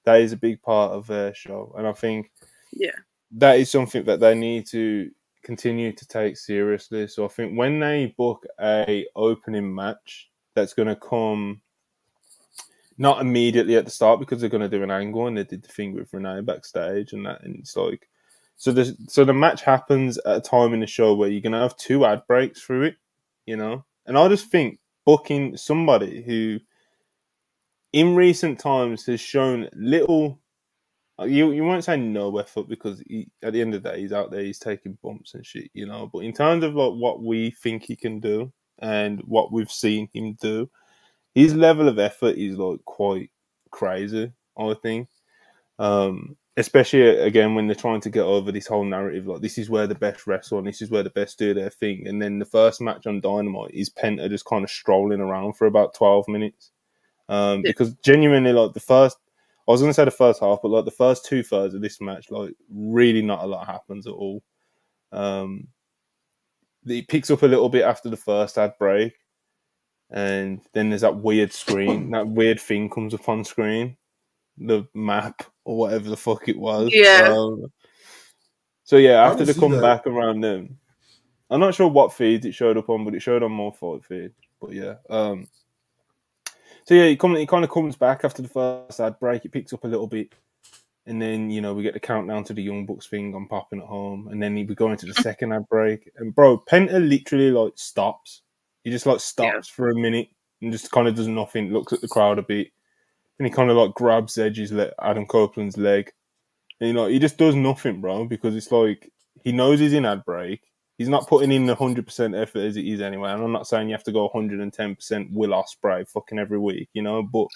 that is a big part of their show, and I think Yeah. that is something that they need to continue to take seriously. So I think when they book a opening match that's going to come not immediately at the start because they're going to do an angle and they did the thing with Renee backstage and that and it's like so the so the match happens at a time in the show where you're to have two ad breaks through it, you know. And I just think booking somebody who in recent times has shown little you you won't say no effort because he, at the end of the day he's out there he's taking bumps and shit you know but in terms of like what we think he can do and what we've seen him do his level of effort is like quite crazy i think um especially again when they're trying to get over this whole narrative like this is where the best wrestle and this is where the best do their thing and then the first match on dynamite is penta just kind of strolling around for about 12 minutes um Yeah. because genuinely like the first I was going to say the first half, but like the first two thirds of this match, like really not a lot happens at all. Um, it picks up a little bit after the first ad break, and then there's that weird screen, that weird thing comes up on screen, the map or whatever the fuck it was. Yeah. Um, so yeah, I after didn't they see come that. back around them, I'm not sure what feeds it showed up on, but it showed on more fight feed. But yeah, um, so yeah, it, come, it kind of comes back after the first ad break. It picks up a little bit, and then you know we get the countdown to the Young Bucks thing on popping at home, and then we go into the second ad break. And bro, Penta literally like stops. He just like stops for a minute and just kind of does nothing. Looks at the crowd a bit, and he kind of like grabs Edge's le- Adam Copeland's leg, and you know he just does nothing, bro, because it's like he knows he's in ad break. He's not putting in the hundred percent effort as it is anyway. And I'm not saying you have to go 110 percent Will Ospreay fucking every week, you know. But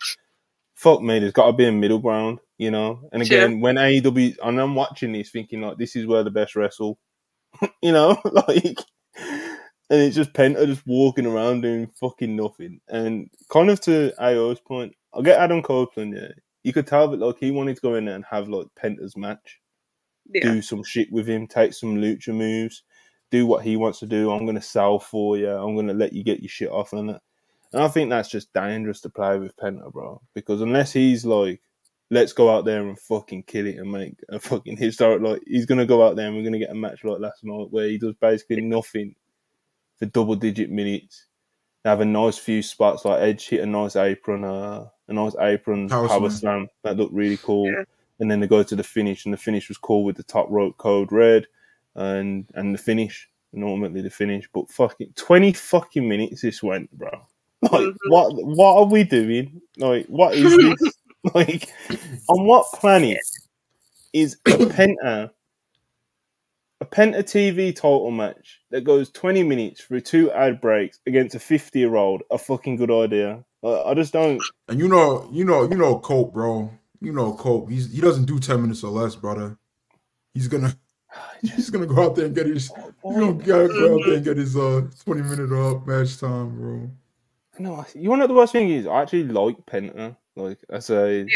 fuck me, there's got to be a middle ground, you know. And again, when AEW, and I'm watching this, thinking like this is where the best wrestle, you know, like. And it's just Penta just walking around doing fucking nothing. And kind of to AO's point, I'll get Adam Copeland, yeah. You could tell that like he wanted to go in there and have like Penta's match Yeah. do some shit with him, take some lucha moves, do what he wants to do. I'm going to sell for you. I'm going to let you get your shit off on it. And I think that's just dangerous to play with Penta, bro. Because unless he's like, let's go out there and fucking kill it and make a fucking historic, like, he's going to go out there and we're going to get a match like last night where he does basically nothing for double digit minutes. Have a nice few spots like Edge hit a nice apron, uh, a nice apron Power power, slam. slam that looked really cool Yeah. and then they go to the finish, and the finish was cool with the top rope code red, and and the finish, and ultimately the finish. But fucking twenty fucking minutes this went, bro. Like Mhm. what? What are we doing? Like what is this? like on what planet is a penta? A Penta TV title match that goes 20 minutes through two ad breaks against a 50 year old a fucking good idea. Like, I just don't. And you know, you know, you know, Cope, bro. You know, Cope. He's he doesn't do ten minutes or less, brother. He's gonna he's gonna go out there and get his he's gonna go go out there and get his uh twenty minute uh match time, bro. No, you want to know the worst thing is I actually like Penta, like as a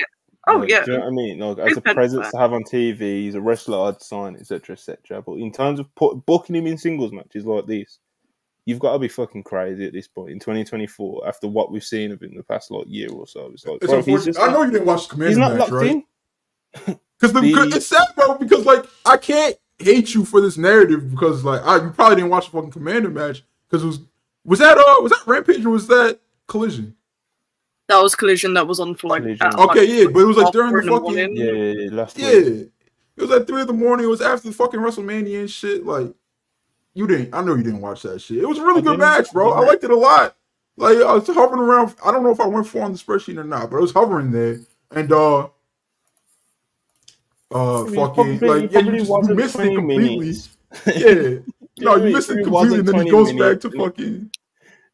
Oh like, yeah. do you know what I mean? Like as Big a Penta presence fan. to have on TV, he's a wrestler I'd sign, etc., etc. But in terms of put, booking him in singles matches like this, you've got to be fucking crazy at this point in 2024 after what we've seen of him the past like year or so. It's like, It's bro, he's unfortunate. just I know you didn't watch the he's Commander not match, locked right? in. Because the, The- it's sad, bro. Because like I can't hate you for this narrative because like I you probably didn't watch the fucking Commander match because it was was that uh was that Rampage or was that Collision? That was collision that was on for like. Collision. at, like, Okay, yeah, but it was like during the fucking morning. Yeah, yeah, yeah, last yeah. week. It was at three in the morning. It was after the fucking WrestleMania and shit. Like you didn't. I know you didn't watch that shit. It was a really I good match, bro. I liked it a lot. Like I was hovering around. I don't know if I went four on the spreadsheet or not, but I was hovering there. And uh, uh, I mean, fucking probably- like yeah, you, probably just, you missed it completely. minutes. Yeah. No, you it missed it really completely, wasn't and then he 20 goes back to fucking.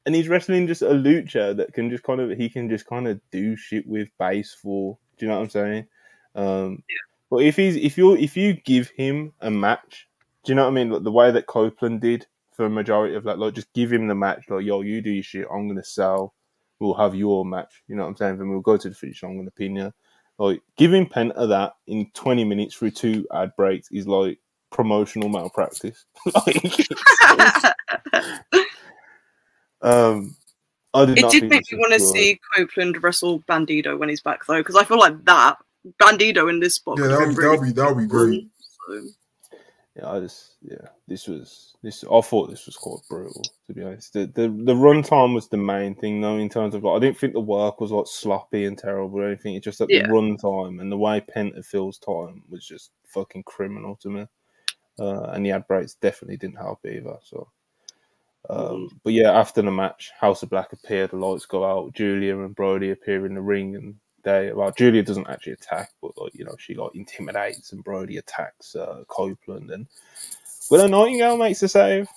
and he's wrestling just a lucha that can just kind of he can just kind of do shit with base for. Do you know what I'm saying? Um, But if he's if you if you give him a match, do you know what I mean? Like the way that Copeland did for a majority of that, like just give him the match. Like yo, you do your shit. I'm gonna sell. We'll have your match. You know what I'm saying? Then we'll go to the finish. I'm gonna pin you. Like giving Penta that in 20 minutes through two ad breaks is like promotional malpractice. like, um, I did It did make me want to see Copeland wrestle Bandido when he's back though, because I feel like that Bandido in this spot. Yeah, that have would been that really be that would be great. so- Yeah, I just yeah, this was this. I thought this was quite brutal to be honest. The the the run time was the main thing though in terms of like I didn't think the work was like sloppy and terrible or anything. It's just that Yeah. the run time and the way Penta fills time was just fucking criminal to me. Uh, and the ad breaks definitely didn't help either. So. Um, but yeah, after the match, House of Black appear, the lights go out, Julia and Brody appear in the ring, and they well, Julia doesn't actually attack, but like you know, she like intimidates, and Brody attacks uh, Copeland, and Willow Nightingale makes a save.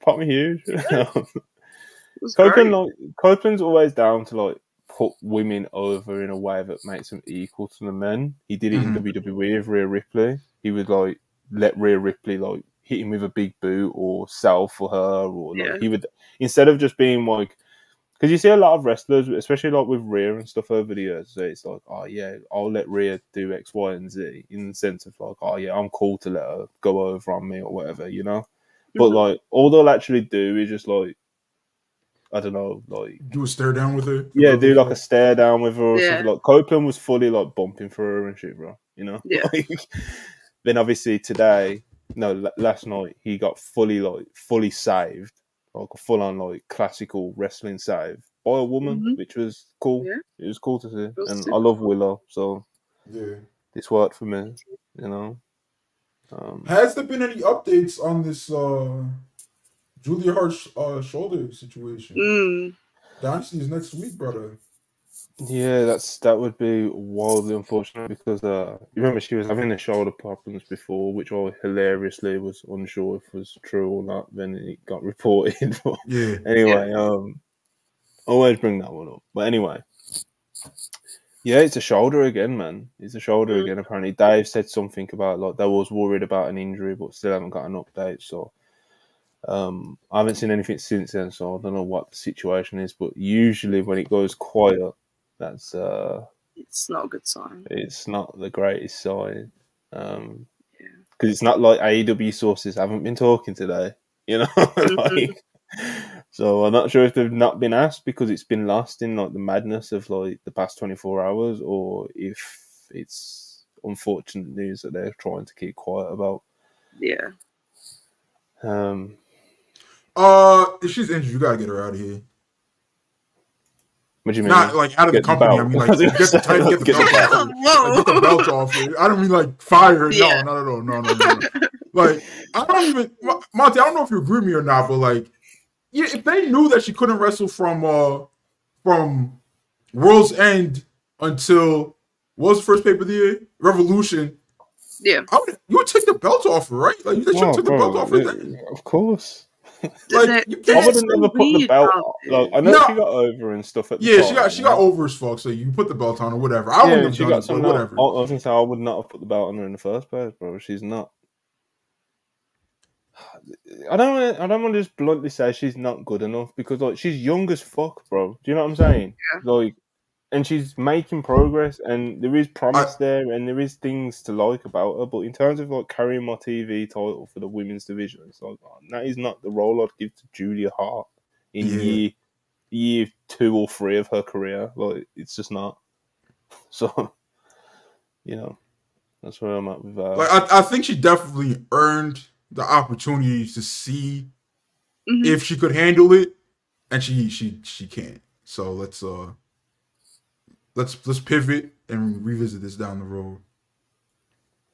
Pop me huge. Copeland, like, Copeland's always down to like put women over in a way that makes them equal to the men. He did it Mhm. in WWE with Rhea Ripley. He would like let Rhea Ripley like hit him with a big boot or sell for her, or like, Yeah. he would instead of just being like. Because you see a lot of wrestlers, especially like with Rhea and stuff over the years, so it's like, oh yeah, I'll let Rhea do X, Y, and Z in the sense of like, oh yeah, I'm cool to let her go over on me or whatever, you know. But Mhm. like, all they'll actually do is just like, I don't know, like Do a stare down with her. yeah, do like a stare down with her or Yeah. Like Copeland was fully like bumping for her and shit, bro. You know. Yeah. Like, then obviously today, no, l- last night he got fully like fully saved, like a full on like classical wrestling save by a woman, Mhm. which was cool. Yeah. It was cool to see, and I love Willow, so Yeah. this worked for me. You know. Um, Has there been any updates on this uh Julia Hart uh, shoulder situation? Mm, Dynasty is next week, brother. Yeah, that's that would be wildly unfortunate because uh, you remember she was having the shoulder problems before, which I hilariously was unsure if was true or not. Then it got reported. But Yeah. anyway, um, always bring that one up. But anyway, yeah, it's a shoulder again, man. It's a shoulder Mm. again. Apparently, Dave said something about like they was worried about an injury, but still haven't got an update. So. Um, I haven't seen anything since then, so I don't know what the situation is. But usually, when it goes quiet, that's uh, it's not a good sign. it's not the greatest sign. Um, Yeah. because it's not like AEW sources haven't been talking today, you know. like, so I'm not sure if they've not been asked because it's been lost in like the madness of like the past 24 hours, or if it's unfortunate news that they're trying to keep quiet about. Yeah. Um, Uh, if she's injured, you gotta get her out of here. What do you mean? Not like out of the Get the company. I mean, like get the title, get the Get belt belt. off. Like, get the belt off. I don't mean like fire. Yeah. No, no, no, no, no, no, no. like I don't even Monty. I don't know if you agree with me or not, but like, yeah, if they knew that she couldn't wrestle from uh from World's End until what was the first paper of the year? Revolution. Yeah. I would, you would take the belt off right? Like you should Well, have took the bro, belt off her. it- of course. Like I would have never put the belt. Like I know No. she got over and stuff at the Yeah, she got she got over as fuck. So you put the belt on or whatever. I wouldn't have she done got it, but uh, whatever. I, I was gonna say I would not have put the belt on her in the first place, bro. She's not. I don't. Wanna, I don't want to just bluntly say she's not good enough because like she's young as fuck, bro. Do you know what I'm saying? Yeah. Like, and she's making progress, and there is promise there, and there is things to like about her. But in terms of like carrying my TV title for the women's division, it's like oh, that is not the role I'd give to Julia Hart in Yeah. year year two or three of her career. Like, it's just not. So, you know, that's where I'm at with uh, that. Like I, I think she definitely earned the opportunity to see Mhm. if she could handle it, and she she she can't. So let's uh let's let's pivot and revisit this down the road.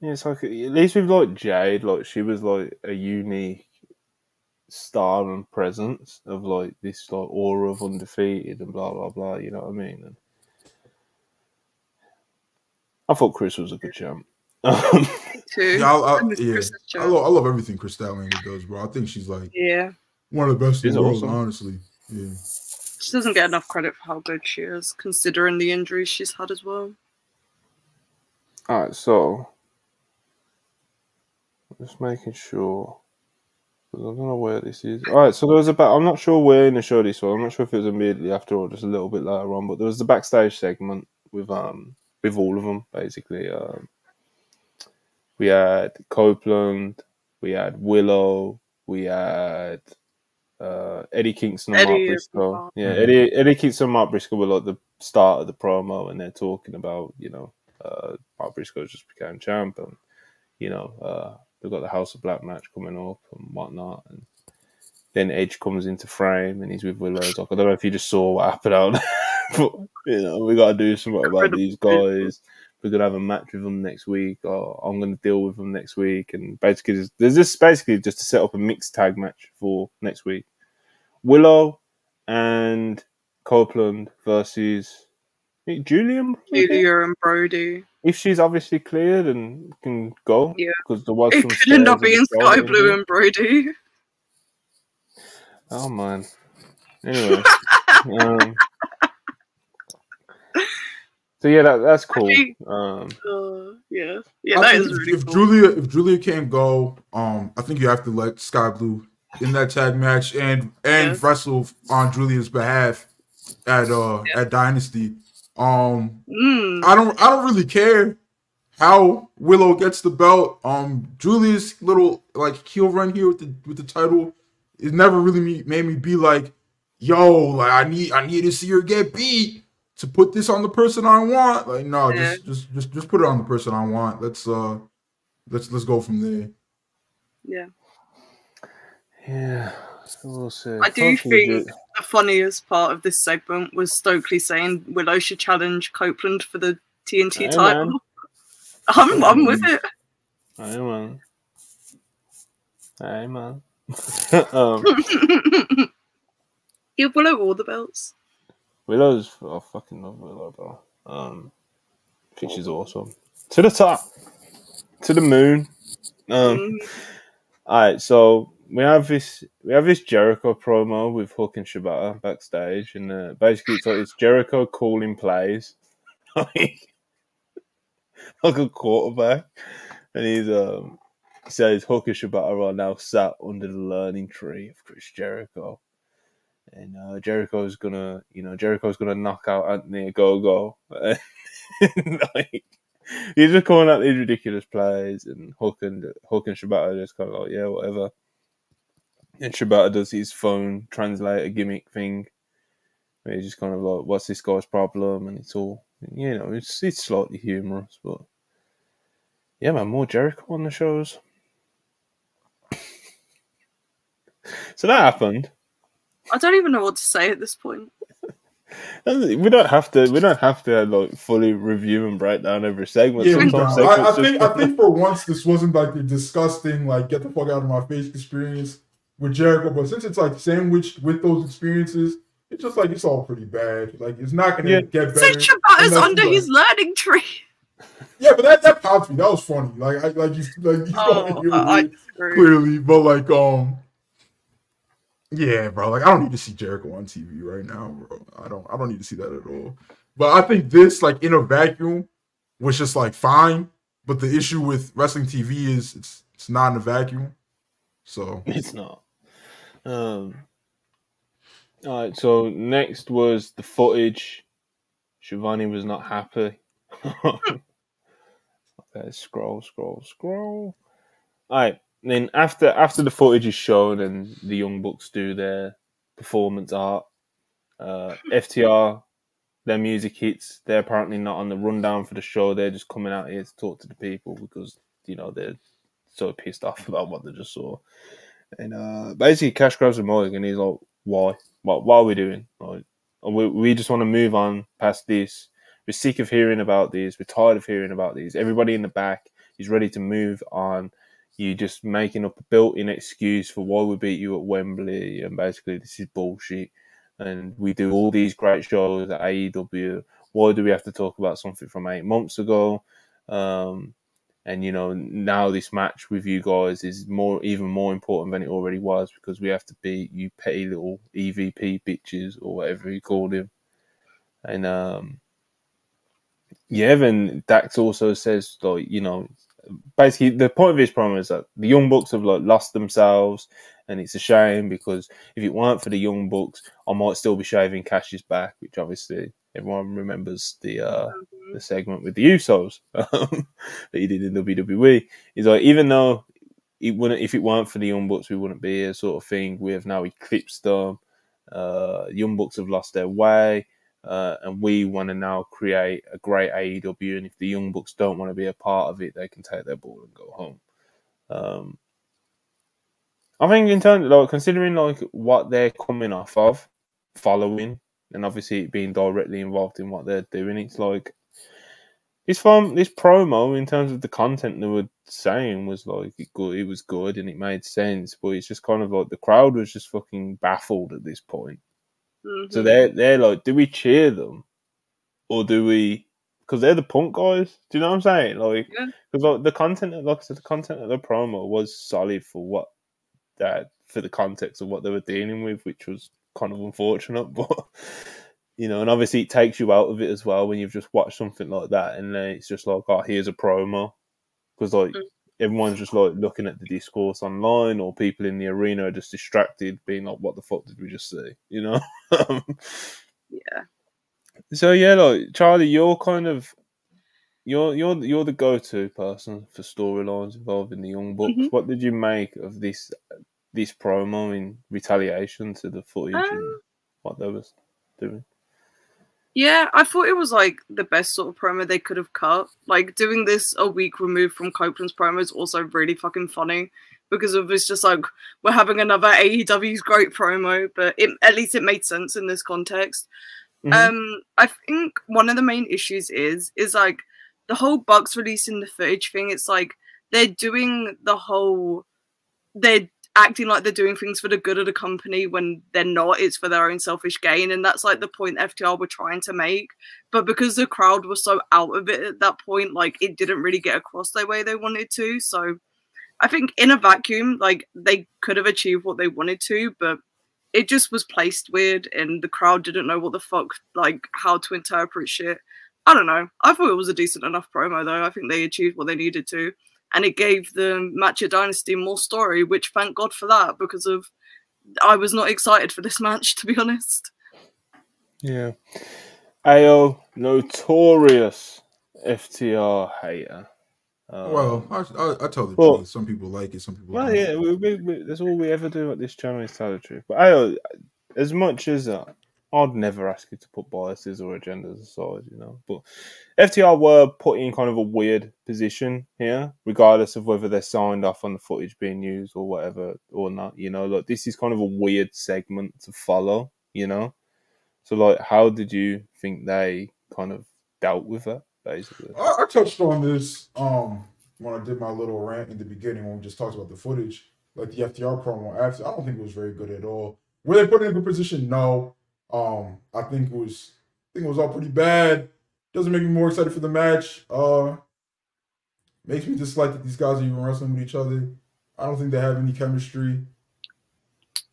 Yeah, it's like at least with like Jade, like she was like a unique star and presence of like this like aura of undefeated and blah blah blah. You know what I mean? And I thought Kris was a good champ. Me too. Yeah, I, I, I yeah. I love, I love everything Kris Statlander does, bro. I think she's like Yeah. one of the best in She's the world, awesome. honestly. Yeah. She doesn't get enough credit for how good she is, considering the injuries she's had as well. all right, so just making sure. I don't know where this is. All right, so there was about. I'm not sure where in the show this was. I'm not sure if it was immediately after or just a little bit later on. But there was the backstage segment with um with all of them basically. Um, we had Copeland, we had Willow, we had uh, Eddie Kingston and Eddie Mark is Briscoe. involved. Yeah. Eddie Eddie Kingston and Mark Briscoe were like the start of the promo, and they're talking about you know uh, Mark Briscoe just became champ, and you know uh, they've got the House of Black match coming up and whatnot, and then Edge comes into frame and he's with Willow. It's like, I don't know if you just saw what happened out, but you know we got to do something about these guys. We're gonna have a match with them next week, or I'm gonna deal with them next week, and basically there's, there's just basically just to set up a mixed tag match for next week. Willow and Copeland versus Julian. Julia and Brody. If she's obviously cleared and can go, Yeah. because there was It could end up being the Skye Blue and Brody. Oh man. Anyway, um, so yeah, that, that's cool. think- Um, Uh, yeah, yeah, I that think is if, really if cool. Julia if Julia can't go, um, I think you have to let Skye Blue in that tag match and and Yeah. wrestle on Julia's behalf at uh Yeah. at Dynasty. Um, Mm, I don't I don't really care how Willow gets the belt. Um, Julia's little like heel run here with the with the title, it never really made me be like, yo, like I need I need to see her get beat to put this on the person I want. Like no, Yeah. just just just just put it on the person I want. Let's uh let's let's go from there. yeah. yeah, so we'll. I do Hopefully think the- the funniest part of this segment was Stokely saying Willow should challenge Copeland for the TNT Hey, title. man. I'm, I'm with it. Hey man. Hey man. um, Give Willow all the belts. Willow's I fucking love Willow, bro. Um, I think she's awesome. To the top, to the moon. Um, all right, so we have this we have this Jericho promo with Hook and Shibata backstage, and uh, basically it's like it's Jericho calling plays, like like a quarterback, and he's um he says Hook and Shibata are now sat under the learning tree of Chris Jericho. And uh, Jericho's gonna, you know, Jericho's gonna knock out Anthony Ogogo. like, he's just calling out these ridiculous plays, and Hook and Hook and Shibata are just kind of like, yeah, whatever. And Shibata does his phone translator gimmick thing, where he's just kind of like, what's this guy's problem? And it's all, you know, it's it's slightly humorous, but yeah, man, more Jericho on the shows. so that happened. I don't even know what to say at this point. We don't have to. We don't have to like fully review and break down every segment. Yeah, we Sometimes don't. I, I segments think just- I think for once this wasn't like the disgusting like get the fuck out of my face experience with Jericho, but since it's like sandwiched with those experiences, it's just like it's all pretty bad. Like it's not gonna Yeah. get So better. Shibata's unless under you, his learning tree. Yeah, but that that popped me. That was funny. Like I like you like you Oh, you- I, I clearly, but like um. Yeah, bro. Like I don't need to see Jericho on TV right now, bro. I don't. I don't need to see that at all. But I think this, like in a vacuum, was just like fine. But the issue with wrestling TV is it's it's not in a vacuum. So It's not. Um. All right. So next was the footage. Shivani was not happy. okay. Scroll, scroll, scroll. All right. And then after after the footage is shown and the young bucks do their performance art, uh, FTR, their music hits. They're apparently not on the rundown for the show. They're just coming out here to talk to the people because you know they're so pissed off about what they just saw. And uh, basically, Cash grabs a mic and he's like, "Why? What? What are we doing? Like, we we just want to move on past this. We're sick of hearing about this. We're tired of hearing about these. Everybody in the back is ready to move on. You just making up a built-in excuse for why we beat you at Wembley, and basically this is bullshit. And we do all these great shows at AEW. Why do we have to talk about something from eight months ago? Um, and you know now this match with you guys is more even more important than it already was because we have to beat you petty little EVP bitches or whatever you called him. And um, yeah, then Dax also says like you know basically the point of his promo is that the Young Bucks have like lost themselves, and it's a shame because if it weren't for the Young Bucks, I might still be shaving Cash's back, which obviously everyone remembers the uh, the segment with the Usos um, that he did in WWE. He's like, even though it wouldn't, if it weren't for the Young Bucks, we wouldn't be here, sort of thing. We have now eclipsed them. Uh, Young Bucks have lost their way. Uh, and we want to now create a great AEW. And if the Young Bucks don't want to be a part of it, they can take their ball and go home. Um, I think in terms, like considering like what they're coming off of, following, and obviously being directly involved in what they're doing, it's like this from this promo in terms of the content they were saying was like it good, it was good and it made sense, but it's just kind of like the crowd was just fucking baffled at this point. Mhm. So they're they're like, do we cheer them, or do we? Because they're the punk guys. Do you know what I'm saying? Like, Yeah. because like the content, of- like I said, the content of the promo was solid for what that for the context of what they were dealing with, which was kind of unfortunate, but. You know, and obviously it takes you out of it as well when you've just watched something like that, and then it's just like, oh, here's a promo, because like Mm. Everyone's just like looking at the discourse online, or people in the arena are just distracted, being like, "What the fuck did we just see?" You know. yeah. So yeah, like Charlie, you're kind of you're you're you're the go-to person for storylines involving the Young Bucks. Mhm. What did you make of this this promo in retaliation to the footage and Um, what they was doing? Yeah, I thought it was like the best sort of promo they could have cut. Like doing this a week removed from Copeland's promo is also really fucking funny because of it's just like we're having another AEW's great promo, but it, at least it made sense in this context. Mhm. Um, I think one of the main issues is is like the whole Bucks releasing the footage thing. It's like they're doing the whole they're acting like they're doing things for the good of the company when they're not. It's for their own selfish gain, and that's like the point FTR were trying to make. But because the crowd was so out of it at that point, like it didn't really get across the way they wanted to. So I think in a vacuum, like they could have achieved what they wanted to, but it just was placed weird and the crowd didn't know what the fuck like how to interpret shit. I don't know. I thought it was a decent enough promo though. I think they achieved what they needed to. And it gave the match of Dynasty more story, which thank God for that because of I was not excited for this match to be honest. Yeah. AO notorious FTR hater. Um, Well, I, I, I tell the Well- truth. Some people like it, some people Well, don't. yeah, we, we, we, that's all we ever do at this channel is tell the truth. But I, as much as uh, I'd never ask you to put biases or agendas aside, you know. But FTR were put in kind of a weird position here, regardless of whether they're signed off on the footage being used or whatever or not. You know, like this is kind of a weird segment to follow. You know, so like, how did you think they kind of dealt with it? Basically, I, I touched on this um when I did my little rant in the beginning when we just talked about the footage, like the FTR promo after. I don't think it was very good at all. Were they put in a good position? No. Um, I think it was I think it was all pretty bad. Doesn't make me more excited for the match. Uh makes me dislike that these guys are even wrestling with each other. I don't think they have any chemistry.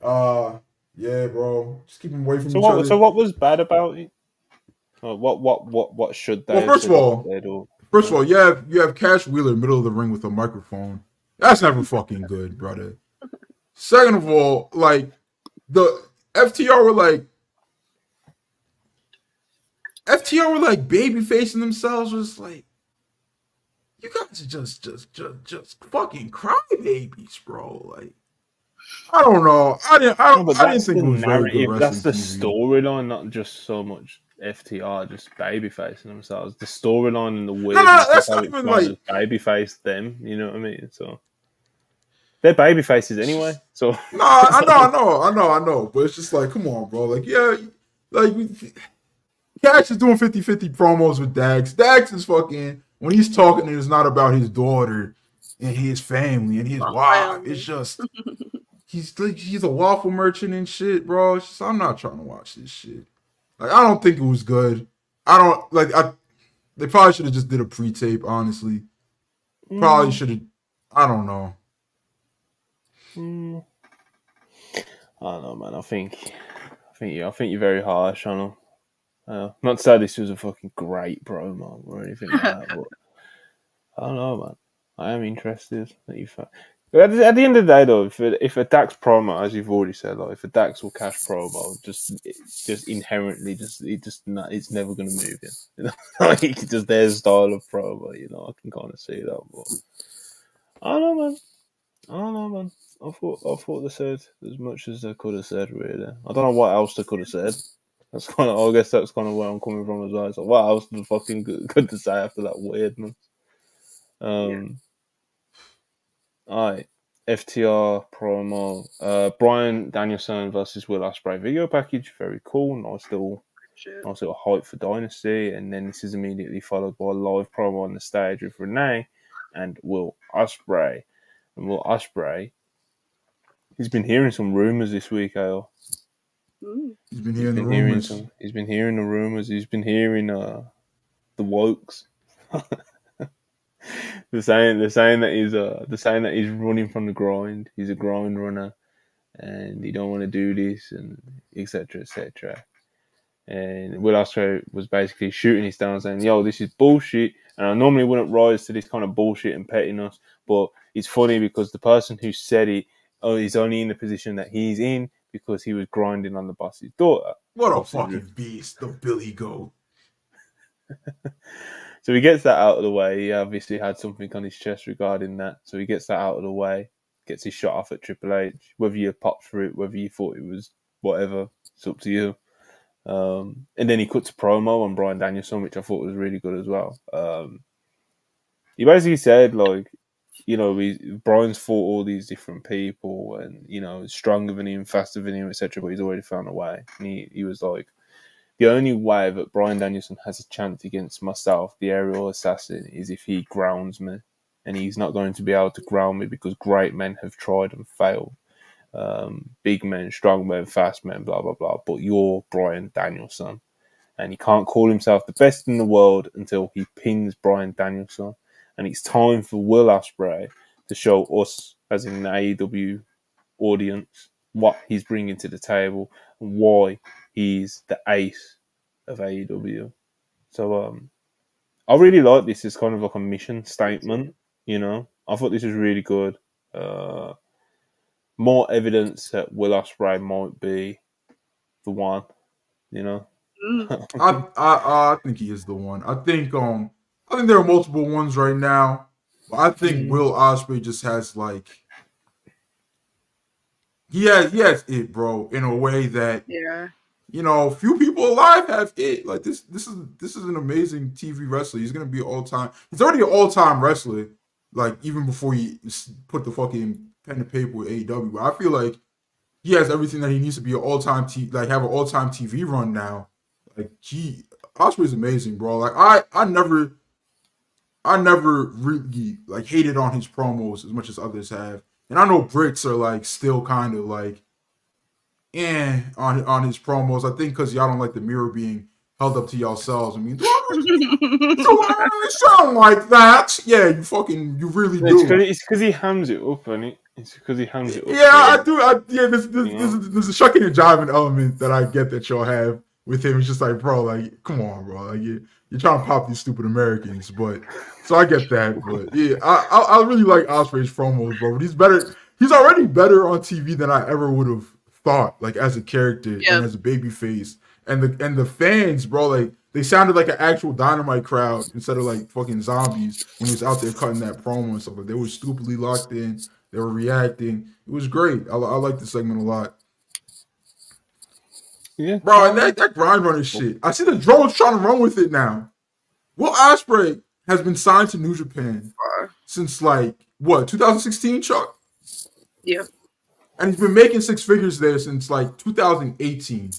Uh yeah, bro. Just keep them away from so each what? other. So what was bad about it? What what what what should they? Well, first of all, First of all, you have you have Cash Wheeler middle of the ring with a microphone. That's never fucking good, brother. Second of all, like the FTR were like FTR were like baby facing themselves was like you guys are just just just just fucking cry babies, bro. Like I don't know. I didn't I, No, I didn't think it was very good narrative. That's the storyline, not just so much FTR just baby facing themselves. The storyline and the way no, that's not even like- to baby face them. You know what I mean? So they're baby faces anyway. So No, I know, I know, I know, I know. But it's just like, come on, bro. Like, yeah, like Cash is doing 50-50 promos with Dax. Dax is fucking when he's talking, it's not about his daughter and his family and his wife. It's just he's like he's a waffle merchant and shit, bro. Just, I'm not trying to watch this shit. Like, I don't think it was good. I don't like I they probably should have just did a pre-tape, honestly. Probably should have I don't know. Mm. I don't know, man. I think, I think you, I think you're very harsh on them. Uh, not to say this was a fucking great promo or anything like that, but I don't know, man. I am interested that you. Fa- at, the, at the end of the day, though, if a, if a Dax promo, as you've already said, like if a Dax or Cash promo, just just inherently, just it just not, it's never going to move you. you know? like it's just their style of promo. You know, I can kind of see that, but I don't know, man. I don't know, man. I thought I thought they said as much as they could have said. Really, I don't know what else they could have said. That's kind of, I guess that's kind of where I'm coming from as well. It's like, wow, that was fucking good, good to say after that weirdness. Um, all right, FTR promo. Uh, Bryan Danielson versus Will Ospreay video package. Very cool. Nice little, Shit. nice little hype for Dynasty. And then this is immediately followed by a live promo on the stage with Renee and Will Ospreay. And Will Ospreay, he's been hearing some rumors this week, Al. Mm. He's been He's hearing the been hearing rumors. some. He's been hearing the rumors. He's been hearing uh the wokes. they're saying they're saying that he's uh they're saying that he's running from the grind. He's a grind runner, and he don't want to do this and etc. etc. And Will Ospreay was basically shooting his down, saying, "Yo, this is bullshit." And I normally wouldn't rise to this kind of bullshit and pettiness, but it's funny because the person who said it oh, is only in the position that he's in because he was grinding on the boss's daughter. What a fucking beast, the Billy Goat. So he gets that out of the way. He obviously had something on his chest regarding that. So he gets that out of the way, gets his shot off at Triple H. Whether you popped for it, whether you thought it was whatever, it's up to you. Um, and then he cuts a promo on Bryan Danielson, which I thought was really good as well. Um, he basically said, like, you know, he, Bryan's fought all these different people and, you know, stronger than him, faster than him, etc., but he's already found a way. And he, he was like, the only way that Bryan Danielson has a chance against myself, the aerial assassin, is if he grounds me. And he's not going to be able to ground me because great men have tried and failed. Um, big men, strong men, fast men, blah, blah, blah. But you're Bryan Danielson. And he can't call himself the best in the world until he pins Bryan Danielson. And it's time for Will Ospreay to show us, as in the AEW audience, what he's bringing to the table and why he's the ace of AEW. So um, I really like this. It's kind of like a mission statement, you know. I thought this was really good. Uh, more evidence that Will Ospreay might be the one, you know. Mm. I, I I think he is the one. I think um I think there are multiple ones right now. But I think Mhm. Will Ospreay just has like he has he has it, bro, in a way that Yeah. you know few people alive have it. Like this this is this is an amazing TV wrestler. He's gonna be all time. He's already an all time wrestler. Like even before he put the fucking pen to paper with AEW. But I feel like he has everything that he needs to be an all time t like have an all time TV run now. Like he Ospreay's amazing, bro. Like I I never I never really like hated on his promos as much as others have. And I know Brits are like still kind of like eh on on his promos. I think because y'all don't like the mirror being held up to yourselves. I mean, do I really, do I really sound like that? Yeah, you fucking you really do. It's because he hams it up, and it? It's because he hams it up. Yeah, I do. I, yeah, there's, there's, You there's, there's a shucking and jiving element that I get that y'all have with him. It's just like, bro, like, come on, bro. Like, you're trying to pop these stupid Americans, but so I get that. But yeah, I, I, I really like Ospreay's promos, bro. But he's better. He's already better on TV than I ever would have thought, like as a character Yeah. and as a baby face. And the and the fans, bro, like they sounded like an actual dynamite crowd instead of like fucking zombies when he was out there cutting that promo and stuff. Like they were stupidly locked in. They were reacting. It was great. I, I like the segment a lot, yeah. bro. And that, that grind runner shit. I see the drones trying to run with it now. Will Ospreay has been signed to New Japan since like what 2016, Chuck, Yeah. and he's been making six figures there since like 2018.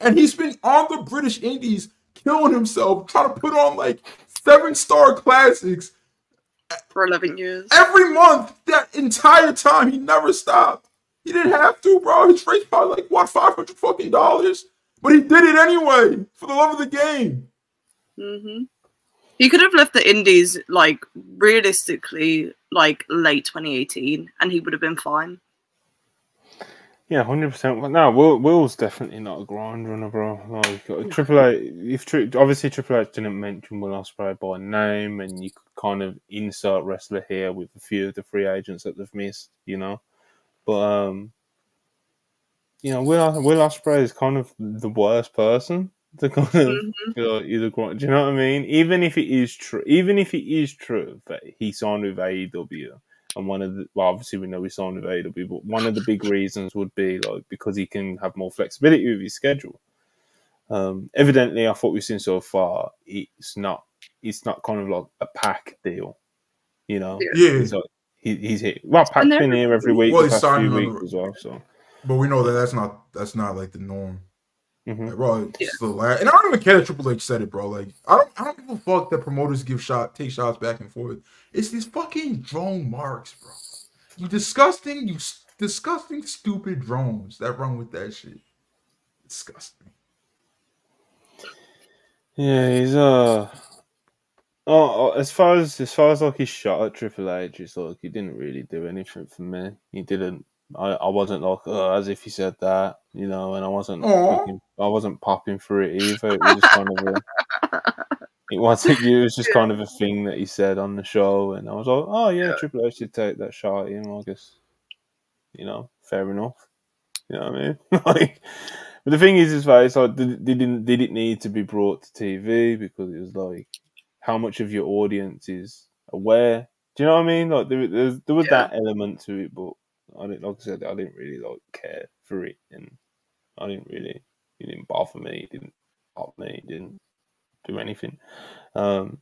And he's been on the British Indies killing himself, trying to put on like seven star classics For 11 years. every month that entire time. He never stopped. He didn't have to, bro. His rate's probably like what five hundred fucking dollars, but he did it anyway for the love of the game. Mm-hmm. He could have left the Indies, like, realistically, like, late 2018, and he would have been fine. Yeah, hundred percent. But no, Will, Will's definitely not a grind runner, bro. Like Triple H, if tri- obviously Triple H didn't mention Will Ospreay by name, and you could kind of insert wrestler here with a few of the free agents that they've missed, you know. But um, you know, Will Will Ospreay is kind of the worst person to kind of Mhm. you know, either. Do you know what I mean? Even if it is true, even if it is true that he signed with AEW, and one of the well, obviously we know he signed with AEW, but one of the big reasons would be like because he can have more flexibility with his schedule. Um, evidently, I thought we've seen so far, it's not it's not kind of like a pack deal, you know. Yeah. He's like, he, he's here. Well, Pac's And been here every week Well, the he's past signing few on weeks the- as well. So, But we know that that's not that's not like the norm. mhm. Like, bro, it's Yeah. the last, and I don't even care that Triple H said it, bro. Like, I don't, I don't give a fuck that promoters give shot, take shots back and forth. It's these fucking drone marks, bro. You disgusting, you s- disgusting, stupid drones that run with that shit. Disgusting. yeah, he's uh. Oh, oh, as far as as far as like his shot at Triple H, it's like he didn't really do anything for me. He didn't. I, I wasn't like oh, as if he said that, you know, and I wasn't. I wasn't popping for it either. It was just kind of a. It wasn't you. It was just kind of a thing that he said on the show, and I was like, oh yeah, Yeah. Triple H did take that shot at him. I guess, you know, fair enough. You know what I mean? like, but the thing is, is that it's like did, didn't did it need to be brought to TV because it was like how much of your audience is aware? Do you know what I mean? Like there, there, there was Yeah. that element to it, but I didn't. Like I said, I didn't really like care for it, and I didn't really. It didn't bother me. It didn't pop me. It didn't do anything. Um,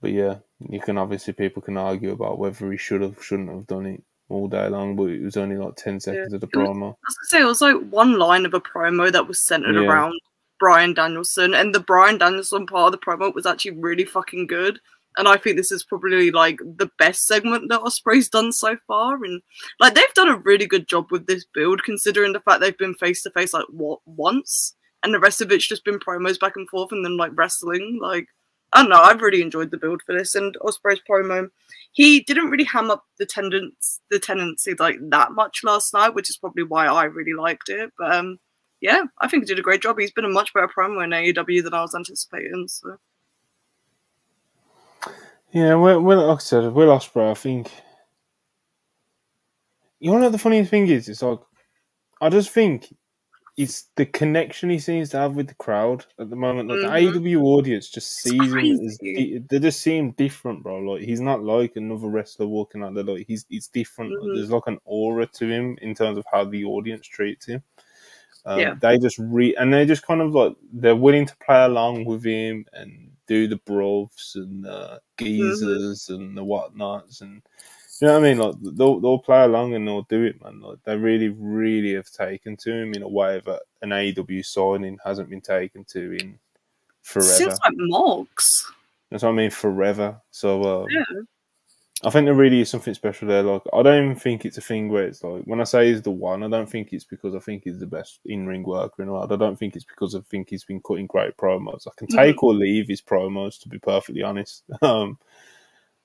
but yeah, you can obviously people can argue about whether he should have, shouldn't have done it all day long, but it was only like ten seconds of the promo. I was gonna say it was like one line of a promo that was centered Yeah. around Bryan Danielson, and the Bryan Danielson part of the promo was actually really fucking good. And I think this is probably like the best segment that Ospreay's done so far, and like they've done a really good job with this build, considering the fact they've been face to face like what once, and the rest of it's just been promos back and forth, and then like wrestling. Like I don't know, I've really enjoyed the build for this, and Ospreay's promo he didn't really ham up the tendency the tendency like that much last night, which is probably why I really liked it. But um, yeah, I think he did a great job. He's been a much better promo in AEW than I was anticipating. So Yeah, well, well, like I said, Will Ospreay, I think. You know the funny thing is, it's like, I just think it's the connection he seems to have with the crowd at the moment. Like Mhm. the AEW audience just sees him as they just see him different, bro. Like he's not like another wrestler walking out there. Like he's he's different. Like, Mhm. there's like an aura to him in terms of how the audience treats him. Um, Yeah. They just re and they just kind of like they're willing to play along with him and do the brovs and the geezers and the whatnots and you know what I mean. Like they'll they'll play along and they'll do it, man. Like they really really have taken to him in a way that an AEW signing hasn't been taken to in forever. since like Mox, That's what I mean, forever. So um, Yeah. I think there really is something special there. Like I don't even think it's a thing where it's like when I say he's the one, I don't think it's because I think he's the best in ring worker in the world. I don't think it's because I think he's been cutting great promos. I can Mhm. take or leave his promos to be perfectly honest. Um,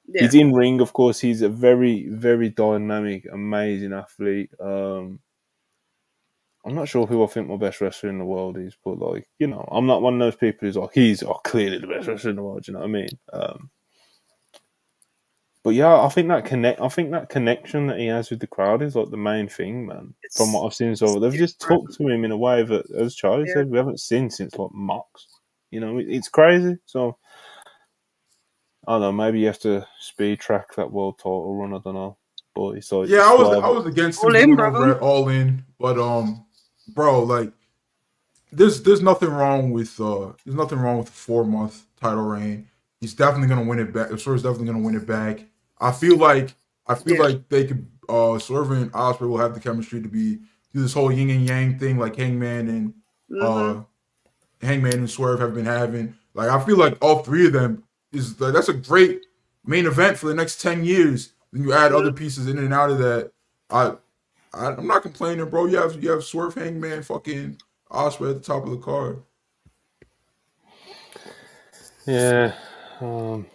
yeah, He's in ring, of course. He's a very, very dynamic, amazing athlete. Um, I'm not sure who I think my best wrestler in the world is, but like you know, I'm not one of those people who's like he's oh, clearly the best wrestler in the world. You know what I mean? Um, but yeah, I think that connect. I think that connection that he has with the crowd is like the main thing, man. It's- From what I've seen so far, they've just different. talked to him in a way that, as Charlie Yeah. said, we haven't seen since like Mox. You know, it, it's crazy. So I don't know. Maybe you have to speed track that world title run. I don't know, but it's like Yeah, I was swerve- I was against All him in, going over brother. all in, but um, bro, like there's there's nothing wrong with uh there's nothing wrong with a four month title reign. He's definitely gonna win it back. Swerve's definitely gonna win it back. I feel like I feel Yeah. like they could uh Swerve and Ospreay will have the chemistry to be do this whole yin and yang thing like Hangman and Mhm. uh Hangman and Swerve have been having. Like I feel like all three of them is like, that's a great main event for the next ten years. Then you add other pieces in and out of that. I, I I'm not complaining, bro. You have you have Swerve Hangman fucking Ospreay at the top of the card. Yeah. Um,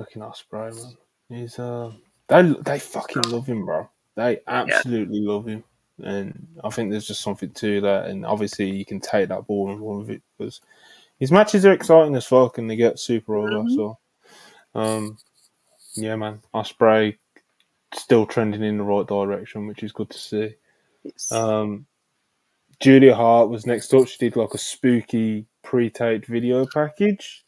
fucking Ospreay, man. He's uh, they they fucking love him, bro. They absolutely love him, and I think there's just something to that. And obviously, you can take that ball and run with it because his matches are exciting as fuck, and they get super over. Mhm. So, um, yeah, man, Ospreay still trending in the right direction, which is good to see. Yes. Um, Julia Hart was next up. She did like a spooky pre-taped video package.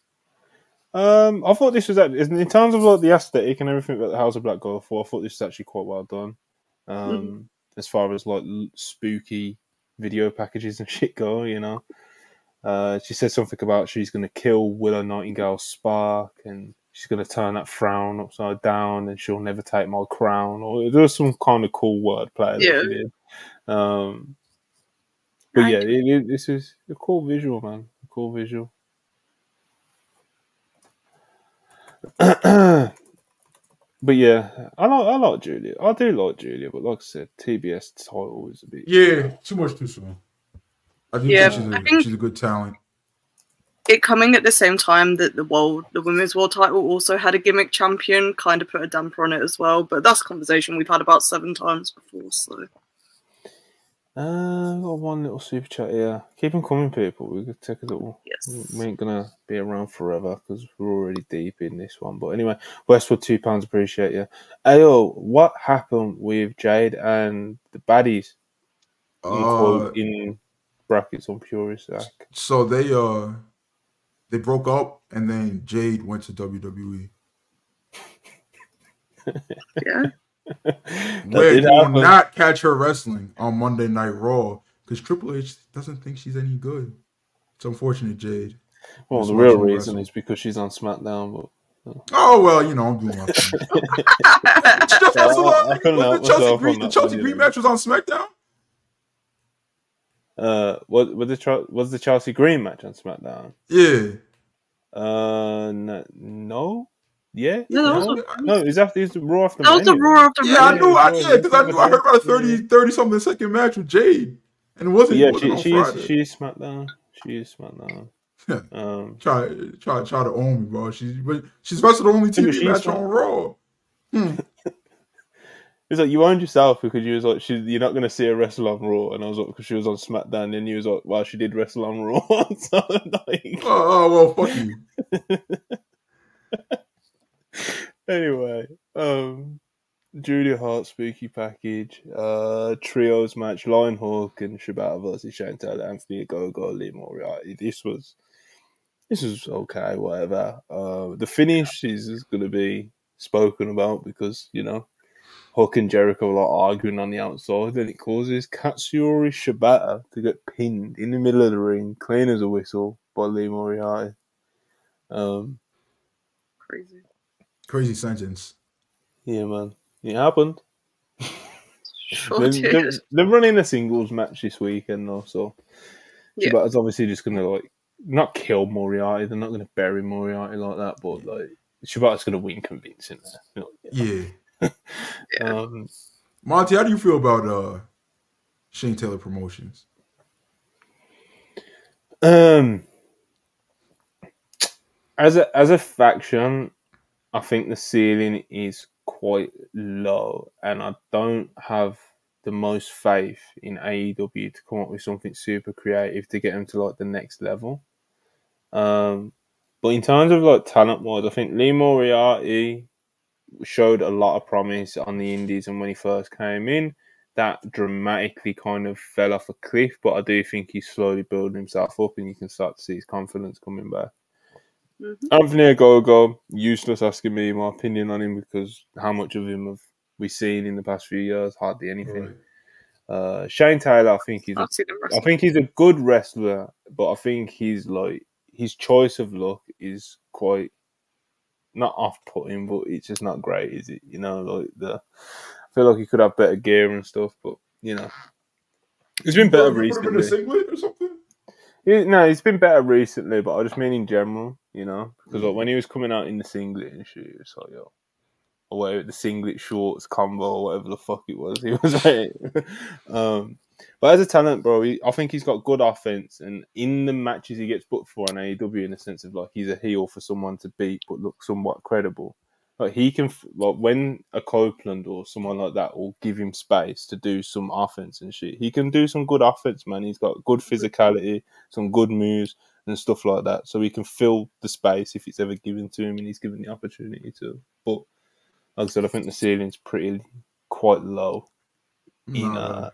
Um, I thought this was in terms of like the aesthetic and everything that the House of Black go for. I thought this was actually quite well done. Um, as far as like spooky video packages and shit go. You know, uh, she said something about she's going to kill Willow Nightingale's spark and she's going to turn that frown upside down and she'll never take my crown. Or there was some kind of cool wordplay. Yeah. Um, but yeah, it, it, this is a cool visual, man. A cool visual. but yeah, I like I like Julia. I do like Julia, but like I said, TBS title is a bit. Yeah, too much too soon. I do Yeah, think she's I a, think- she's a good talent. it coming at the same time that the world, the women's world title also had a gimmick champion, kind of put a damper on it as well. But that's a conversation we've had about seven times before. So Uh, got one little super chat here. Keep them coming, people. We could take a little. yes, We ain't gonna be around forever because we're already deep in this one. But anyway, Westwood two pounds. Appreciate you. Ayo, what happened with Jade and the baddies? In, Uh, in brackets on Purist Act. so they uh they broke up and then Jade went to WWE. yeah, Where you will not catch her wrestling on Monday Night Raw because Triple H doesn't think she's any good. It's unfortunate, Jade. Well, the real reason wrestle. is because she's on SmackDown. But Oh well, you know I'm doing my thing. She just I- I the Chelsea Green, the Chelsea Green match was on SmackDown. uh, what was the was the Chelsea Green match on SmackDown? Yeah, Uh, no? Yeah, No, that was no, a- no. It was after it was Raw after that was the Mania. Raw after yeah, I knew, I, yeah, yeah, because I knew I heard about a yeah. 30, 30 something second match with Jade, and it wasn't. Yeah, it wasn't she, on she is she is SmackDown. She is SmackDown. Yeah. Um, try try try to own me, bro. She's but she's wrestled the only Yeah, TV match not- on Raw. Hmm. it's like you owned yourself because you was like, she, you're not gonna see her wrestle on Raw, and I was like, because she was on SmackDown, and you was like, well, she did wrestle on Raw. so like, Oh, oh well, fuck you. anyway, um, Julia Hart spooky package, uh, trios match, Lion Hawk and Shibata versus Shane Taylor, Anthony Ogogo, Lee Moriarty. This was this was okay, whatever. Uh, the finish is, going to be spoken about because you know Hook and Jericho are arguing on the outside, and it causes Katsuyori Shibata to get pinned in the middle of the ring, clean as a whistle by Lee Moriarty. Um, Crazy. Crazy sentence. yeah, man, it happened. Sure they're, they're, they're running a singles match this weekend, though, so Yeah. Shibata's obviously just going to like not kill Moriarty. They're not going to bury Moriarty like that, but like Shibata's going to win convincing there. You Yeah, Yeah. know? Um, Monty, how do you feel about uh Shane Taylor Promotions? Um, as a as a faction, I think the ceiling is quite low, and I don't have the most faith in AEW to come up with something super creative to get them to like the next level. Um, but in terms of like talent wise, I think Lee Moriarty showed a lot of promise on the Indies, and when he first came in, that dramatically kind of fell off a cliff. But I do think he's slowly building himself up, and you can start to see his confidence coming back. Mhm. Anthony Ogogo, useless asking me my opinion on him because how much of him have we seen in the past few years? Hardly anything. Right. Uh, Shane Taylor, I think he's a I've seen him I think he's a good wrestler, but I think he's like his choice of look is quite not off-putting, but it's just not great, is it? You know, like the I feel like he could have better gear and stuff, but you know, it's been better Put him in recently. Singlet or something. He- no, it's been better recently, but I just mean in general, you know, because like when he was coming out in the singlet and shit, it's like yo. Or whatever the singlet shorts combo or whatever the fuck it was, he was like, um, but as a talent, bro, he, I think he's got good offense, and in the matches he gets booked for on AEW, in the sense of like he's a heel for someone to beat, but look somewhat credible. Like he can, like when a Copeland or someone like that will give him space to do some offense and shit, he can do some good offense, man. He's got good physicality, some good moves and stuff like that, so he can fill the space if it's ever given to him, and he's given the opportunity to. But like I said, I think the ceiling's pretty quite low. In Nah. uh,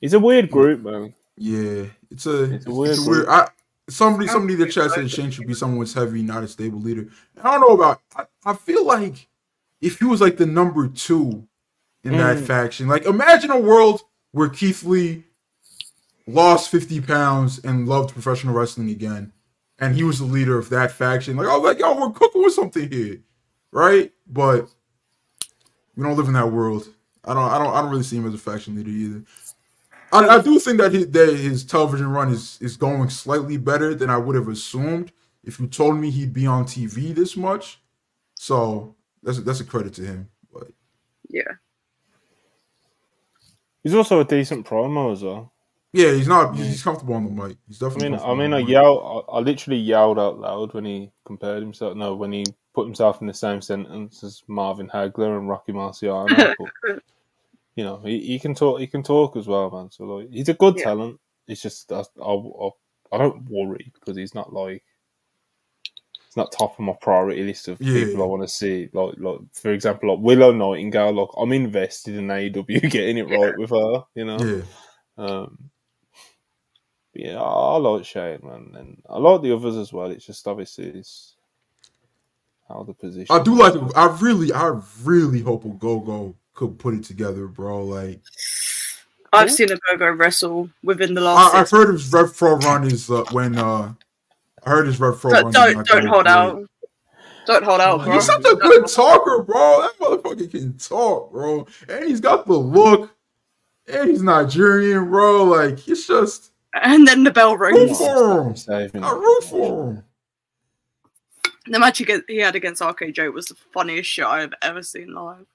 it's a weird group, man. Yeah, it's a It's it's a a weird weird. I, somebody somebody in the chat said Shane should be someone's heavy, not a stable leader. I don't know about. I, I feel like if he was like the number two in that Mm. faction, like imagine a world where Keith Lee lost 50 pounds and loved professional wrestling again. And he was the leader of that faction. Like, oh, like, yo, we're cooking with something here. Right? But we don't live in that world. I don't I don't I don't really see him as a faction leader either. I, I do think that his, that his television run is is going slightly better than I would have assumed if you told me he'd be on TV this much. So that's a, that's a credit to him. But Yeah. He's also a decent promo as well. yeah, he's not he's comfortable on the mic. He's I definitely. mean, I comfortable mean, I the yelled, I, I literally yelled out loud when he compared himself. No, when he put himself in the same sentence as Marvin Hagler and Rocky Marciano. but, you know, he, he can talk. He can talk as well, man. So like, he's a good Yeah. talent. It's just I, I, I, I don't worry because he's not like it's not top of my priority list of Yeah. people I want to see. Like, like for example, like Willow Nightingale. Like, I'm invested in AEW getting it right with her. You know. Yeah, Um, yeah, I, I like Shane, man, and I like the others as well. It's just obviously it's how the position. I do like. I really, I really hope Ogogo could put it together, bro. Like I've Yeah. seen Ogogo wrestle within the last. I, I've heard his Rev Pro run is uh, when uh, I heard his Rev Pro run. Don't is don't, don't hold great. out. Don't hold out, bro. He's such a good talker, bro. That motherfucker can talk, bro. And he's got the look. And he's Nigerian, bro. Like it's just And then the bell root rings. for him. I root for him. The match he had against RKJ was the funniest shit I've ever seen live.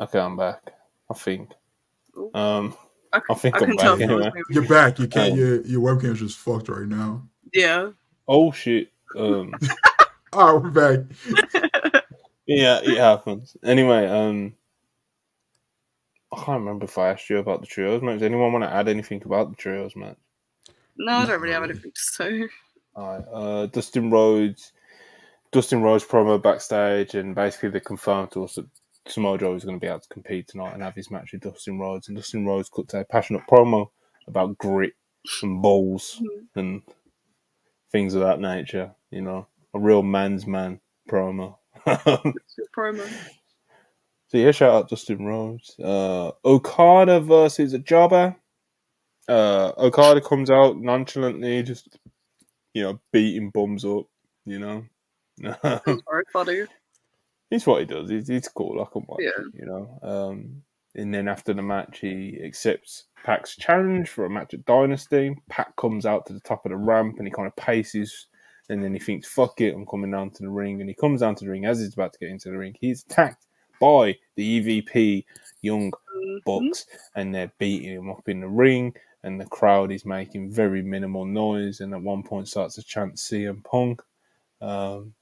Okay, I'm back. I think. Um, I, I think I I'm back tell. was anyway. You're back. You can't. Oh. Your your webcam's just fucked right now. Yeah. oh shit. Um, All right, we're back. yeah, it happens. Anyway, um, I can't remember if I asked you about the trios match. Does anyone want to add anything about the trios match? No, I don't really have No. anything to say. Alright, uh, Dustin Rhodes, Dustin Rhodes promo backstage, and basically they confirmed to us that Samoa Joe is going to be able to compete tonight and have his match with Dustin Rhodes. And Dustin Rhodes cut a passionate promo about grit and balls and things of that nature. You know, a real man's man promo. so a yeah, shout out Dustin Rhodes. Uh, Okada versus Jobber. Uh, Okada comes out nonchalantly, just you know, beating bums up. You know, very funny. It's what he does. He's, he's cool. I can watch Yeah. it. You know. Um, and then after the match, he accepts Pac's challenge for a match at Dynasty. Pac comes out to the top of the ramp and he kind of paces. And then he thinks, "Fuck it, I'm coming down to the ring." And he comes down to the ring as he's about to get into the ring. He's attacked by the EVP Young Mhm. Bucks, and they're beating him up in the ring. And the crowd is making very minimal noise. And at one point, starts to chant CM Punk. Um,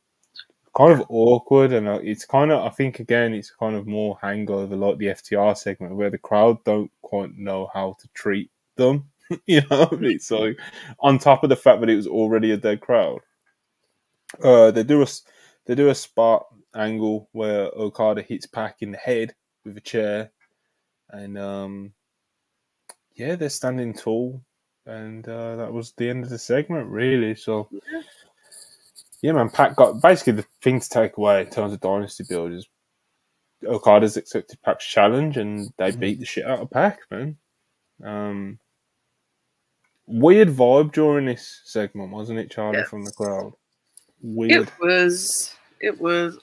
kind of awkward, and uh, it's kind of I think again it's kind of more hangover like the FTR segment where the crowd don't quite know how to treat them. you know, it's like on top of the fact that it was already a dead crowd. Uh, they do a they do a spot angle where Okada hits Pac in the head with a chair, and um, yeah, they're standing tall, and uh, that was the end of the segment, really. So Yeah. Yeah, man, Pac got basically the thing to take away in terms of dynasty build is Okada's accepted Pac's challenge, and they Mhm. beat the shit out of Pac, man. Um, weird vibe during this segment, wasn't it, Charlie, from the crowd? Weird. It was. It was.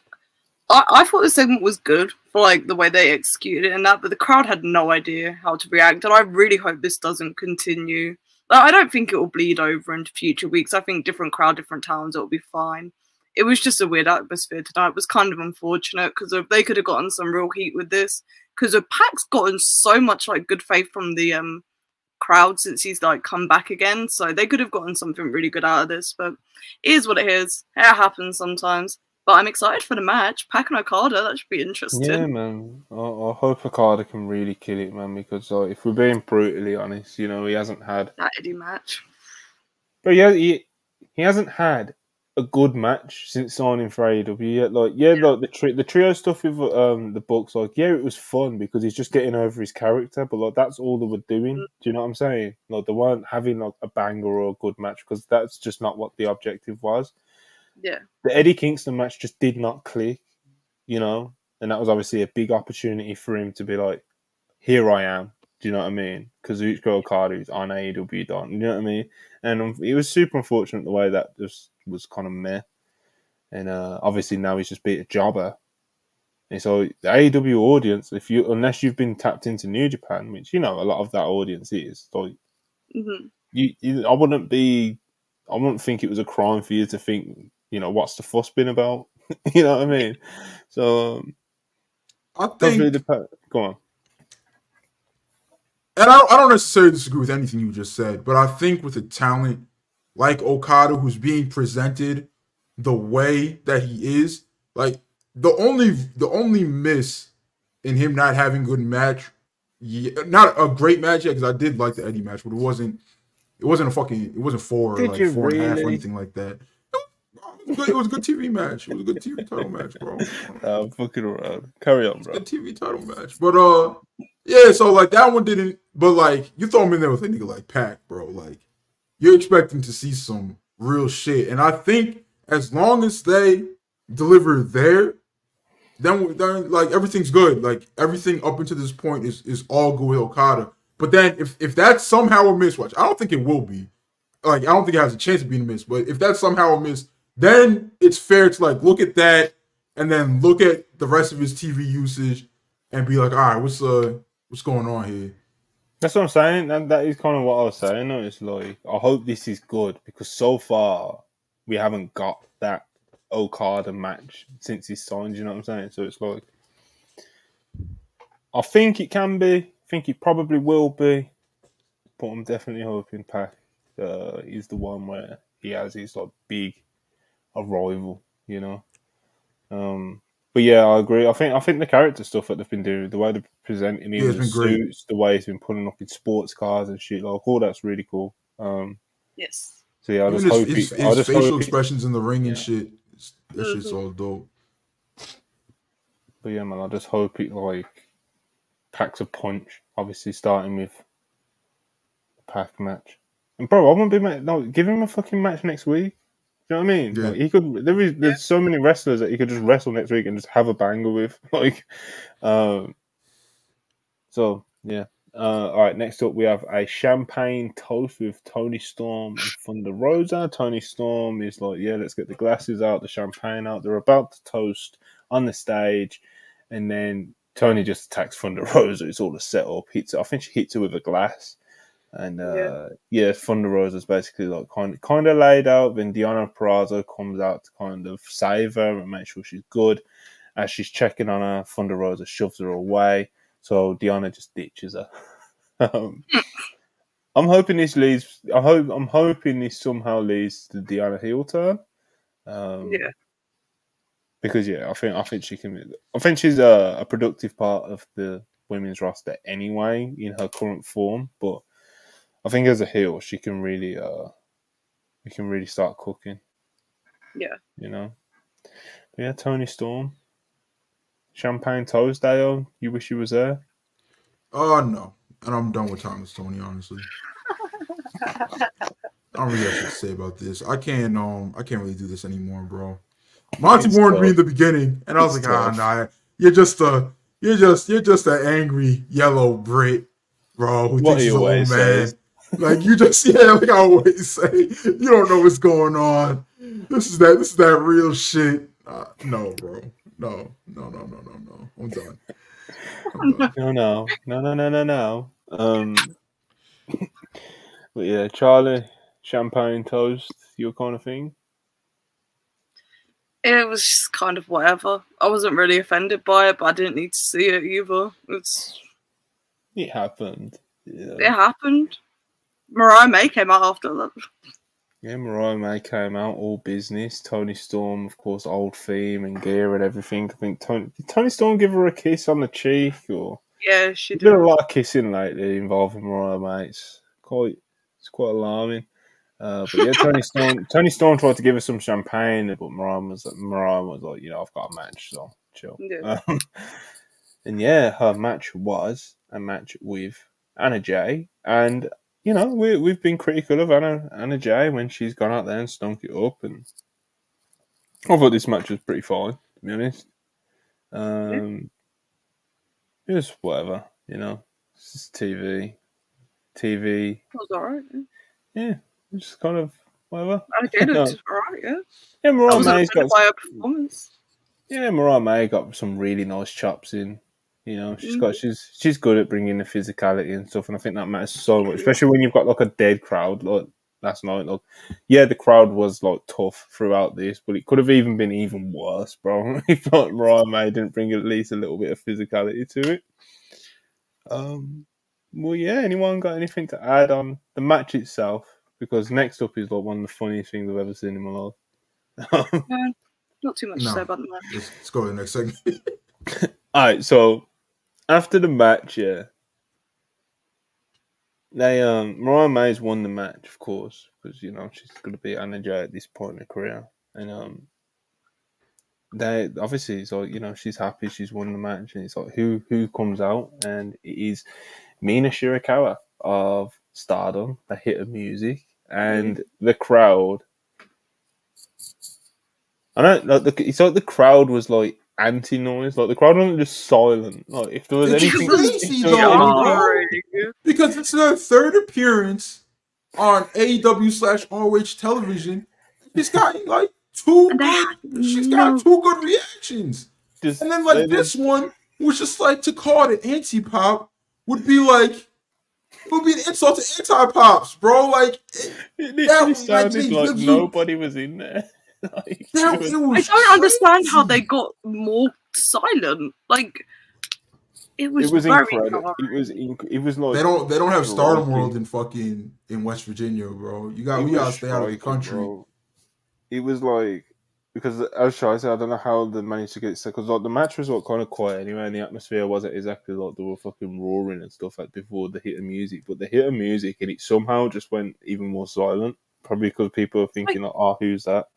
I, I thought the segment was good for like the way they executed it and that, but the crowd had no idea how to react, and I really hope this doesn't continue. I don't think it will bleed over into future weeks. I think different crowd, different towns, it'll be fine. It was just a weird atmosphere tonight. It was kind of unfortunate because they could have gotten some real heat with this. Because Pac's gotten so much like good faith from the um crowd since he's like come back again, so they could have gotten something really good out of this. But it is what it is. It happens sometimes. But I'm excited for the match. Pac and Okada, that should be interesting. Yeah, man. I, I hope Okada can really kill it, man. Because like, if we're being brutally honest, you know, he hasn't had, That Eddie match. but yeah, he he hasn't had a good match since signing for AEW yet. Like, yeah, like the tri- the trio stuff with um the Bucks, like, yeah, it was fun because he's just getting over his character. But like, that's all they were doing. Mm. Do you know what I'm saying? Like, they weren't having like a banger or a good match because that's just not what the objective was. Yeah. The Eddie Kingston match just did not click, you know, and that was obviously a big opportunity for him to be like, "Here I am." Do you know what I mean? Kazuchika Okada is on AEW done. Do you know what I mean? And um, it was super unfortunate the way that just was kind of meh. And uh, obviously now he's just beat a jobber. And so the AEW audience, if you unless you've been tapped into New Japan, which you know a lot of that audience is, like hmm you, you I wouldn't be, I wouldn't think it was a crime for you to think, you know, what's the fuss been about? you know what I mean? So um, I does really think, depend. Go on. and I, I don't necessarily disagree with anything you just said, but I think with a talent like Okada who's being presented the way that he is, like the only the only miss in him not having good match, yeah, not a great match yet because I did like the Eddie match, but it wasn't it wasn't a fucking it wasn't four or Did like you four and a half or anything like that. It was, good, it was a good TV match. It was a good TV title match, bro. Uh, I'm fucking around. Carry on, bro. a TV title match. But uh yeah, so like that one didn't but like you throw him in there with a nigga like Pac, bro. Like you're expecting to see some real shit. And I think as long as they deliver there, then, then like everything's good. Like everything up until this point is is all good with Okada. But then if if that's somehow a miss, which I don't think it will be, like I don't think it has a chance of being a miss, but if that's somehow a miss, then it's fair to like look at that and then look at the rest of his TV usage and be like, all right, what's uh what's going on here? That's what I'm saying. And that is kind of what I was saying. It's like I hope this is good because so far we haven't got that Okada match since he's signed. You know what I'm saying? So it's like I think it can be. I think it probably will be. But I'm definitely hoping Pac uh, is the one where he has his like big arrival. You know. Um, but yeah, I agree. I think I think the character stuff that they've been doing, the way they're presenting him, Yeah, it's in been great. suits, the way he's been pulling up in sports cars and shit, like all that's really cool. Um, Yes. so yeah, I Even just hope his, his, he, I his just facial hope he- expressions in the ring and shit. That shit's Mhm. all dope. But yeah, man, I just hope it like packs a punch. Obviously, starting with the pack match. And bro, I won't be ma- no. Give him a fucking match next week. Do you know what I mean? Yeah. Like, he could. There is. There's so many wrestlers that he could just wrestle next week and just have a banger with. Like, um. So yeah. Uh, all right. Next up, we have a champagne toast with Toni Storm and Thunder Rosa. Toni Storm is like, yeah, let's get the glasses out, the champagne out. They're about to toast on the stage, and then Toni just attacks Thunder Rosa. It's all a setup. Hits. I think she hits her with a glass, and uh, yeah, Thunder is basically like kind kind of laid out. Then Deonna Purrazzo comes out to kind of save her and make sure she's good. As she's checking on her, Thunder Rosa shoves her away. So Deonna just ditches her. um, I'm hoping this leads. I hope. I'm hoping this somehow leads to Deonna heel turn. Um, Yeah. because yeah, I think I think she can. I think she's a, a productive part of the women's roster anyway in her current form. But I think as a heel, she can really, uh, we can really start cooking. Yeah. you know. But yeah, Toni Storm, Champagne Toast Dale. You wish you was there. Oh no. And I'm done with Timeless Toni, honestly. I don't really have to say about this. I can't um I can't really do this anymore, bro. Monty It's warned me in the beginning, and I was It's like, ah nah, you're just a you're just you're just an angry yellow Brit, bro, who What thinks he's an old always man. says. Like you just yeah, like I always say, you don't know what's going on. This is that this is that real shit. Uh, no, bro. No, no, no, no, no, no. I'm done. I'm done. No, no, no, no, no, no, no. Um, but yeah, Charlie, Champagne Toast, your kind of thing. It was just kind of whatever. I wasn't really offended by it, but I didn't need to see it either. It's It happened. Yeah. it happened. Mariah May came out after that. Yeah, Mariah May came out all business. Toni Storm, of course, old theme and gear and everything. I think Toni did Toni Storm give her a kiss on the cheek or Yeah, she there's been did. a lot of kissing lately involving Mariah May. It's quite it's quite alarming. Uh, but yeah, Toni Storm Toni Storm tried to give her some champagne, but Mariah was Mariah was like, you know, I've got a match, so chill. Yeah. Um, and yeah, her match was a match with Anna Jay, and you know we we've been critical of Anna Anna Jay when she's gone out there and stunk it up, and I thought this match was pretty fine, to be honest. Um, It was whatever, you know. It's just TV. TV. It was alright. Yeah. Yeah, just kind of whatever. Again, it No. alright. Yeah. Yeah, Mariah May's got by her performance. yeah, Mariah May got some really nice chops in. You know, she's Mm. got she's she's good at bringing the physicality and stuff, and I think that matters so much, especially when you've got like a dead crowd like last night. Like, yeah, the crowd was like tough throughout this, but it could have even been even worse, bro. if like Mariah May didn't bring at least a little bit of physicality to it. Um, well, yeah. Anyone got anything to add on the match itself? Because next up is like one of the funniest things I've ever seen in my life. Not too much No. to say about the match. Let's, let's go to the next segment. All right, so after the match, yeah, they um Mariah May's won the match, of course, because you know she's gonna be Anna at this point in her career, and um, they obviously it's like you know she's happy she's won the match, and it's like who who comes out, and it is Mina Shirakawa of Stardom, the hit of music, and the crowd. I don't like the. It's like the crowd was like anti noise. Like the crowd wasn't just silent. Like if there was It's anything, crazy, if there though, anything- oh, because it's their third appearance on AEW slash ROH television. She's got like two And they good, had she's no- got two good reactions. just, And then like they this just- one was just like to call it anti pop would be like would be an insult to anti pops, bro. Like it, it that literally was like sounded they like nobody was in there. Like, that, was- I don't understand how they got more silent. Like it was, it was very incredible. hard. It was inc- it was like They don't they don't have Stardom Rocky. World in fucking in West Virginia, bro. You got it we gotta stay out of the striking, country. bro. It was like because as I said, I don't know how they managed to get it because like the match was like kind of quiet anyway, and the atmosphere wasn't exactly like they were fucking roaring and stuff like before the hit of music. But the hit of music and it somehow just went even more silent, probably because people are thinking like, "Oh, who's that?"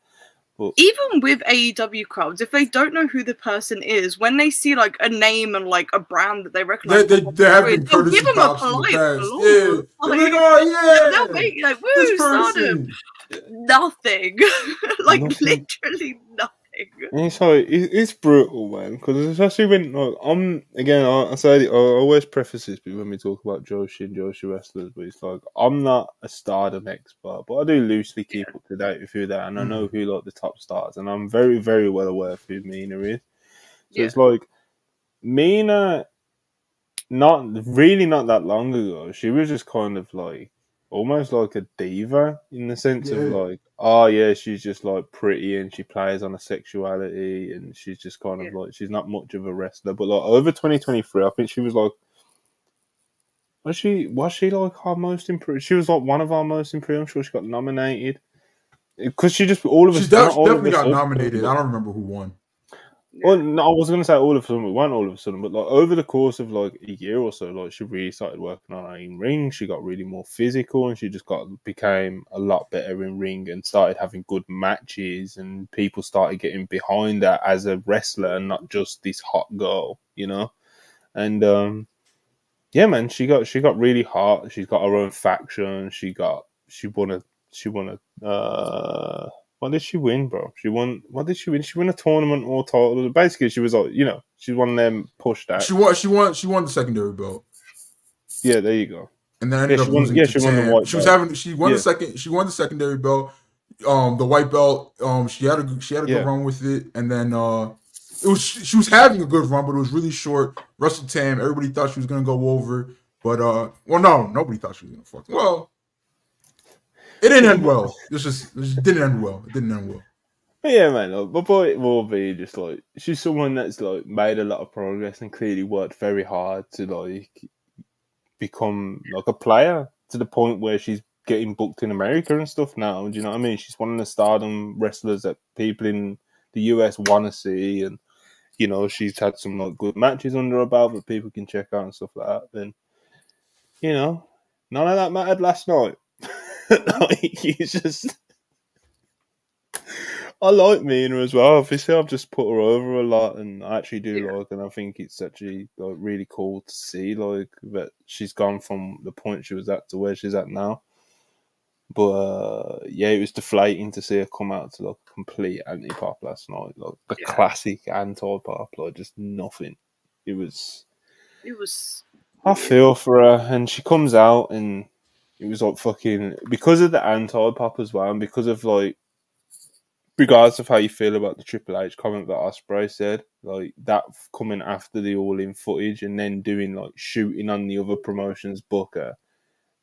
Even with AEW crowds, if they don't know who the person is, when they see like a name and like a brand that they They recognize, they, they have been they'll oh, give them a pops in the polite applause. Yeah. Like, like, oh they'll make like woo, Stardom. Nothing, like Nothing. literally nothing. And it's it, it's brutal, man. Because especially when like, I'm again, I, I say I always preface this when we talk about Joshi and Joshi wrestlers, but it's like I'm not a Stardom expert, but I do loosely keep up to date with who they and I mm. know who like the top stars, and I'm very very well aware of who Mina is. So Yeah. it's like Mina, not really not that long ago, she was just kind of like almost like a diva in the sense of like, oh yeah, she's just like pretty and she plays on a sexuality and she's just kind of like she's not much of a wrestler. But like over twenty twenty three, I think she was like. Was she was she like our most improved? She was like one of our most improved. I'm sure she got nominated because she just all of us. All definitely got nominated. I don't remember who won. Well, no, I wasn't going to say all of a sudden, it wasn't all of a sudden. But like over the course of like a year or so, like she really started working on her in ring. She got really more physical, and she just got became a lot better in ring and started having good matches. And people started getting behind her as a wrestler and not just this hot girl, you know. And um, yeah, man, she got she got really hot. She's got her own faction. She got she won a she won a. Uh, what did she win, bro? She won. What did she win? She won a tournament or title. Basically, she was like, you know, she's one of them pushed out. She won. She won. She won the secondary belt, Yeah, there you go. and then ended Yeah, up she won- losing yeah, to she won the white She was belt. having. She won Yeah. the second. She won the secondary belt. Um, the white belt. Um, she had a she had a good Yeah. run with it, and then uh, it was she was having a good run, but it was really short. Russell Tam. Everybody thought she was gonna go over, but uh, well, no, nobody thought she was gonna fuck. Well, it didn't end well. Just just didn't end well. It didn't end well. But yeah, man, like, my boy will be just like she's someone that's like made a lot of progress and clearly worked very hard to like become like a player to the point where she's getting booked in America and stuff now. Do you know what I mean? She's one of the stardom wrestlers that people in the US want to see, and you know she's had some like good matches under her belt that people can check out and stuff like that. Then you know, none of that mattered last night. like, it's just. I like Mina as well. Obviously, I've just put her over a lot, and I actually do Yeah. like, and I think it's actually like really cool to see, like that she's gone from the point she was at to where she's at now. But uh, yeah, it was deflating to see her come out to like complete anti pop last night. Like the Yeah. classic anti pop, like just nothing. It was. It was. I feel for her, and she comes out, and it was like fucking because of the anti pop as well, and because of like, regardless of how you feel about the Triple H comment that Ospreay said, like that coming after the All In footage, and then doing like shooting on the other promotions booker,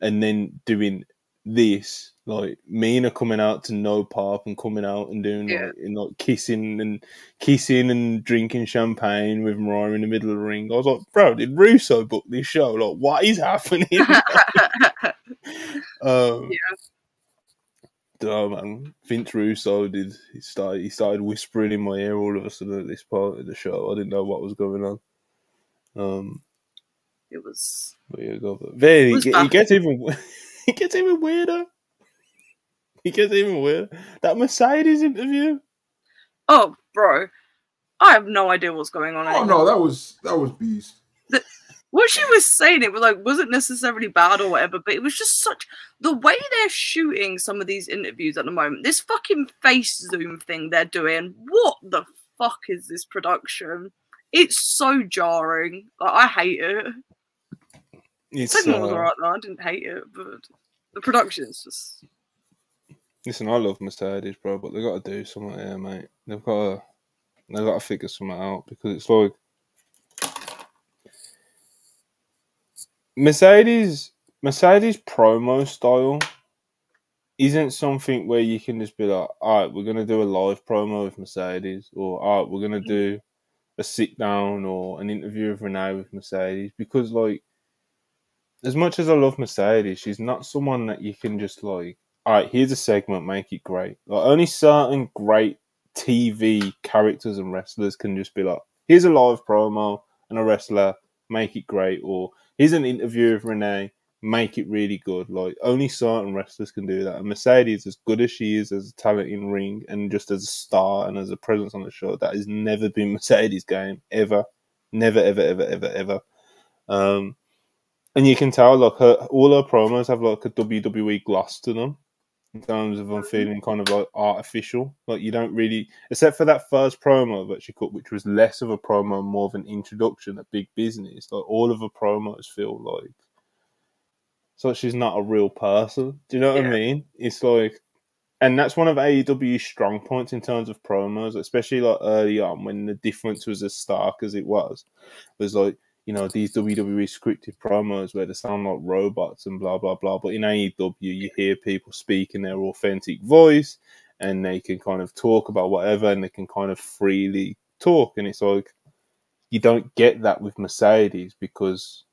and then doing this, like Mina coming out to no pop and coming out and doing Yeah. like, and, like kissing and kissing and drinking champagne with Mariah in the middle of the ring. I was like, bro, did Russo book this show? Like, what is happening? um, Yeah. Oh man, Vince Russo did. He started. He started whispering in my ear all of a sudden at this part of the show. I didn't know what was going on. Um, it was. but yeah, go. But then he, Was get- he gets even. he gets even weirder. He gets even weirder. That Mercedes interview. Oh, bro. I have no idea what's going on. Oh anymore. no, that was that was beast. what she was saying it was like wasn't necessarily bad or whatever but it was just such the way they're shooting some of these interviews at the moment this fucking face zoom thing they're doing what the fuck is this production it's so jarring like, i hate it It's second one was uh, alright though i didn't hate it but the production is just listen. I love Mercedes, bro, but they got to do something here, mate. They've got to. They've got to figure something out because it's like Mercedes. Mercedes promo style isn't something where you can just be like, all right, we're gonna do a live promo with Mercedes, or all right, we're gonna do a sit down or an interview with Renee with Mercedes, because like, as much as I love Mercedes, she's not someone that you can just like, all right, here's a segment, make it great. Like only certain great TV characters and wrestlers can just be like, here's a live promo and a wrestler, make it great, or here's an interview with Renee, make it really good. Like only certain wrestlers can do that. And Mercedes, as good as she is as a talent in ring and just as a star and as a presence on the show, that has never been Mercedes' game ever, never, ever, ever, ever, ever. Um, and you can tell like her, all her promos have like a WWE gloss to them in terms of them mm. feeling kind of like artificial. Like you don't really, except for that first promo that she cut, which was less of a promo, more of an introduction at big business. Like all of her promos feel like so she's not a real person. Do you know what I mean? It's like, and that's one of AEW's strong points in terms of promos, especially like early on when the difference was as stark as it was. It Was like you know these WWE scripted promos where they sound like robots and blah blah blah. But in AEW, you hear people speak in their authentic voice, and they can kind of talk about whatever, and they can kind of freely talk. And it's like you don't get that with Mercedes because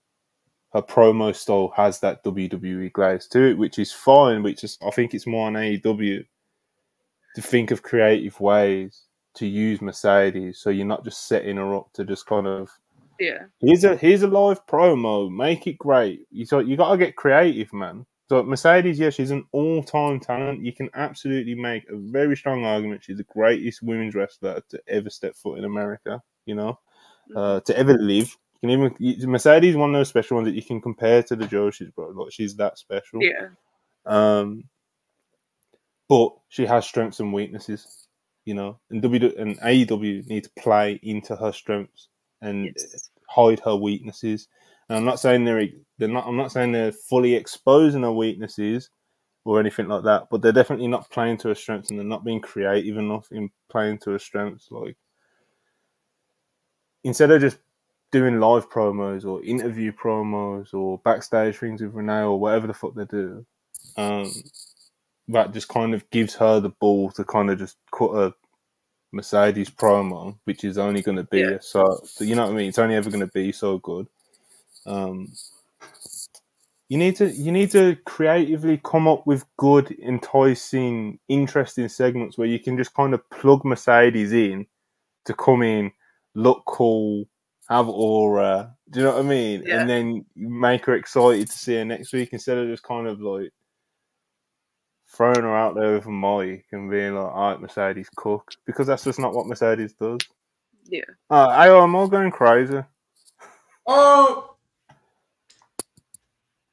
her promo style has that WWE glaze to it, which is fine. Which is, I think it's more on AEW to think of creative ways to use Mercedes, so you're not just setting her up to just kind of yeah here's a here's a live promo, make it great. You so you got to get creative, man. So Mercedes, yeah, she's an all-time talent. You can absolutely make a very strong argument. She's the greatest women's wrestler to ever step foot in America. You know, uh, to ever live. You can even you- Mercedes one of those special ones that you can compare to the Joshies, bro. Like she's that special. yeah Um, but she has strengths and weaknesses, you know. And W and AEW need to play into her strengths and yes. hide her weaknesses. And I'm not saying they're they're not. I'm not saying they're fully exposing her weaknesses or anything like that. But they're definitely not playing to her strengths, and they're not being creative enough in playing to her strengths. Like instead of just doing live promos or interview promos or backstage things with Renee or whatever the fuck they do, um, that just kind of gives her the ball to kind of just cut a Mercedes promo, which is only going to be Yeah. so, so. You know what I mean? It's only ever going to be so good. Um, you need to you need to creatively come up with good, enticing, interesting segments where you can just kind of plug Mercedes in to come in, look cool, have aura. Do you know what I mean? Yeah. And then make her excited to see her next week instead of just kind of like throwing her out there with a mic and being like, "All right, Mercedes, cook," because that's just not what Mercedes does. Yeah. Uh, I, I'm all going crazy. Uh,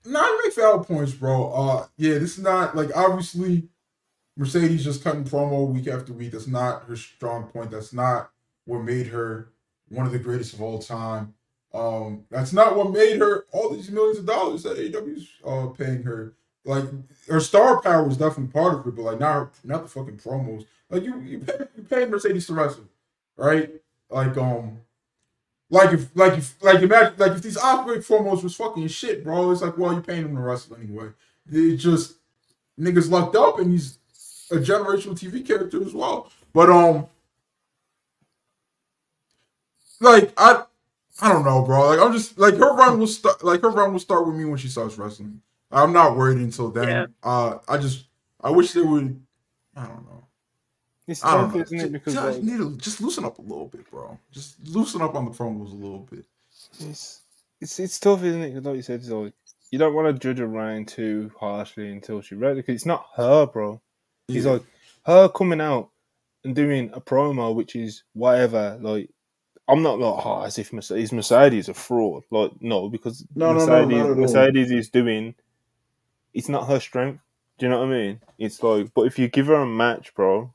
no, you make valid points, bro. Uh, yeah, this is not like obviously Mercedes just cutting promo week after week. That's not her strong point. That's not what made her one of the greatest of all time. Um, that's not what made her all these millions of dollars that AEW's uh, paying her. Like her star power was definitely part of it, but like not her, not the fucking promos. Like you you pay you Mercedes to wrestle, right? Like um, like if like if like imagine like if these Ospreay promos was fucking shit, bro. It's like well you paying him to wrestle anyway. It just niggas lucked up and he's a generational TV character as well. But um, like I I don't know, bro. Like I'm just like her run will start. Like her run will start with me when she starts wrestling. I'm not worried until then. Yeah. Uh, I just I wish they would. I don't know. It's I don't tough, know. isn't it? Because just like, need to just loosen up a little bit, bro. Just loosen up on the promos a little bit. it's, it's it's tough, isn't it? Like you said, it's like you don't want to judge her reign too harshly until she's ready. Because it's not her, bro. She's Yeah. like her coming out and doing a promo, which is whatever. Like I'm not like oh, as if Mercedes, Mercedes a fraud. Like no, because No, no, no, Mercedes, not at. Mercedes is doing. It's not her strength. Do you know what I mean? It's like, but if you give her a match, bro,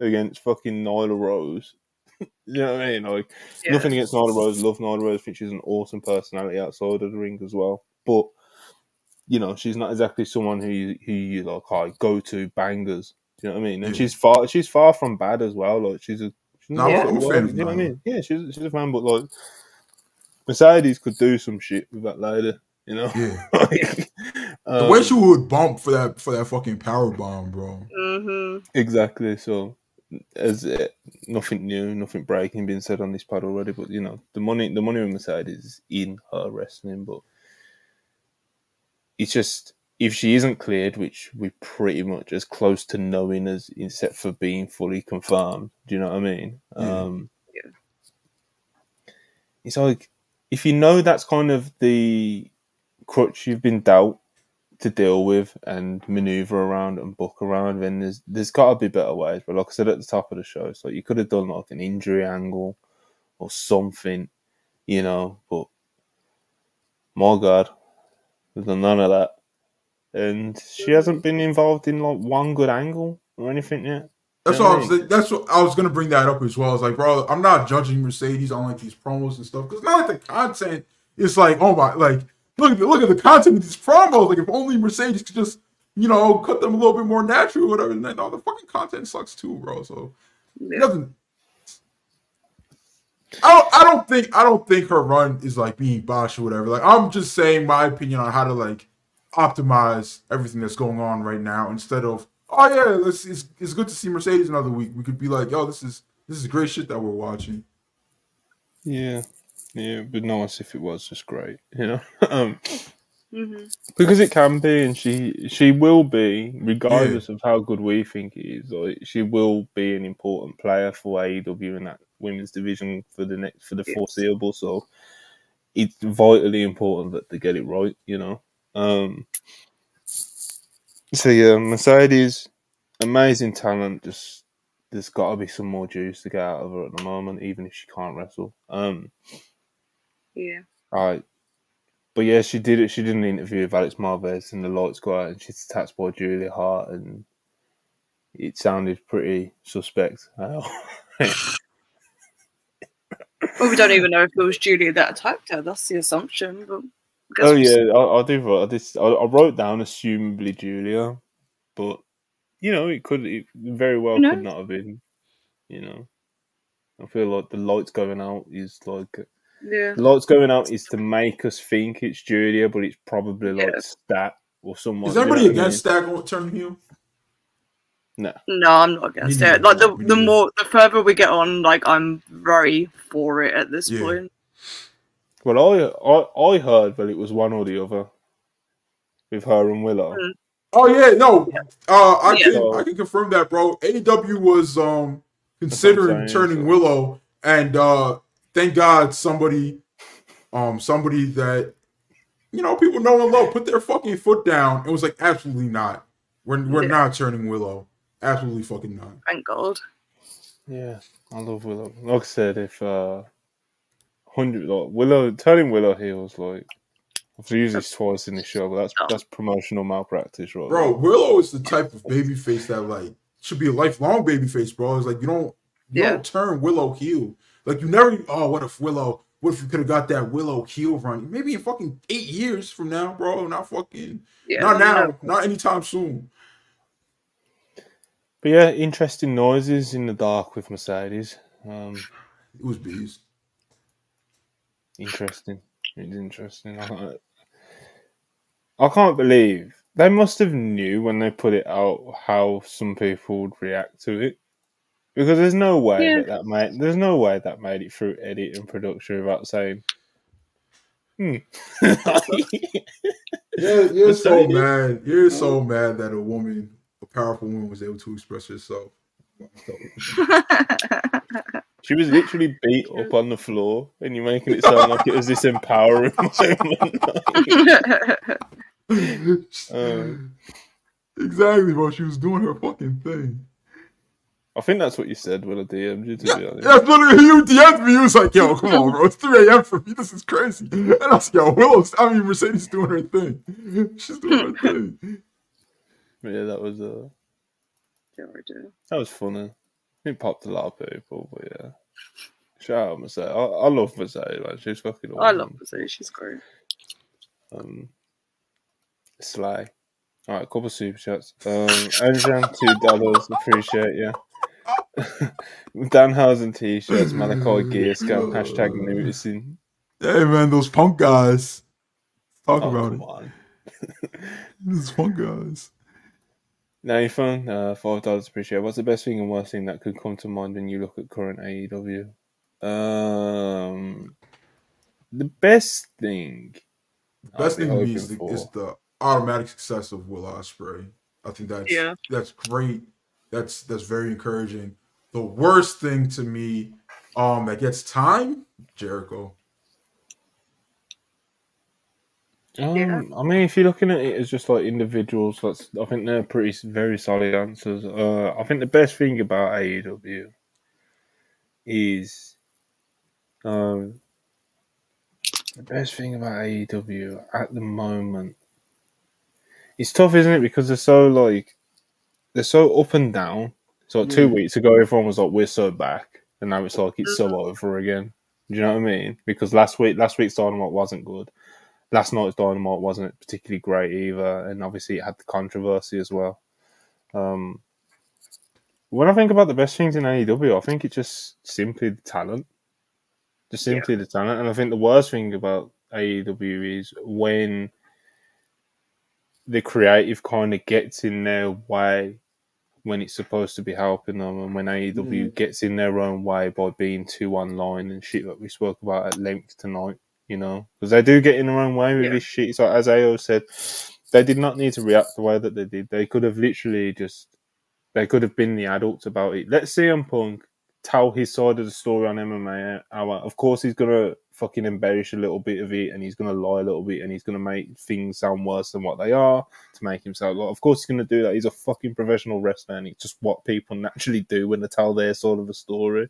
against fucking Nyla Rose, you know what I mean? Like Yeah. nothing against Nyla Rose. Love Nyla Rose. think she's an awesome personality outside of the ring as well. But you know, she's not exactly someone who you, who you like oh, go to bangers. Do you know what I mean? And Yeah. she's far she's far from bad as well. Like she's a she's No, not I'm- I'm a fan of You know what I mean? Yeah, she's she's a fan, but like Mercedes could do some shit with that lady. You know, Yeah. Like, The um, way she would bump for that for that fucking power bomb, bro. hmm Exactly. So, as uh, nothing new, nothing breaking being said on this pod already, but you know, the money, the money with side is in her wrestling, but it's just if she isn't cleared, which we're pretty much as close to knowing as except for being fully confirmed. Do you know what I mean? Yeah. Um, Yeah. It's like if you know that's kind of the crutch you've been dealt to deal with and maneuver around and book around, then there's there's got to be better ways. But like I said at the top of the show, it's like you could have done like an injury angle or something, you know. But my God, there's none of that, and she hasn't been involved in like one good angle or anything yet. That's You what I was. That's what I was gonna bring that up as well. It's like, bro, I'm not judging Mercedes on like these promos and stuff because not like the content. It's like, oh my, like look at the, look at the content of these promos. Like if only Mercedes could just, you know, cut them a little bit more natural or whatever. And then all the fucking content sucks too, bro. So it Yeah. doesn't. I don't, I don't think I don't think her run is like being botched or whatever. Like I'm just saying my opinion on how to like optimize everything that's going on right now instead of oh yeah, let's, it's it's good to see Mercedes another week. We could be like, yo, this is this is great shit that we're watching. Yeah, yeah, would be nice if it was just great, you know. um, hmm because it can be, and she she will be, regardless of how good we think it is. Like she will be an important player for AEW in that women's division for the next for the Yes. foreseeable. So it's vitally important that they get it right, you know. Um, so yeah, Mercedes, amazing talent. Just there's got to be some more juice to get out of her at the moment, even if she can't wrestle. Um, Yeah. Right. But yeah, she did it. She did an interview with Alex Marvez and the Lights Go Out, and she's attacked by Julia Hart, and it sounded pretty suspect. Well, we don't even know if it was Julia that attacked her. That's the assumption. But oh see. yeah, I, I do. I, just, I, I wrote down assumably Julia, but you know it could it very well could not have been. You know, I feel like the lights going out is like Yeah. the lights going out is to make us think it's Julia, but it's probably like Yeah. Stat or someone. Is you know anybody what I mean? against Stag turning heel? No, No, I'm not against Me it. Like the the more the further we get on, like I'm very for it at this Yeah. point. Well, I, I I heard that it was one or the other with her and Willow. Mm. Oh yeah, no. Uh, I Yeah. can I can confirm that, bro. AEW was um considering turning so- Willow, and uh thank God somebody, um, somebody that you know people know and love put their fucking foot down. It was like absolutely not. We're we're Yeah. not turning Willow. Absolutely fucking not. Thank God. Yeah, I love Willow. Like I said, if uh, hundred like Willow turning Willow heel was like I've used this twice in the show, but that's that's promotional malpractice, right? Bro, Willow is the type of baby face that like should be a lifelong baby face, bro. It's like you don't you Yeah. don't turn Willow heel. Like you never oh what if Willow what if you could have got that Willow heel run? Maybe in fucking eight years from now, bro. Not fucking Yeah, not now, no. not anytime soon. But yeah, interesting noises in the dark with Mercedes. Um, It was bees. interesting. It's interesting. I, I can't believe they must have knew when they put it out how some people would react to it. Because there's no way Yeah. that that made there's no way that made it through edit and production without saying, "Hmm." Yeah, you're so that? mad. You're so mad that a woman, a powerful woman, was able to express herself. She was literally beat up on the floor, and you're making it sound like it was this empowering moment. Um, exactly, bro. She was doing her fucking thing. I think that's what you said when I DM'd you, to Yeah, be honest. that's literally he DM'd me. He was like, "Yo, come on, bro. It's 3 a.m. for me. This is crazy." And I was like, "Yo, Willow's. I mean, Mercedes doing her thing. She's doing her thing." But yeah, that was uh, Yeah, I do. that was funny. It popped a lot of people, but yeah. Shout out Mercedes. I, I love Mercedes, man. She's fucking awesome. I love Mercedes. She's great. Um, Sly. All right, couple super chats. Um, Anjan, two dollars. Appreciate you. Danhausen t-shirts, Malakai gear scam. Hashtag noticing. Hey, man, those punk guys. Talk Oh, about come it. on. Those punk guys. Nathan, uh, five dollars. Appreciate. it. What's the best thing and worst thing that could come to mind when you look at current AEW? Um, the best thing. Best thing to me is the, is the automatic success of Will Ospreay. I think that's Yeah. that's great. That's that's very encouraging. The worst thing to me, um, that gets time, Jericho. Um, Yeah. I mean, if you're looking at it as just like individuals, that's I think they're pretty very solid answers. Uh, I think the best thing about AEW is, um, the best thing about AEW at the moment. It's tough, isn't it? Because they're so like, they're so up and down. So like, two Mm. weeks ago, everyone was like, "We're so back," and now it's like it's so over again. Do you know what I mean? Because last week, last week's Dynamite wasn't good last night's Dynamite wasn't particularly great either, and obviously it had the controversy as well. Um, when I think about the best things in AEW, I think it's just simply the talent, just simply the talent, and I think the worst thing about AEW is when the creative kind of gets in their way when it's supposed to be helping them, and when AEW mm-hmm. gets in their own way by being too online and shit that we spoke about at length tonight you know, because they do get in their own way with Yeah. this shit. So as AO said, they did not need to react the way that they did. They could have literally just, they could have been the adults about it. Let CM Punk tell his side of the story on MMA Hour. Of course, he's gonna fucking embellish a little bit of it, and he's gonna lie a little bit, and he's gonna make things sound worse than what they are to make himself. Like, of course, he's gonna do that. He's a fucking professional wrestler, and it's just what people naturally do when they tell their side of a story.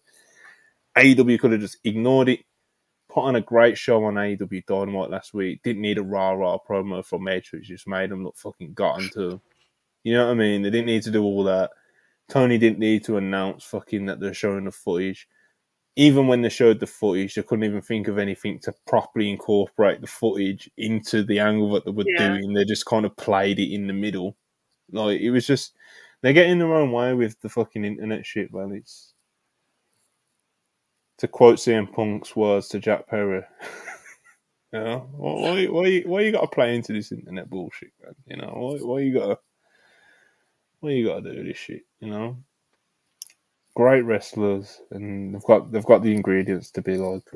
AEW could have just ignored it, put on a great show on AEW Dynamite last week. Didn't need a rah rah promo from Matrix, just made them look fucking gotten to. You know what I mean? They didn't need to do all that. Tony didn't need to announce fucking that they're showing the footage. Even when they showed the footage, they couldn't even think of anything to properly incorporate the footage into the angle that they were Yeah. doing. They just kind of played it in the middle. Like it was just they're getting their own way with the fucking internet shit, man. It's to quote CM Punk's words to Jack Perry. you know, why, why, why, why you got to play into this internet bullshit, man? You know, why, why you got to, why you got to do this shit? You know, great wrestlers, and they've got they've got the ingredients to be like.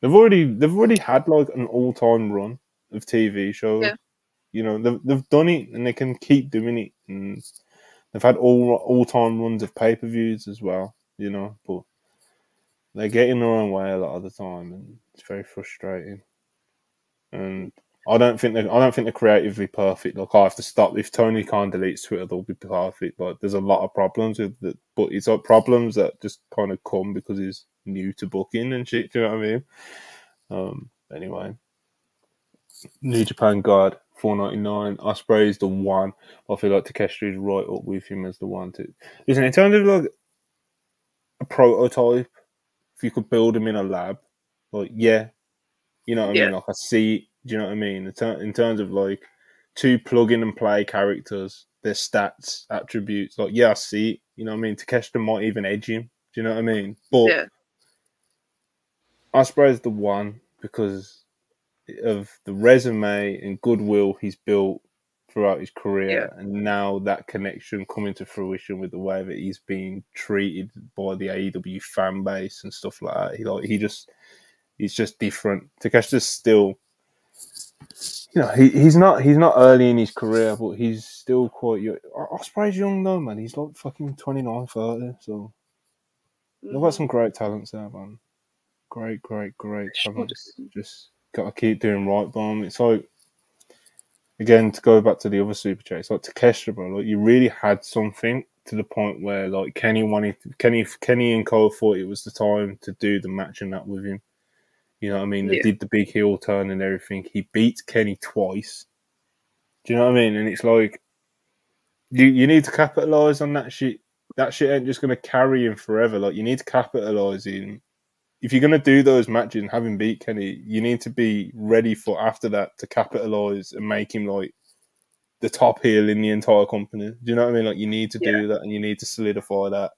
They've already they've already had like an all time run of TV shows. Yeah. You know, they've they've done it, and they can keep doing it, and they've had all all time runs of pay per views as well. You know, but they get in their own way a lot of the time, and it's very frustrating. And I don't think they, I don't think they're creatively perfect. Like I have to stop if Tony Khan deletes Twitter, they'll be perfect. Like there's a lot of problems with that, but it's like problems that just kind of come because he's new to booking and shit. Do you know what I mean? Um. Anyway, New Japan God, four ninety nine. Ospreay is the one. I feel like Takeshita is right up with him as the one to. Listen, in terms of like a prototype, if you could build him in a lab, like yeah, you know what I mean. Like I see, do you know what I mean? In, ter- in terms of like two plug in and play characters, their stats, attributes, like yeah, I see. it, You know what I mean? Takeshita might even edge him. Do you know what I mean? But Yeah. Ospreay's the one because of the resume and goodwill he's built throughout his career, and now that connection coming to fruition with the way that he's being treated by the AEW fan base and stuff like that. He like he just he's just different. Takeshita's still. You know, he, he's not he's not early in his career, but he's still quite young. Ospreay's young though, man. He's like fucking 29, 30, so they've got mm-hmm. some great talents there, man. Great, great, great talents. Just gotta keep doing right by 'em. It's like again to go back to the other super chat. It's like Takeshita, bro. Like you really had something to the point where like Kenny wanted, Kenny, Kenny and Cole thought it was the time to do the match and that with him. You know what I mean? They Yeah. did the big heel turn and everything. He beat Kenny twice. Do you know what I mean? And it's like you you need to capitalize on that shit. That shit ain't just gonna carry him forever. Like you need to capitalize in. If you're gonna do those matches and have him beat Kenny, you need to be ready for after that to capitalize and make him like the top heel in the entire company. Do you know what I mean? Like you need to do that and you need to solidify that.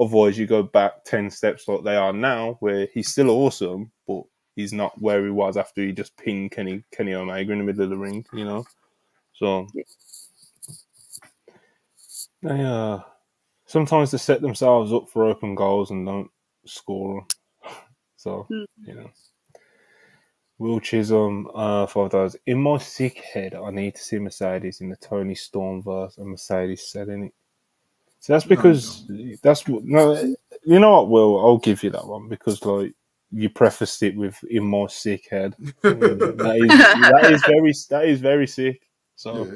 Otherwise, you go back ten steps like they are now, where he's still awesome, but he's not where he was after he just pinned Kenny Kenny Omega in the middle of the ring. You know, so they uh sometimes they set themselves up for open goals and don't score. So Hmm. you know. Will Chisholm, uh, five dollars. In my sick head, I need to see Mercedes in the Toni Storm verse, and Mercedes said in it. So that's No, you because that's what. No, you know what, Will? I'll give you that one because like you prefaced it with "in my sick head." that is that is very that is very sick. So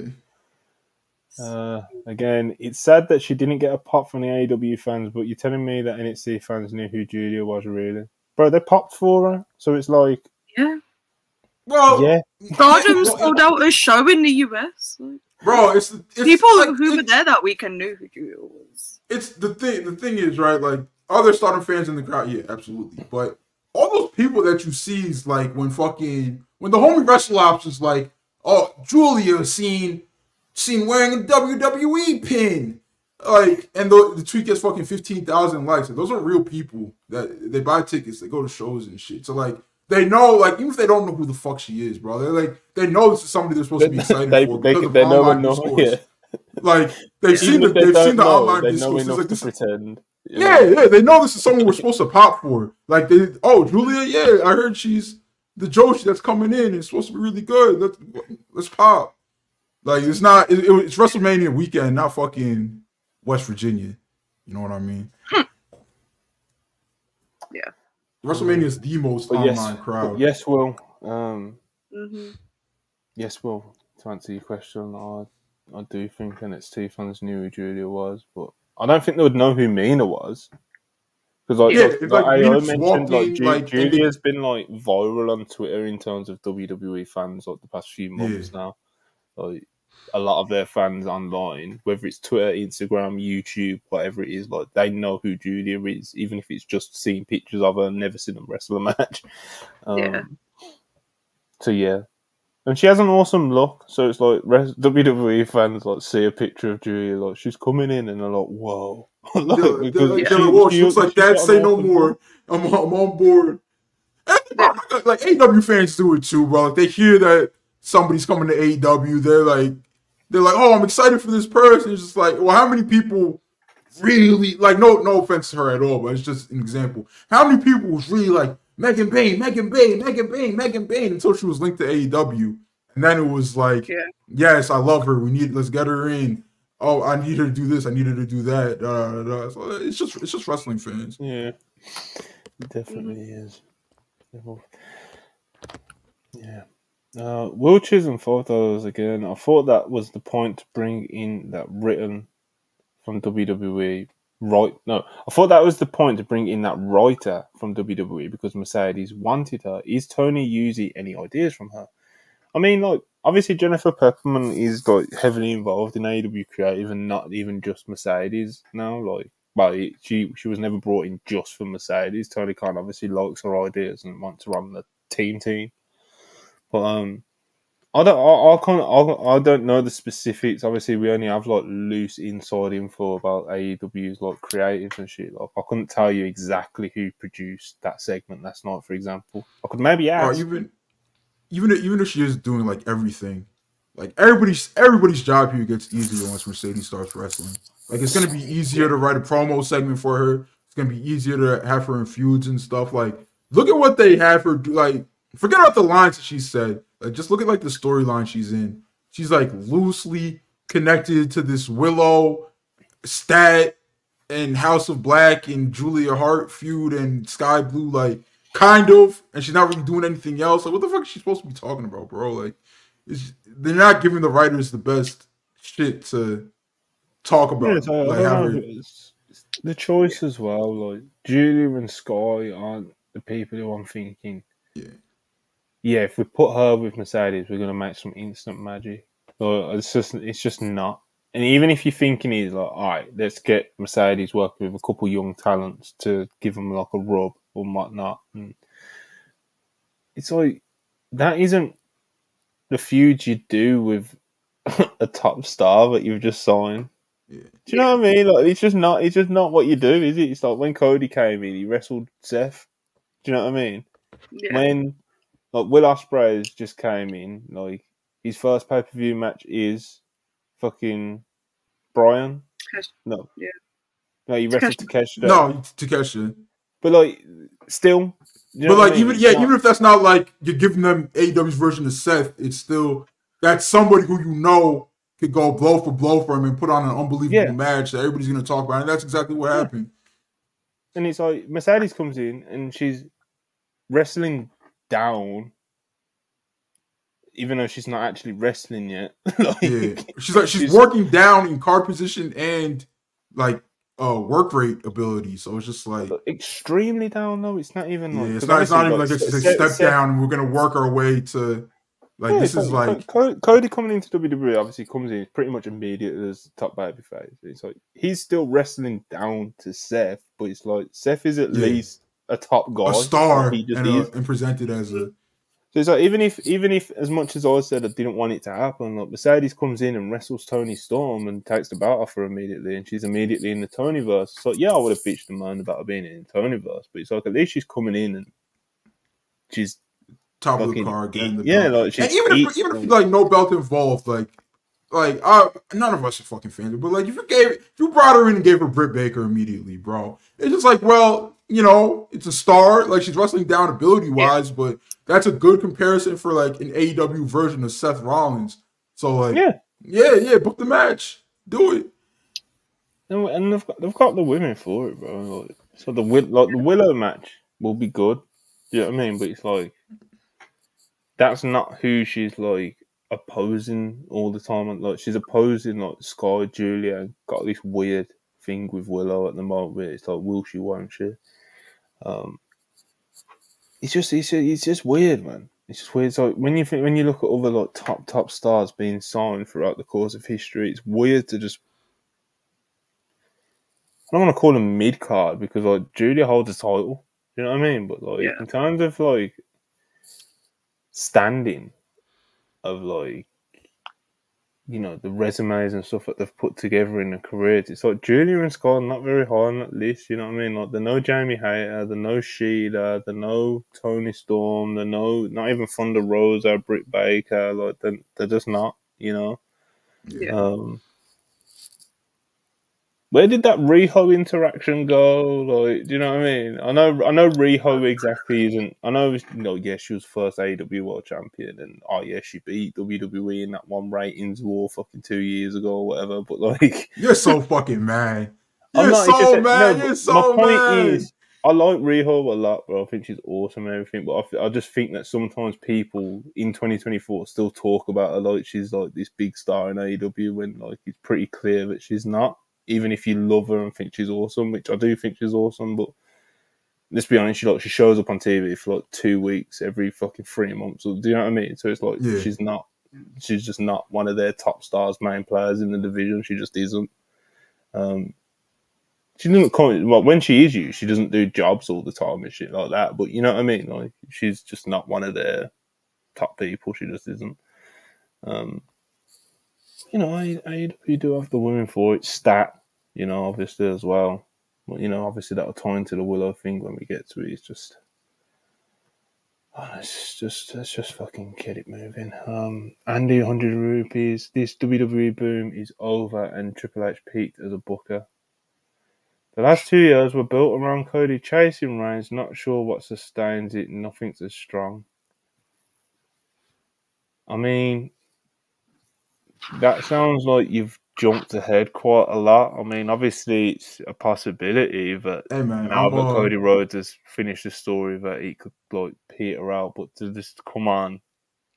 Yeah. uh, again, it's sad that she didn't get a pop from the AEW fans, but you're telling me that NXT fans knew who Julia was really, bro? They popped for her, so it's like, Yeah. Well, yeah, Stardom well, sold out a show in the US. Like, bro, it's, it's people like, who it- were there that weekend knew who Julia was. it's the thing. The thing is, right? Like, are there Stardom fans in the crowd? Yeah, absolutely. But all those people that you see is like when fucking when the homie wrestle ops is like, oh, Julia seen seen wearing a WWE pin, like, and the, the tweet gets fucking fifteen thousand likes. And those are real people that they buy tickets, they go to shows and shit. So like. They know, like, even if they don't know who the fuck she is, bro, they're like, they know this is somebody they're supposed to be excited they, for. they, because of they know online know, discourse. yeah. Like they've seen the they they've seen the know, online they know discourse. It's like to this, pretend. yeah, know? yeah, they know this is someone we're supposed to pop for. Like they, oh, Julia, yeah, I heard she's the Joshi that's coming in. It's supposed to be really good. Let's let's pop. Like it's not. It, it- it's WrestleMania weekend, not fucking West Virginia. You know what I mean? Hmm. Yeah. WrestleMania is the most But online yes, crowd. yes, Will. Um, hmm yes, Will. To answer your question, I I do think NXT fans knew who Julia was, but I don't think they would know who Mina was. Because like, Yeah, like, it's like like AO mentioned, walked like, Ju- like, Julia's been like viral on Twitter in terms of WWE fans like the past few months now. Like a lot of their fans online, whether it's Twitter, Instagram, YouTube, whatever it is, like they know who Julia is, even if it's just seeing pictures of her, never seen them wrestle a match. Um, Yeah. So yeah, and she has an awesome look. So it's like res- WWE fans like see a picture of Julia, like she's coming in, and they're like, "Whoa!" Like, They're, they're, because like, Yeah. they're she she- looks like she's that. got Say no more. I'm, I'm on board. And, like AW fans do it too, bro. Like they hear that somebody's coming to AW, they're like, they're like, oh, I'm excited for this person. It's just like, well, how many people really like? No, no offense to her at all, but it's just an example. How many people was really like Megan Bayne, Megan Bayne, Megan Bayne, Megan Bayne until she was linked to AEW, and then it was like, Yeah. yes, I love her. We need, let's get her in. Oh, I need her to do this. I need her to do that. Da, da, da. So it's just, it's just wrestling fans. Yeah, it definitely is. Yeah. Uh, Will Chisholm those again. I thought that was the point to bring in that written from WWE. Right? No, I thought that was the point to bring in that writer from WWE because Mercedes wanted her. Is Tony Uzi any ideas from her? I mean, like obviously Jennifer Pepperman is like heavily involved in AEW creative and not even just Mercedes now. Like, well, it- she she was never brought in just for Mercedes. Tony Khan obviously likes her ideas and wants to run the team team. But um, I don't I, I can't I, I don't know the specifics. Obviously, we only have like loose inside info about AEW's like creative and shit. Like, I couldn't tell you exactly who produced that segment last night, for example. I could maybe ask. even, even if, even if she is doing like everything, like everybody's everybody's job here gets easier once Mercedes starts wrestling. Like it's gonna be easier to write a promo segment for her. It's gonna be easier to have her in feuds and stuff. Like look at what they have her do. Like forget about the lines that she said. Like just look at like the storyline she's in. She's like loosely connected to this Willow, Stat, and House of Black and Julia Hart feud and Skye Blue. Like kind of, and she's not really doing anything else. Like, what the fuck is she supposed to be talking about, bro? Like, it's, they're not giving the writers the best shit to talk about. Yeah, so like, know it's- it's the choice as well. Like Julia and Sky aren't the people who I'm thinking. Yeah. Yeah, if we put her with Mercedes, we're gonna make some instant magic. Like, it's just, it's just not. And even if you're thinking is like, all right, let's get Mercedes working with a couple young talents to give them like a rub or whatnot, and it's like that isn't the feud you do with a top star that you've just signed. Yeah. Do you know what I mean? Like it's just not it's just not what you do, is it? It's like when Cody came in, he wrestled Seth. Do you know what I mean? Yeah. When like Will Ospreay's just came in, like his first pay per view match is fucking Bryan. Takeshi. No. Yeah. No, he wrestled Takeshi. No, Takesha. But like still you know But what I like mean? even yeah, not- even if that's not like you're giving them AEW's version of Seth, it's still that's somebody who you know could go blow for blow for him and put on an unbelievable Yeah. match that everybody's gonna talk about. And that's exactly what Yeah. happened. and it's like Mercedes comes in and she's wrestling down even though she's not actually wrestling yet. like, Yeah. She's like she's, She's- working down in card position and like uh work rate ability. So it's just like extremely down though. It's not even yeah, like not it's not even like it's a step down and we're gonna work our way to like Yeah, this is like Co- Cody coming into WWE obviously comes in pretty much immediately as top baby face. It's like he's still wrestling down to Seth, but it's like Seth is at Yeah. least a top guy. a star He just and, is. and presented as a So it's like even if even if as much as I said I didn't want it to happen, like Mercedes comes in and wrestles Toni Storm and takes the belt off her immediately, and she's immediately in the Tonyverse. So yeah, I would have bitched and moaned about her being in the Tonyverse, but it's like at least she's coming in and she's top of the car card. eat- getting the yeah, belt. like she's and even if even if like no belt involved, like like uh, none of us are fucking fans, but like if you gave if you brought her in and gave her Britt Baker immediately, bro, it's just like well, you know, it's a star, like she's wrestling down ability wise, but that's a good comparison for like an AEW version of Seth Rollins. So like, yeah. yeah, yeah, book the match, do it. And, and they've got they've got the women for it, bro. Like, so the like the Willow match will be good. Do you know what I mean? But it's like that's not who she's like opposing all the time. Like she's opposing like Skye Julia got this weird thing with Willow at the moment. Where it's like will she, won't she? Um, it's just it's just, it's just weird, man. It's just weird. So when you think when you look at other like top top stars being signed throughout the course of history, it's weird to just I don't want to call them mid card because like Julia holds a title. You know what I mean? But like Yeah. in terms of like standing of like you know the resumes and stuff that they've put together in their careers, it's like Julia and Scott not very high on that list. You know what I mean? Like they're no Jamie Hayter, they're no Sheila, they're no Toni Storm, they're no not even Thunder Rosa, Britt Baker. Like they're, they're just not. You know. Yeah. Um, where did that Riho interaction go? Like, do you know what I mean? I know, I know Riho exactly isn't. I know, you know, yeah, she was first AEW World Champion, and oh yeah, she beat WWE in that one ratings war fucking two years ago or whatever. But like, You're so fucking mad. You're not- so just mad. no, You're so my point mad. is, I like Riho a lot, bro. I think she's awesome and everything. But I just think that sometimes people in 2024 still talk about her like she's like this big star in AEW when like it's pretty clear that she's not. Even if you love her and think she's awesome, which I do think she's awesome, but let's be honest, she like she shows up on TV for like two weeks every fucking three months. Or, do you know what I mean? So it's like Yeah. she's not, she's just not one of their top stars, main players in the division. She just isn't. Um, she doesn't come well when she is you. She doesn't do jobs all the time and shit like that. But you know what I mean? Like she's just not one of their top people. She just isn't. Um, you know, I, I you do have the women for it. Stat, you know, obviously as well. But you know, obviously that'll tie into the Willow thing when we get to it. It's just, oh, it's just, let's just fucking get it moving. Um, Andy, 100 rupees. This WWE boom is over, and Triple H peaked as a booker. The last two years were built around Cody chasing Reigns. Not sure what sustains it. Nothing's as strong. I mean, that sounds like you've jumped ahead quite a lot. I mean, obviously it's a possibility that Hey man, now that Cody Rhodes has finished the story that he could like peter out, but to just come on,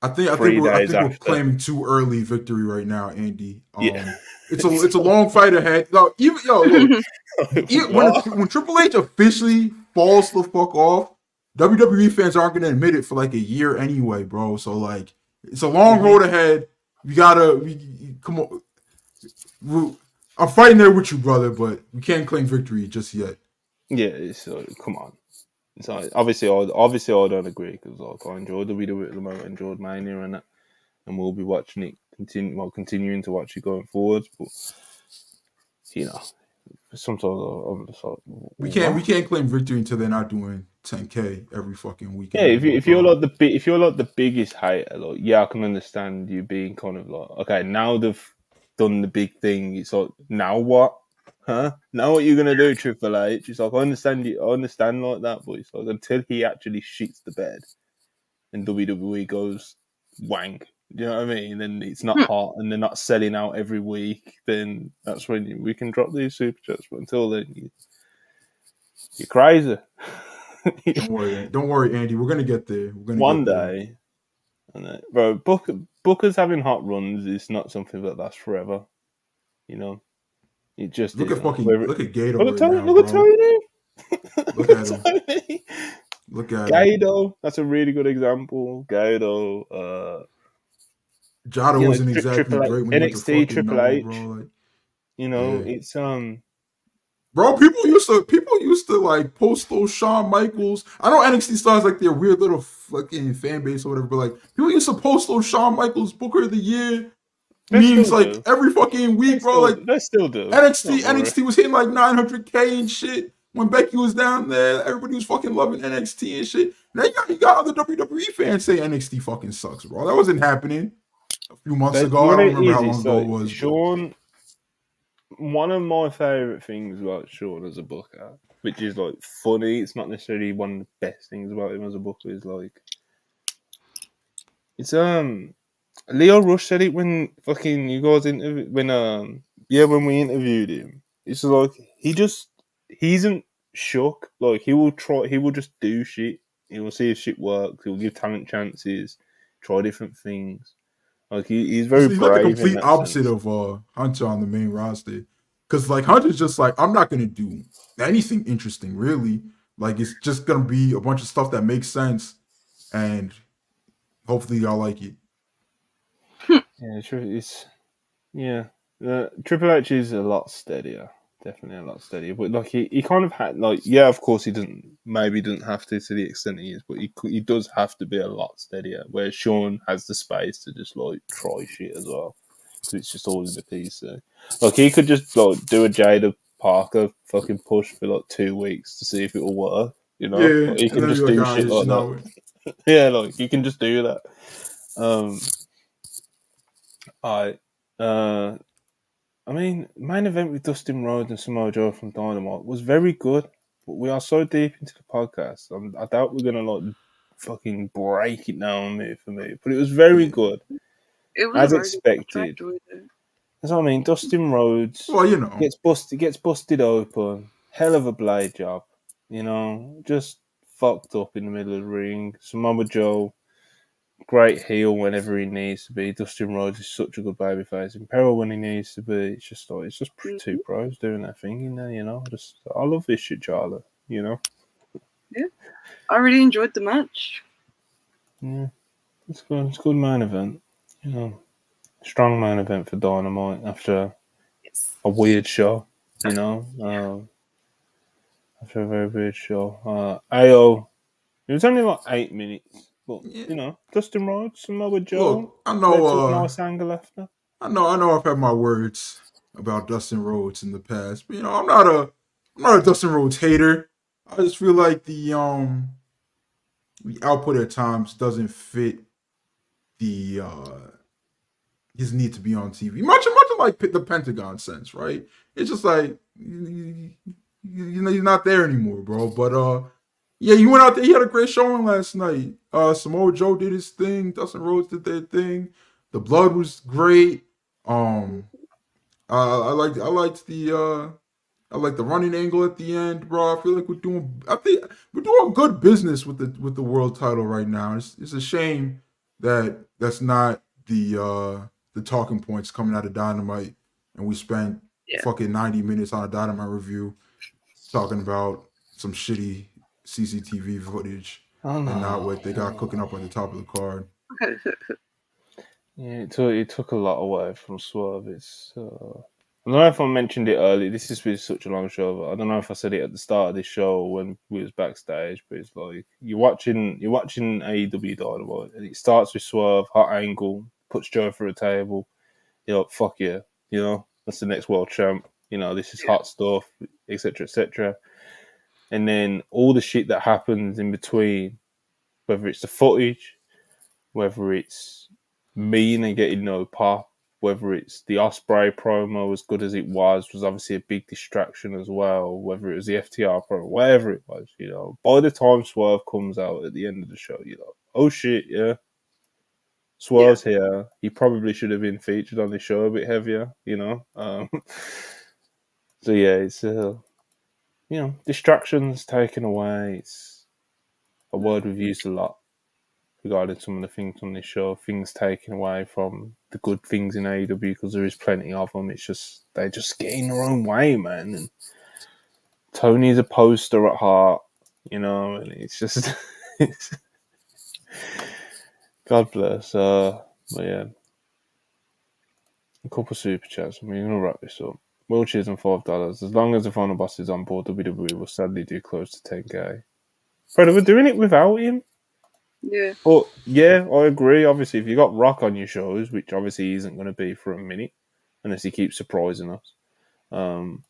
I think I think we're, I think we're claiming too early victory right now, Andy. Um, Yeah. it's a it's a long fight ahead. No, even yo, look, even when when Triple H officially falls the fuck off, WWE fans aren't gonna admit it for like a year anyway, bro. So like, it's a long road ahead. You gotta we, come on. We- I'm fighting there with you, brother, but we can't claim victory just yet. yeah, it's uh, come on. It's like, obviously, I obviously I don't agree because like I enjoy the video at the moment, enjoyed Mania and that, and we'll be watching it continue, well, continuing to watch it going forward. But you know, sometimes I'm just like, We can't we can't claim victory until they're not doing 10k every fucking weekend. Yeah, if you, if you're like the bi- if you're like the biggest hater, like yeah, I can understand you being kind of like okay, now they've done the big thing. It's like now what, huh? Now what you gonna do, Triple H? It's like I understand you, I understand like that, but it's like until he actually shits the bed and WWE goes wank. Do you know what I mean? Then it's not Hmm. hot, and they're not selling out every week. Then that's when you, we can drop these super chats. But until then, you, you're crazy. Don't worry, don't worry, Andy. We're gonna get there. We're gonna one day, bro, Booker, Booker's having hot runs is not something that lasts forever. You know, it just Look at fucking Whether- look at Gedo look at right now, look at. Tony. Look at him. Tony. Look at him. That's a really good example. Gedo, uh, know, wasn't Tri- exactly Triple great when he went to NXT, fucking Triple H. bro. Like, you know, Yeah. it's um, bro, people used to people used to like post those Shawn Michaels. I know NXT stars like their weird little fucking fan base or whatever, but like people used to post those Shawn Michaels Booker of the Year They memes like do. every fucking they week, bro. still, Like they still do. NXT, NXT was hitting like 900k and shit. When Becky was down there, everybody was fucking loving NXT and shit. Now you got, you got other WWE fans say NXT fucking sucks, bro. That wasn't happening a few months But ago. I don't remember how long is ago it was. Shawn, one of my favourite things about Shawn as a booker, which is like funny, it's not necessarily one of the best things about him as a booker, is like it's um Leo Rush said it when fucking you guys interview when um yeah when we interviewed him. It's like he just he isn't shook. Like he will try he will just do shit. He will see if shit works. He'll give talent chances, try different things. Like he, he's very he's brave. like the complete opposite sense. of uh Hunter on the main roster. Cause like Hunter's just like, I'm not gonna do anything interesting, really. Like it's just gonna be a bunch of stuff that makes sense, and hopefully y'all like it. Yeah, true. It's yeah. Uh, Triple H is a lot steadier, definitely a lot steadier. But like he, he kind of had like yeah, of course he doesn't maybe doesn't have to to the extent he is, but he he does have to be a lot steadier. Where Shawn has the space to just like try shit as well, so it's just all in the piece. So. Like he could just like do a Jaida Parker fucking push for like two weeks to see if it will work. You know, Yeah, Like, he can just do "Ah, shit like not that. Yeah, like you can just do that. Um, I, uh, I mean, main event with Dustin Rhodes and Samoa Joe from Dynamite was very good, but we are so deep into the podcast. I'm, I doubt we're gonna like fucking break it down minute for me, but it was very good. It was As a very good expected. contract. That's what I mean. Dustin Rhodes Well, you know, gets busted, gets busted open. Hell of a blade job, you know. Just fucked up in the middle of the ring. Samoa Joe, great heel whenever he needs to be. Dustin Rhodes is such a good babyface. In peril when he needs to be. It's just like it's just two pros doing that thing in there, you know. Just I love this shit, Charlotte. You know. Yeah, I really enjoyed the match. Yeah, it's good. It's a good main event. You know, strong main event for Dynamite after Yes. a weird show. You know, um, after a very weird show. Uh, AO, it was only like eight minutes, but Yeah. you know, Dustin Rhodes, Samoa Joe. Look, I know. Uh, nice angle after. I know. I know. I've had my words about Dustin Rhodes in the past, but you know, I'm not a. I'm not a Dustin Rhodes hater. I just feel like the um the output at times doesn't fit the uh his need to be on TV. Much much like the Pentagon sense, right? It's just like you, you know he's not there anymore, bro. But uh yeah, he went out there. He had a great showing last night. Uh Samoa Joe did his thing. Dustin Rhodes did their thing. The blood was great. Um uh, I liked I liked the uh I like the running angle at the end, bro. I feel like we're doing. I think we're doing good business with the with the world title right now. It's it's a shame that that's not the uh the talking points coming out of Dynamite, and we spent Yeah. fucking ninety minutes on a Dynamite review talking about some shitty CCTV footage Oh, and no. not what they got cooking up on the top of the card. Yeah, it took, it took a lot away from Swerve. It's, uh, I don't know if I mentioned it earlier. This has been such a long show. But I don't know if I said it at the start of this show when we was backstage. But it's like you're watching, you're watching AEW Dynamite, and it starts with Swerve, hot angle, puts Joe through a table. You're like, fuck yeah, you know that's the next world champ. You know this is hot stuff, etc., etc. And then all the shit that happens in between, whether it's the footage, whether it's mean and getting no pop, whether it's the Ospreay promo as good as it was, was obviously a big distraction as well, whether it was the FTR promo, whatever it was, you know. By the time Swerve comes out at the end of the show, you're like, oh shit, yeah. Swerve's here. He probably should have been featured on the show a bit heavier, you know. Um, so yeah, it's uh, you know, distractions taken away. It's a word we've used a lot regarding some of the things on this show, things taken away from the good things in AEW because there is plenty of them. It's just they just get in their own way, man. And Tony's a poster at heart, you know, and it's just it's, God bless. Uh, but yeah, a couple of super chats. We're gonna wrap this up. Wheelchairs and five dollars. As long as the final boss is on board, WWE will sadly do close to ten k. Brother, we're doing it without him. yeah. But yeah, I agree. Obviously, if you got Rock on your shows, which obviously isn't going to be for a minute, unless he keeps surprising us, um,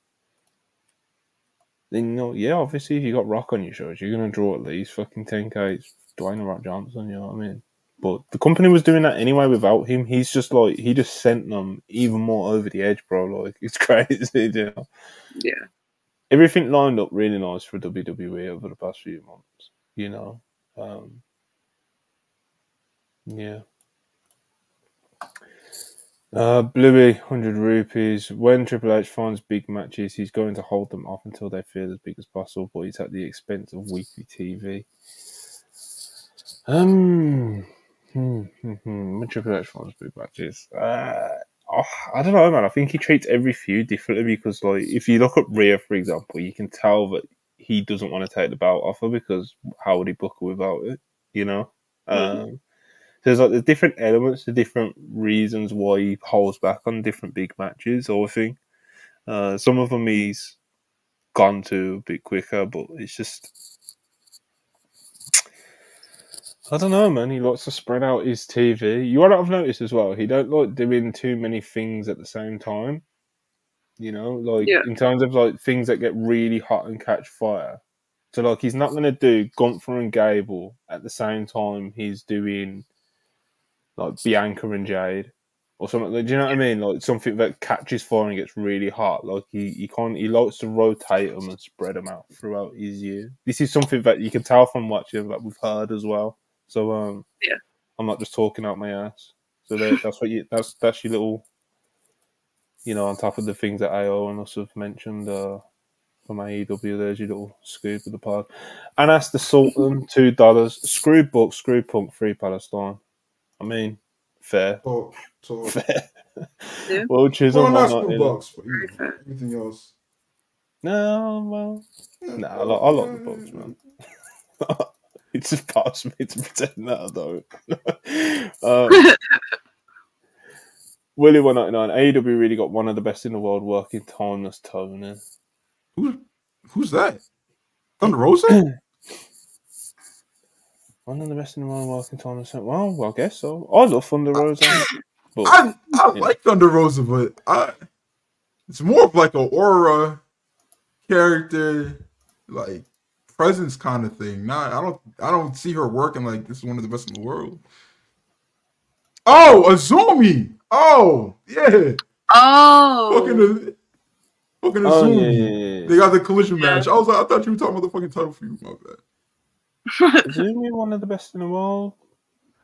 then you know, yeah, obviously, if you got Rock on your shows, you're going to draw at least fucking ten k. It's Dwayne The Rock Johnson, you know what I mean? But the company was doing that anyway without him. He's just like he just sent them even more over the edge, bro. Like it's crazy, you know. Yeah. Everything lined up really nice for WWE over the past few months, you know. Um, yeah. Uh, Bluey, 100 rupees. When Triple H finds big matches, he's going to hold them off until they feel as big as possible, but it's at the expense of weekly TV. Um, hmm. Triple H big matches, uh, oh, I don't know, man. I think he treats every feud differently because, like, if you look at Rhea, for example, you can tell that he doesn't want to take the belt off her because how would he book her without it? You know? Um, there's like the different elements, the different reasons why he holds back on different big matches or thing. Uh, some of them he's gone to a bit quicker, but it's just I don't know, man. He likes to spread out his TV. You what I've noticed as well, he don't like doing too many things at the same time. You know, like Yeah. in terms of like things that get really hot and catch fire. So like he's not gonna do Gunther and Gable at the same time he's doing like Bianca and Jade or something. Like, do you know what I mean? Like something that catches fire and gets really hot. Like he he can't he likes to rotate them and spread them out throughout his year. This is something that you can tell from watching that we've heard as well. So um Yeah. I'm not just talking out my ass. So that, that's what you that's that's your little you know on top of the things that AO and us have mentioned. Uh, from AEW, there's your little scoop of the pod. And that's the Sultan, two dollars. Screw book, screw punk, free Palestine. I mean, fair, So, so fair. Yeah. Well, choose well, on not whatnot, screw you know. bucks, but you everything else. No, well, yeah, Nah, I like- I like the Bucks, man. it's just past me to pretend that I don't. um, Willie one ninety nine. AEW really got one of the best in the world working timeless Toni. Who, who's that? Thunder Rosa? One of the best in the world working timeless. Well, well, I guess so. I love Thunder Rosa. But, I I Yeah. like Thunder Rosa, but I it's more of like a aura character, like presence kind of thing. Not I don't I don't see her working like this is one of the best in the world. Oh, Azumi. Oh, yeah. Oh, Fucking the fucking oh, Azumi. yeah, yeah, yeah. They got the collision Yeah. match. I was like, I thought you were talking about the fucking title for you. My bad. Is Azumi one of the best in the world?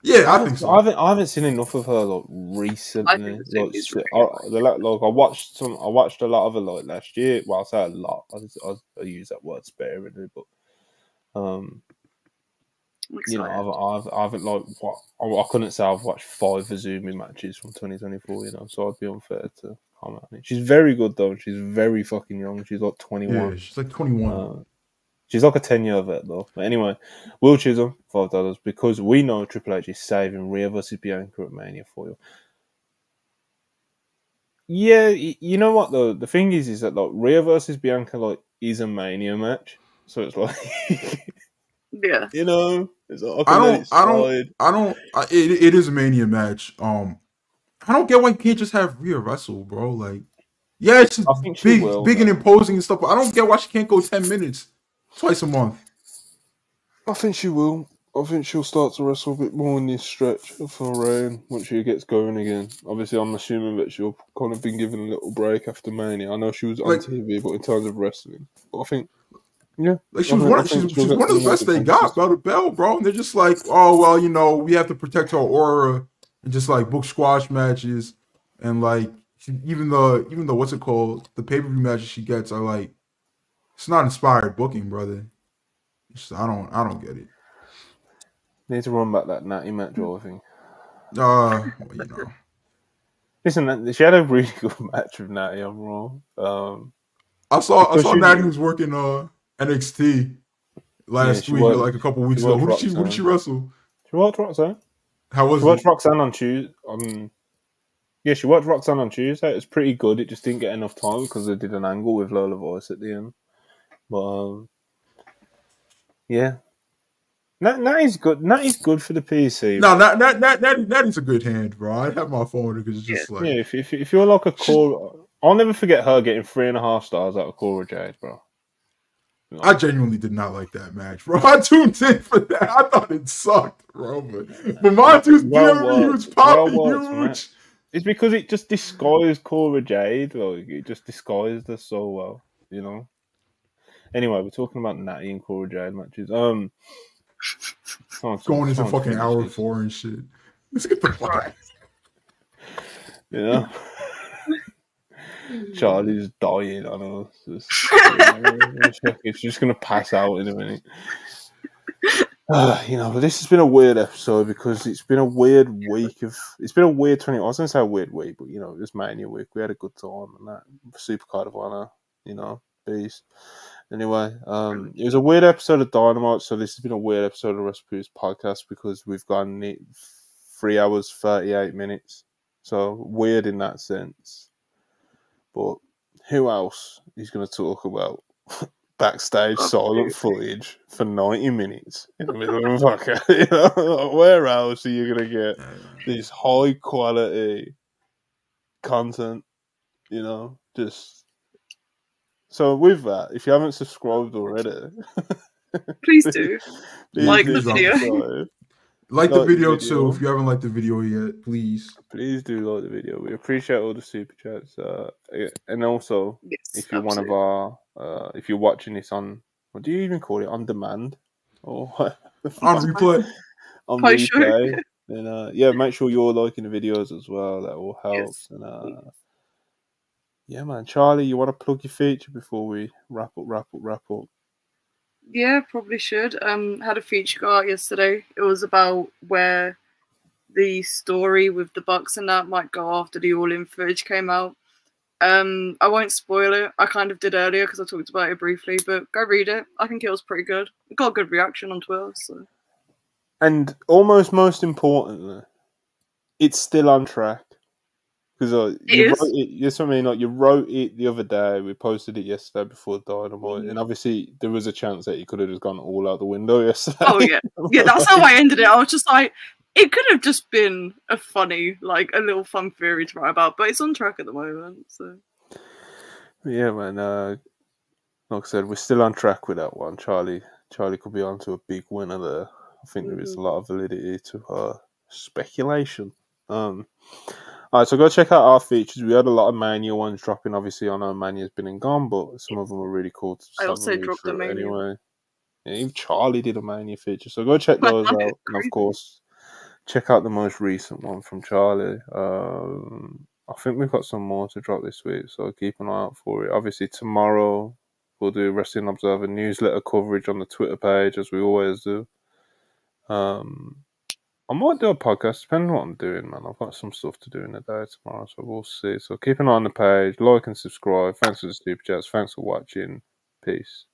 Yeah, I think so. I haven't, I haven't seen enough of her like recently. I think like, Azumi's s- really I, like, like, I watched some. I watched a lot of her like last year. Well, I say a lot. I, just- I, I use that word sparingly, but um, I'm you know. I've, I've, I haven't like what I, I couldn't say I've watched five Azumi matches from 2024. You know, so I'd be unfair to comment on it. She's very good though. She's very fucking young. She's like 21. yeah, she's like 21. Uh, she's like a 10 year vet, though. But anyway, Will Chisholm, $5 because we know Triple H is saving Rhea versus Bianca at Mania for you. Yeah, you know what, though? The thing is, is that like Rhea versus Bianca like is a Mania match. So it's like, yeah. you know, it's like, I can let don't- it I don't- I don't. I, it, it is a mania match. Um, I don't get why you can't just have Rhea wrestle, bro. Like, yeah, she's I big, will, big and imposing and stuff. But I don't get why she can't go ten minutes twice a month. I think she will. I think she'll start to wrestle a bit more in this stretch of her reign once she gets going again. Obviously, I'm assuming that she'll kind of been given a little break after Mania. I know she was on Like- TV, but in terms of wrestling, but I think, yeah, Like she was one. Of, she's, she's one of the best they got, belt to belt, bro. And they're just like, oh well, you know, we have to protect our aura and just like book squash matches and like even the even the what's it called the pay per view matches she gets are like it's not inspired booking, brother. It's, I don't I don't get it. need to run back that Natty match. I think. Uh, well, you know. Listen, that- she had a really good match with Natty. I'm wrong. Um, I saw I saw she- Natty was working uh NXT last she week, worked- like a couple weeks ago. Who did she who did she wrestle? she worked Roxanne. How was She worked it? Roxanne on Tuesday. On yeah, she worked Roxanne on Tuesday. It was pretty good. It just didn't get enough time because they did an angle with Lola Vice at the end. But um, yeah, Nat, Natty's good. Natty's good for the PC. No, that that that that Natty's a good hand, bro. I have my phone because it's just like yeah. If, if if you're like a core, I'll never forget her getting three and a half stars out of Cora Jade, bro. I genuinely did not like that match, bro. I tuned in for that. I thought it sucked, bro. But Monty's Well he was popping Well huge. It's because it just disguised Cora Jade. Like it just disguised her so well, you know. Anyway, we're talking about Natty and Cora Jade matches. Um, someone- Going into fucking hour this, four and shit. Let's get the fuck out. Know, Charlie's dying on us. It's, it's just gonna pass out in a minute. Uh, you know, but this has been a weird episode because it's been a weird week of. It's been a weird twenty. I was gonna say a weird week, but you know, it was Mania week. We had a good time and that Super Card of Honor. You know, beast. Anyway, um, it was a weird episode of Dynamite. So this has been a weird episode of Recipes podcast because we've gone ne- three hours thirty eight minutes. So weird in that sense. But who else is going to talk about backstage oh, silent footage for 90 minutes in the middle of a podcast? You know, where else are you going to get this high quality content? You know, just. So with that, if you haven't subscribed already, Please do. please Like do the video. Subscribe. Like the Like the video video. too. If you haven't liked the video yet, please. Please do like the video. We appreciate all the super chats. Uh, and also, Yes, if you're one of our, uh, if you're watching this on, what do you even call it? On demand or what? On replay. on Post show. replay. And uh, yeah, make sure you're liking the videos as well. That all helps. And uh, yeah, man, Charlie, you want to plug your feature before we wrap up, wrap up, wrap up? Yeah, probably should. Um, had a feature go out yesterday. It was about where the story with the Bucks and that might go after the All In footage came out. Um, I won't spoil it. I kind of did earlier because I talked about it briefly, but go read it. I think it was pretty good. It got a good reaction on Twitter. So And almost most importantly, it's still on track. Because uh, you is. wrote it, yes, I mean, like you wrote it the other day. We posted it yesterday before Dynamite, Mhm. and obviously there was a chance that you could have just gone all out the window yesterday. Oh yeah, yeah. That's how I ended it. I was just like, it could have just been a funny, like a little fun theory to write about, but it's on track at the moment. So Yeah, man. Uh, like I said, we're still on track with that one. Charlie, Charlie could be on to a big winner there. I think there is a lot of validity to her speculation. Um, all right, so go check out our features. We had a lot of Mania ones dropping. Obviously, I know Mania's been and gone, but some of them were really cool. To I also dropped a through Mania. anyway. Yeah, even Charlie did a Mania feature, so go check those out. And of course, check out the most recent one from Charlie. Um, I think we've got some more to drop this week, so keep an eye out for it. Obviously, tomorrow we'll do Wrestling Observer newsletter coverage on the Twitter page, as we always do. Um, I might do a podcast, depending on what I'm doing, man. I've got some stuff to do in the day tomorrow, so we'll see. So keep an eye on the page, like and subscribe. Thanks for the super chats. Thanks for watching. Peace.